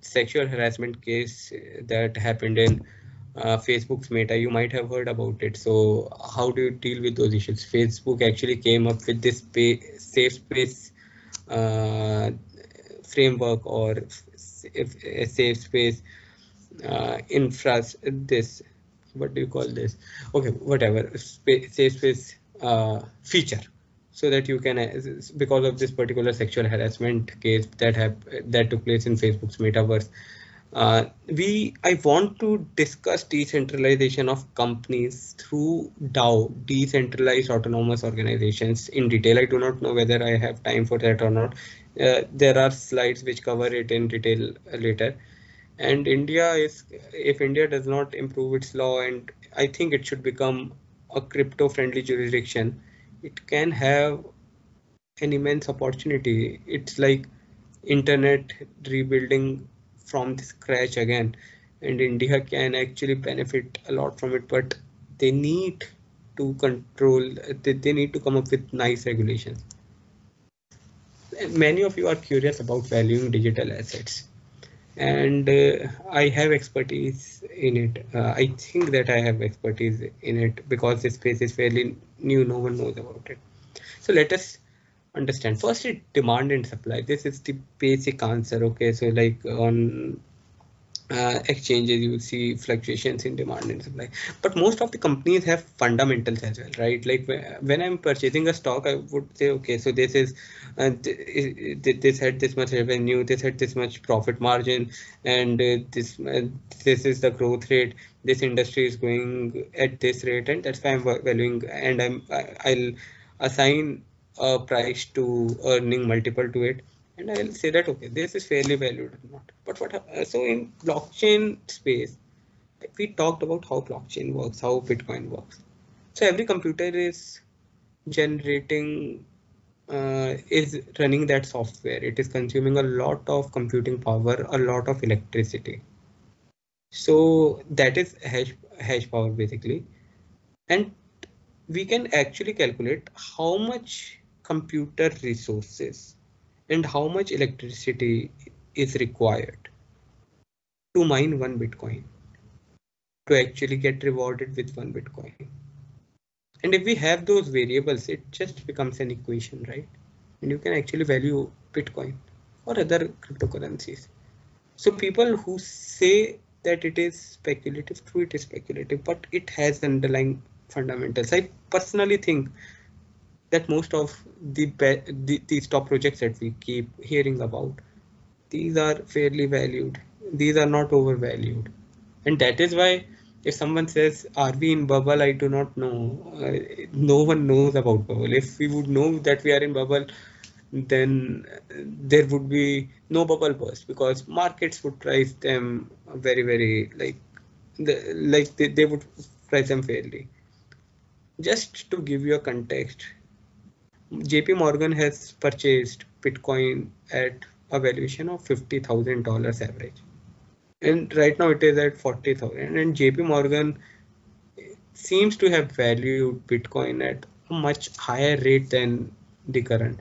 Sexual harassment case that happened in uh, Facebook's Meta. You might have heard about it. So how do you deal with those issues? Facebook actually came up with this safe space uh, framework or a safe space uh, infra. This what do you call this? Okay, whatever space, safe space uh, feature so that you can because of this particular sexual harassment case that have that took place in Facebook's metaverse uh, we I want to discuss decentralization of companies through DAO, decentralized autonomous organizations in detail. I do not know whether I have time for that or not. Uh, there are slides which cover it in detail later. And India is, if India does not improve its law, and I think it should become a crypto friendly jurisdiction, it can have an immense opportunity. It's like internet rebuilding from scratch again and India can actually benefit a lot from it but they need to control they, they need to come up with nice regulations many of you are curious about valuing digital assets and uh, I have expertise in it. Uh, I think that I have expertise in it because this space is fairly new. No one knows about it. So let us understand. First, demand and supply. This is the basic answer. Okay, so like on uh, exchanges you see fluctuations in demand and supply but most of the companies have fundamentals as well right like when i'm purchasing a stock i would say okay so this is uh, this had this much revenue this had this much profit margin and uh, this uh, this is the growth rate this industry is going at this rate and that's why i'm valuing and i'm i'll assign a price to earning multiple to it and I'll say that okay, this is fairly valued or not. But what uh, so in blockchain space, we talked about how blockchain works, how Bitcoin works. So every computer is generating uh, is running that software. It is consuming a lot of computing power, a lot of electricity. So that is hash hash power basically, and we can actually calculate how much computer resources and how much electricity is required to mine one Bitcoin to actually get rewarded with one Bitcoin. And if we have those variables, it just becomes an equation, right? And you can actually value Bitcoin or other cryptocurrencies. So people who say that it is speculative, true, it is speculative, but it has underlying fundamentals. I personally think that most of the, the these top projects that we keep hearing about these are fairly valued. These are not overvalued. And that is why if someone says are we in bubble? I do not know. Uh, no one knows about bubble. If we would know that we are in bubble then there would be no bubble burst because markets would price them very very like the, like they, they would price them fairly. Just to give you a context JP Morgan has purchased Bitcoin at a valuation of $50,000 average. And right now it is at 40,000 and JP Morgan seems to have valued Bitcoin at a much higher rate than the current.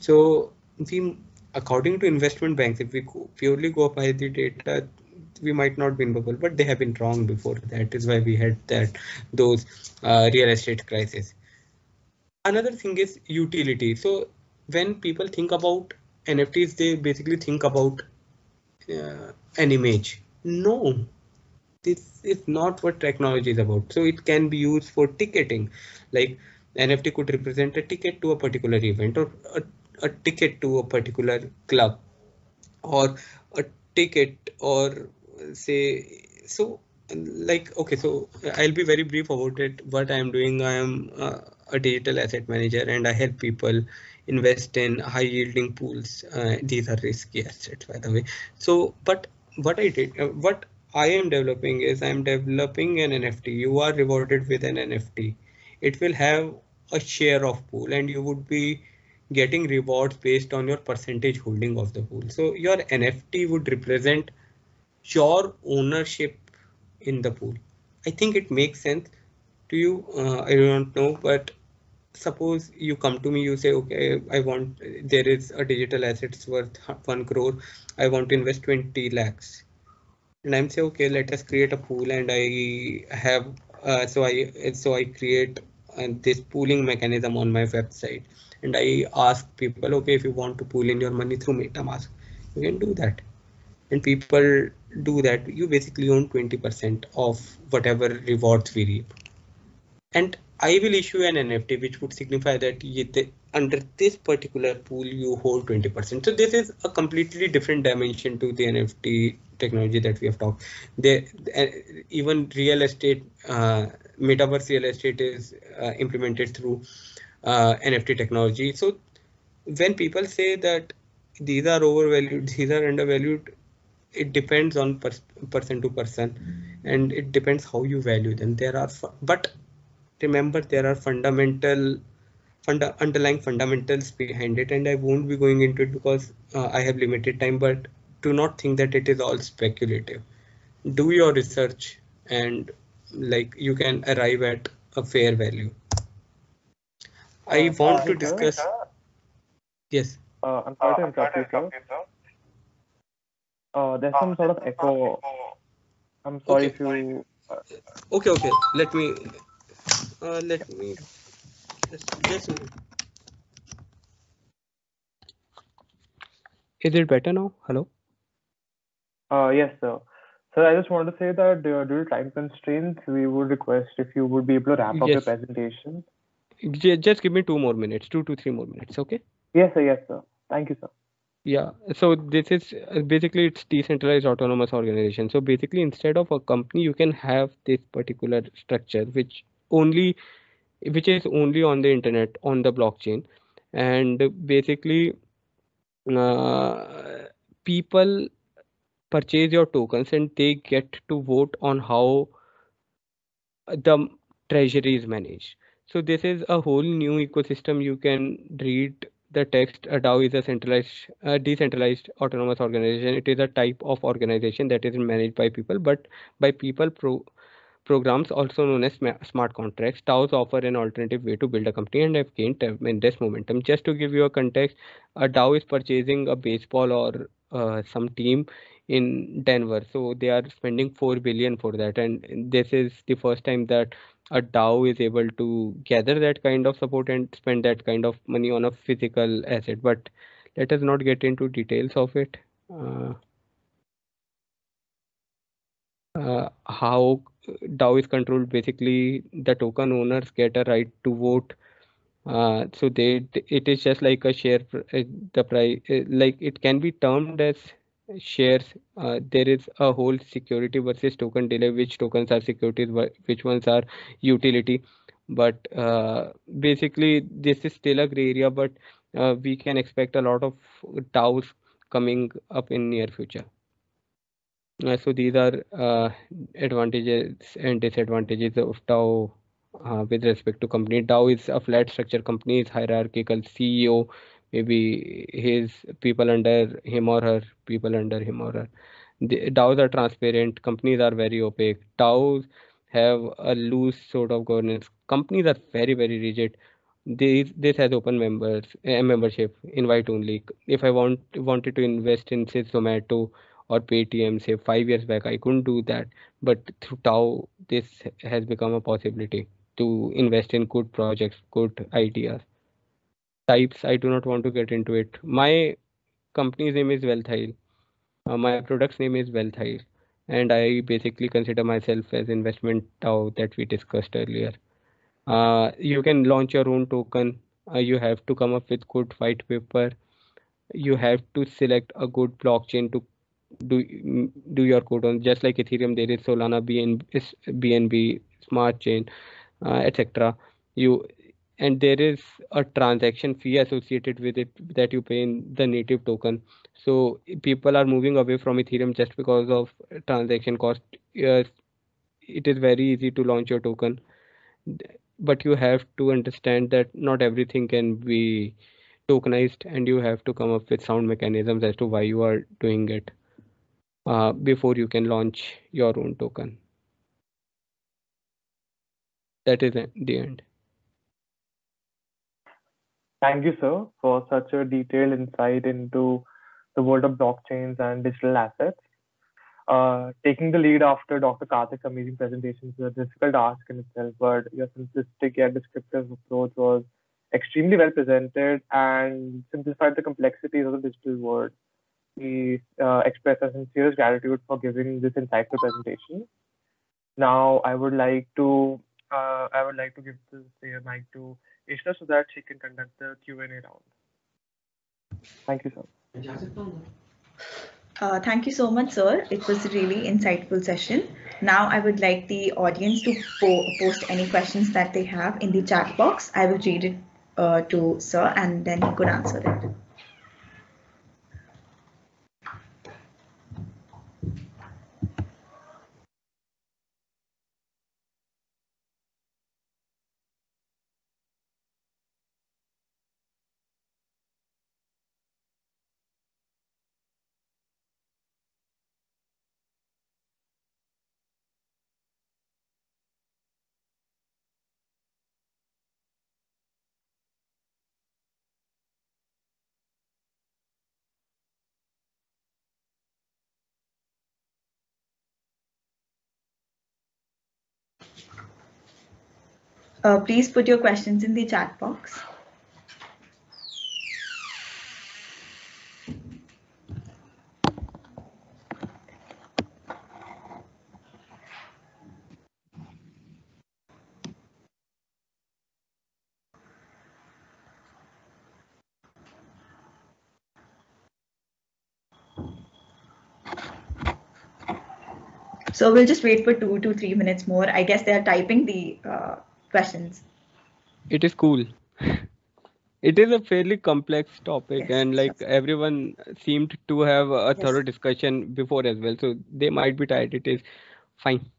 So we, according to investment banks, if we purely go by the data, we might not be in bubble, but they have been wrong before. That is why we had that those uh, real estate crisis another thing is utility. So when people think about NFTs, they basically think about uh, an image. No, this is not what technology is about. So it can be used for ticketing. Like NFT could represent a ticket to a particular event or a, a ticket to a particular club or a ticket or say so like okay so i'll be very brief about it what i am doing i am uh, a digital asset manager and I help people invest in high yielding pools. Uh, these are risky assets, by the way. So, but what I did, uh, what I am developing is I'm developing an NFT. You are rewarded with an NFT. It will have a share of pool and you would be getting rewards based on your percentage holding of the pool. So your NFT would represent your ownership in the pool. I think it makes sense to you. Uh, I don't know, but suppose you come to me, you say, okay, I want, there is a digital assets worth one crore. I want to invest 20 lakhs. And I'm say, okay, let us create a pool and I have, uh, so I, so I create uh, this pooling mechanism on my website. And I ask people, okay, if you want to pool in your money through MetaMask, you can do that. And people do that. You basically own 20% of whatever rewards we reap. And I will issue an NFT which would signify that under this particular pool you hold 20%. So this is a completely different dimension to the NFT technology that we have talked. Even real estate, uh, metaverse real estate is uh, implemented through uh, NFT technology. So when people say that these are overvalued, these are undervalued, it depends on per person to person, and it depends how you value them. There are, but remember there are fundamental funda underlying fundamentals behind it and i won't be going into it because uh, i have limited time but do not think that it is all speculative do your research and like you can arrive at a fair value i uh, want to discuss yes Uh, I'm sorry to interrupt you, sir. Uh, there's some sort of echo. I'm sorry Okay. if you. Uh, Okay, okay. Let me. Uh, let me. Just, just. Is it better now? Hello. uh, yes, sir. Sir, I just wanted to say that uh, due to time constraints, we would request if you would be able to wrap up your presentation. Just give me two more minutes, two to three more minutes. Okay. Yes, sir. Yes, sir. Thank you, sir. Yeah, so this is uh, basically it's decentralized autonomous organization. So basically, instead of a company, you can have this particular structure which only which is only on the internet on the blockchain, and basically uh, people purchase your tokens and they get to vote on how the treasury is managed. So this is a whole new ecosystem. You can read the text. A DAO is a centralized, decentralized autonomous organization. It is a type of organization that is managed by people, but by people pro programs also known as smart contracts. DAOs offer an alternative way to build a company and have gained tremendous momentum. Just to give you a context, a DAO is purchasing a baseball or uh, some team in Denver. So they are spending 4 billion for that. And this is the first time that a DAO is able to gather that kind of support and spend that kind of money on a physical asset. But let us not get into details of it. Uh, uh, how DAO is controlled, basically the token owners get a right to vote. Uh, so they it is just like a share uh, the price uh, like it can be termed as shares. Uh, there is a whole security versus token delay. Which tokens are securities? wh- Which ones are utility? But uh, basically this is still a gray area. But uh, we can expect a lot of DAOs coming up in near future. So these are uh, advantages and disadvantages of DAO uh, with respect to company. DAO is a flat structure company, is hierarchical. CEO, maybe his people under him or her, people under him or her. The DAOs are transparent. Companies are very opaque. DAOs have a loose sort of governance. Companies are very very rigid. This this has open members uh, membership, invite only. If I want wanted to invest in say Zomato or Paytm, say five years back, I couldn't do that. But through DAO, this has become a possibility to invest in good projects, good ideas. Types, I do not want to get into it. My company's name is Wealthile. Uh, my product's name is Wealthile. And I basically consider myself as investment DAO that we discussed earlier. Uh, you can launch your own token. Uh, you have to come up with good white paper. You have to select a good blockchain to do do your code on just like ethereum there is solana bn is bnb smart chain uh, etc you and there is a transaction fee associated with it that you pay in the native token. So people are moving away from ethereum just because of transaction cost. Yes it is very easy to launch your token. But you have to understand that not everything can be tokenized and you have to come up with sound mechanisms as to why you are doing it uh, before you can launch your own token. That is the end. Thank you, sir, for such a detailed insight into the world of blockchains and digital assets. Uh, taking the lead after Dr. Kartik's amazing presentation is a difficult ask in itself, but your simplistic yet descriptive approach was extremely well presented and simplified the complexities of the digital world. We uh, express our sincerest gratitude for giving this insightful presentation. Now, I would like to uh, I would like to give the the mic to Ishna so that she can conduct the Q and A round. Thank you, sir. Uh, thank you so much, sir. It was a really insightful session. Now I would like the audience to po- post any questions that they have in the chat box. I will read it uh, to sir and then he could answer it. Uh, please put your questions in the chat box. So we'll just wait for two to three minutes more. I guess they're typing the uh, questions. It is cool. it is a fairly complex topic yes, and like yes. everyone seemed to have a yes. thorough discussion before as well. So they might be tired. It is fine.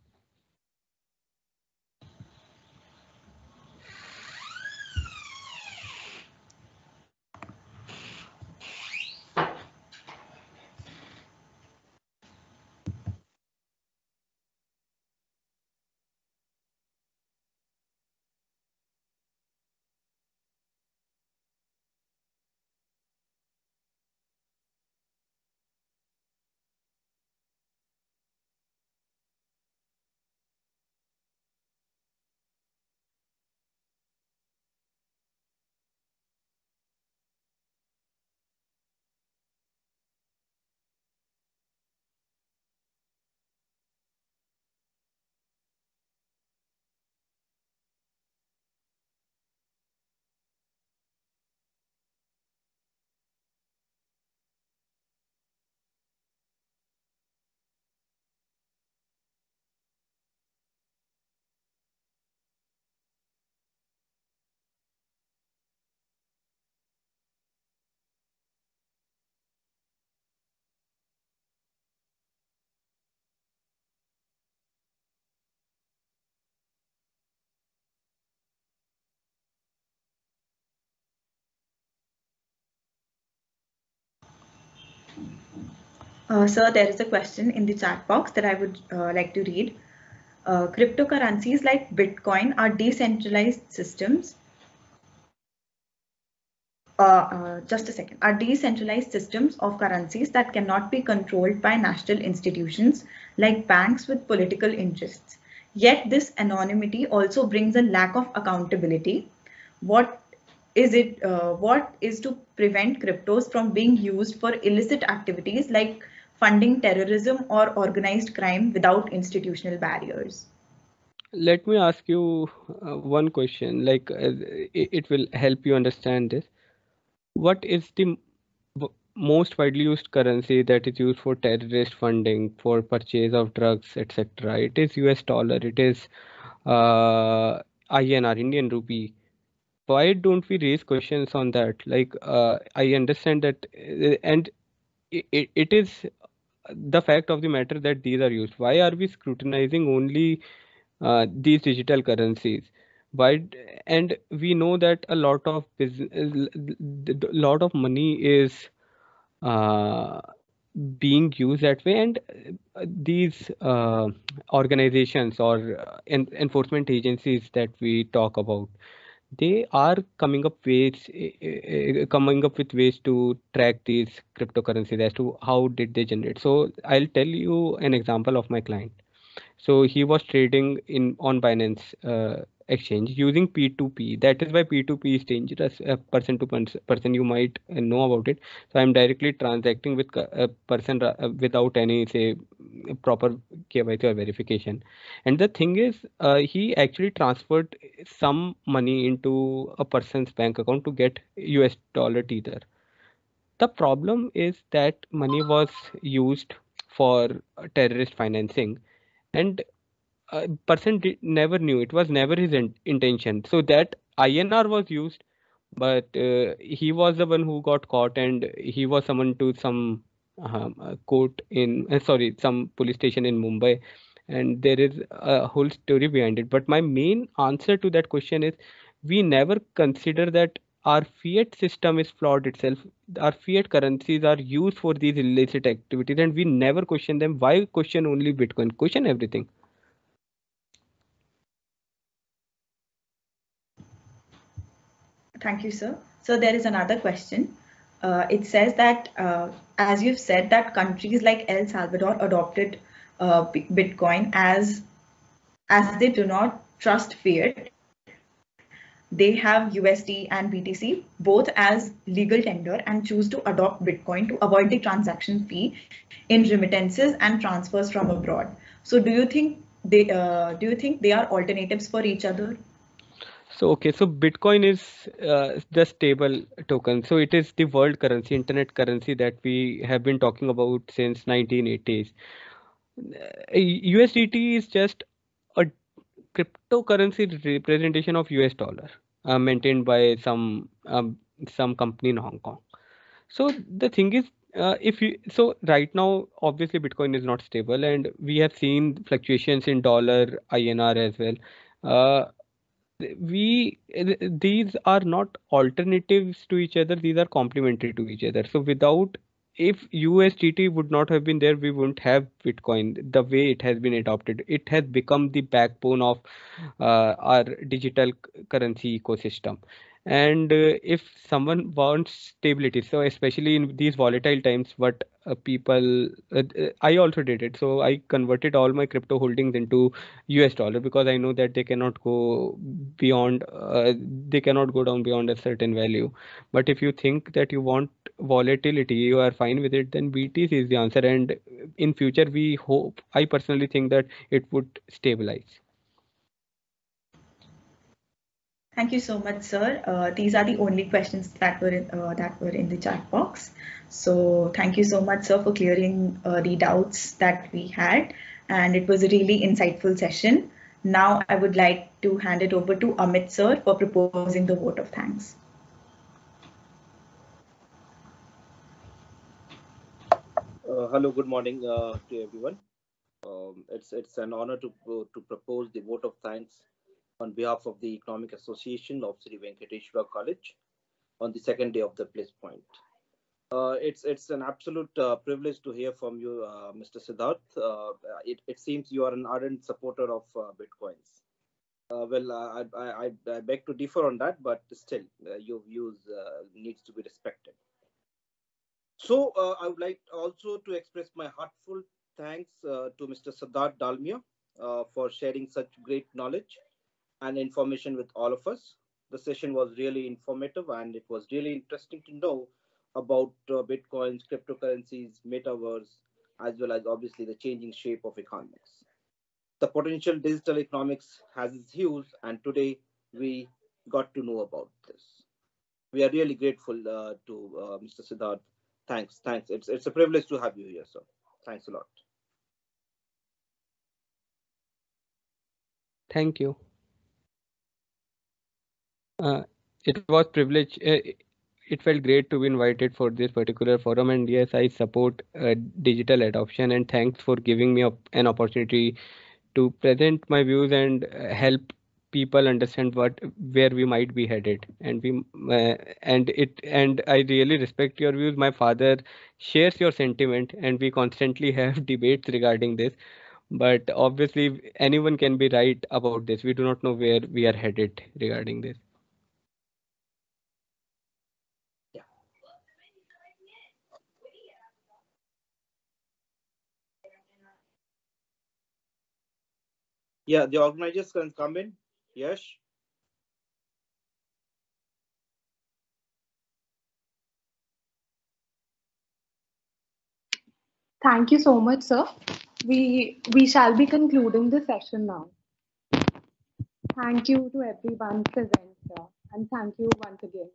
Uh, sir, there is a question in the chat box that I would uh, like to read. Uh, cryptocurrencies like Bitcoin are decentralized systems. Uh, uh, just a second, are decentralized systems of currencies that cannot be controlled by national institutions like banks with political interests. Yet this anonymity also brings a lack of accountability. What is it, uh, what is to prevent cryptos from being used for illicit activities like funding terrorism or organized crime without institutional barriers. Let me ask you uh, one question, like uh, it, it, will help you understand this. What is the most widely used currency that is used for terrorist funding, for purchase of drugs, etc.? It is US dollar, it is uh, INR, Indian rupee why don't we raise questions on that? Like uh, i understand that uh, and it, it is the fact of the matter that these are used. Why are we scrutinizing only uh, these digital currencies? Why and we know that a lot of business a lot of money is uh, being used that way and uh, these uh, organizations or uh, en- enforcement agencies that we talk about they are coming up ways uh, coming up with ways to track these cryptocurrencies as to how did they generate. So i'll tell you an example of my client. So he was trading in on binance uh, exchange using P2P. That is why P2P is dangerous. Uh, person to person, you might know about it. So I'm directly transacting with a person uh, without any say proper KYC or verification. And the thing is, uh, he actually transferred some money into a person's bank account to get US dollar tether. The problem is that money was used for terrorist financing and uh, person did, never knew. It was never his in- intention. So that inr was used but uh, he was the one who got caught and he was summoned to some um, court in uh, sorry some police station in mumbai. And there is a whole story behind it. But my main answer to that question is we never consider that our fiat system is flawed itself. Our fiat currencies are used for these illicit activities and we never question them. Why question only bitcoin? Question everything Thank you, sir. So there is another question. Uh, it says that, uh, as you've said, that countries like El Salvador adopted uh, Bitcoin as as they do not trust fiat. they have USD and BTC both as legal tender and choose to adopt Bitcoin to avoid the transaction fee in remittances and transfers from abroad. So do you think they uh, do you think they are alternatives for each other? So okay, so Bitcoin is uh, the stable token. So it is the world currency, internet currency that we have been talking about since 1980s. USDT is just a cryptocurrency representation of US dollar uh, maintained by some um, some company in Hong Kong. So the thing is, uh, if you so right now, obviously Bitcoin is not stable, and we have seen fluctuations in dollar INR as well. Uh, we these are not alternatives to each other; these are complementary to each other. So without if USDT would not have been there, we wouldn't have Bitcoin the way it has been adopted. It has become the backbone of uh, our digital currency ecosystem and uh, if someone wants stability so especially in these volatile times what uh, people uh, i also did it. So i converted all my crypto holdings into us dollar because i know that they cannot go beyond uh, they cannot go down beyond a certain value. But if you think that you want volatility you are fine with it then btc is the answer. And in future we hope i personally think that it would stabilize Thank you so much, sir. Uh, these are the only questions that were in, uh, that were in the chat box. So thank you so much, sir, for clearing uh, the doubts that we had. And it was a really insightful session. Now I would like to hand it over to Amit, sir, for proposing the vote of thanks. Uh, hello, good morning uh, to everyone. Um, it's it's an honor to to propose the vote of thanks on behalf of the Economic Association of Sri Venkateswara College on the second day of the place point. Uh, it's it's an absolute uh, privilege to hear from you, uh, Mr. Siddharth. Uh, it, it seems you are an ardent supporter of uh, Bitcoins. Uh, well, I, I, I, beg to differ on that, but still, your views needs to be respected. So I would like also to express my heartfelt thanks to Mr. Siddharth Dalmia for sharing such great knowledge and information with all of us. The session was really informative and it was really interesting to know about uh, Bitcoins, cryptocurrencies, metaverse, as well as obviously the changing shape of economics. The potential digital economics has its hues, and today we got to know about this. We are really grateful uh, to uh, Mr. Siddharth. Thanks, thanks. It's, it's a privilege to have you here, sir. Thanks a lot. Thank you. Uh, it was privilege. Uh, it felt great to be invited for this particular forum, and yes, I support uh, digital adoption. And thanks for giving me an opportunity to present my views and uh, help people understand what where we might be headed and we uh, and it and i really respect your views my father shares your sentiment and we constantly have debates regarding this but obviously anyone can be right about this we do not know where we are headed regarding this Yeah, the organizers can come in. Yes. Thank you so much, sir. We we shall be concluding the session now. Thank you to everyone present, sir, and thank you once again.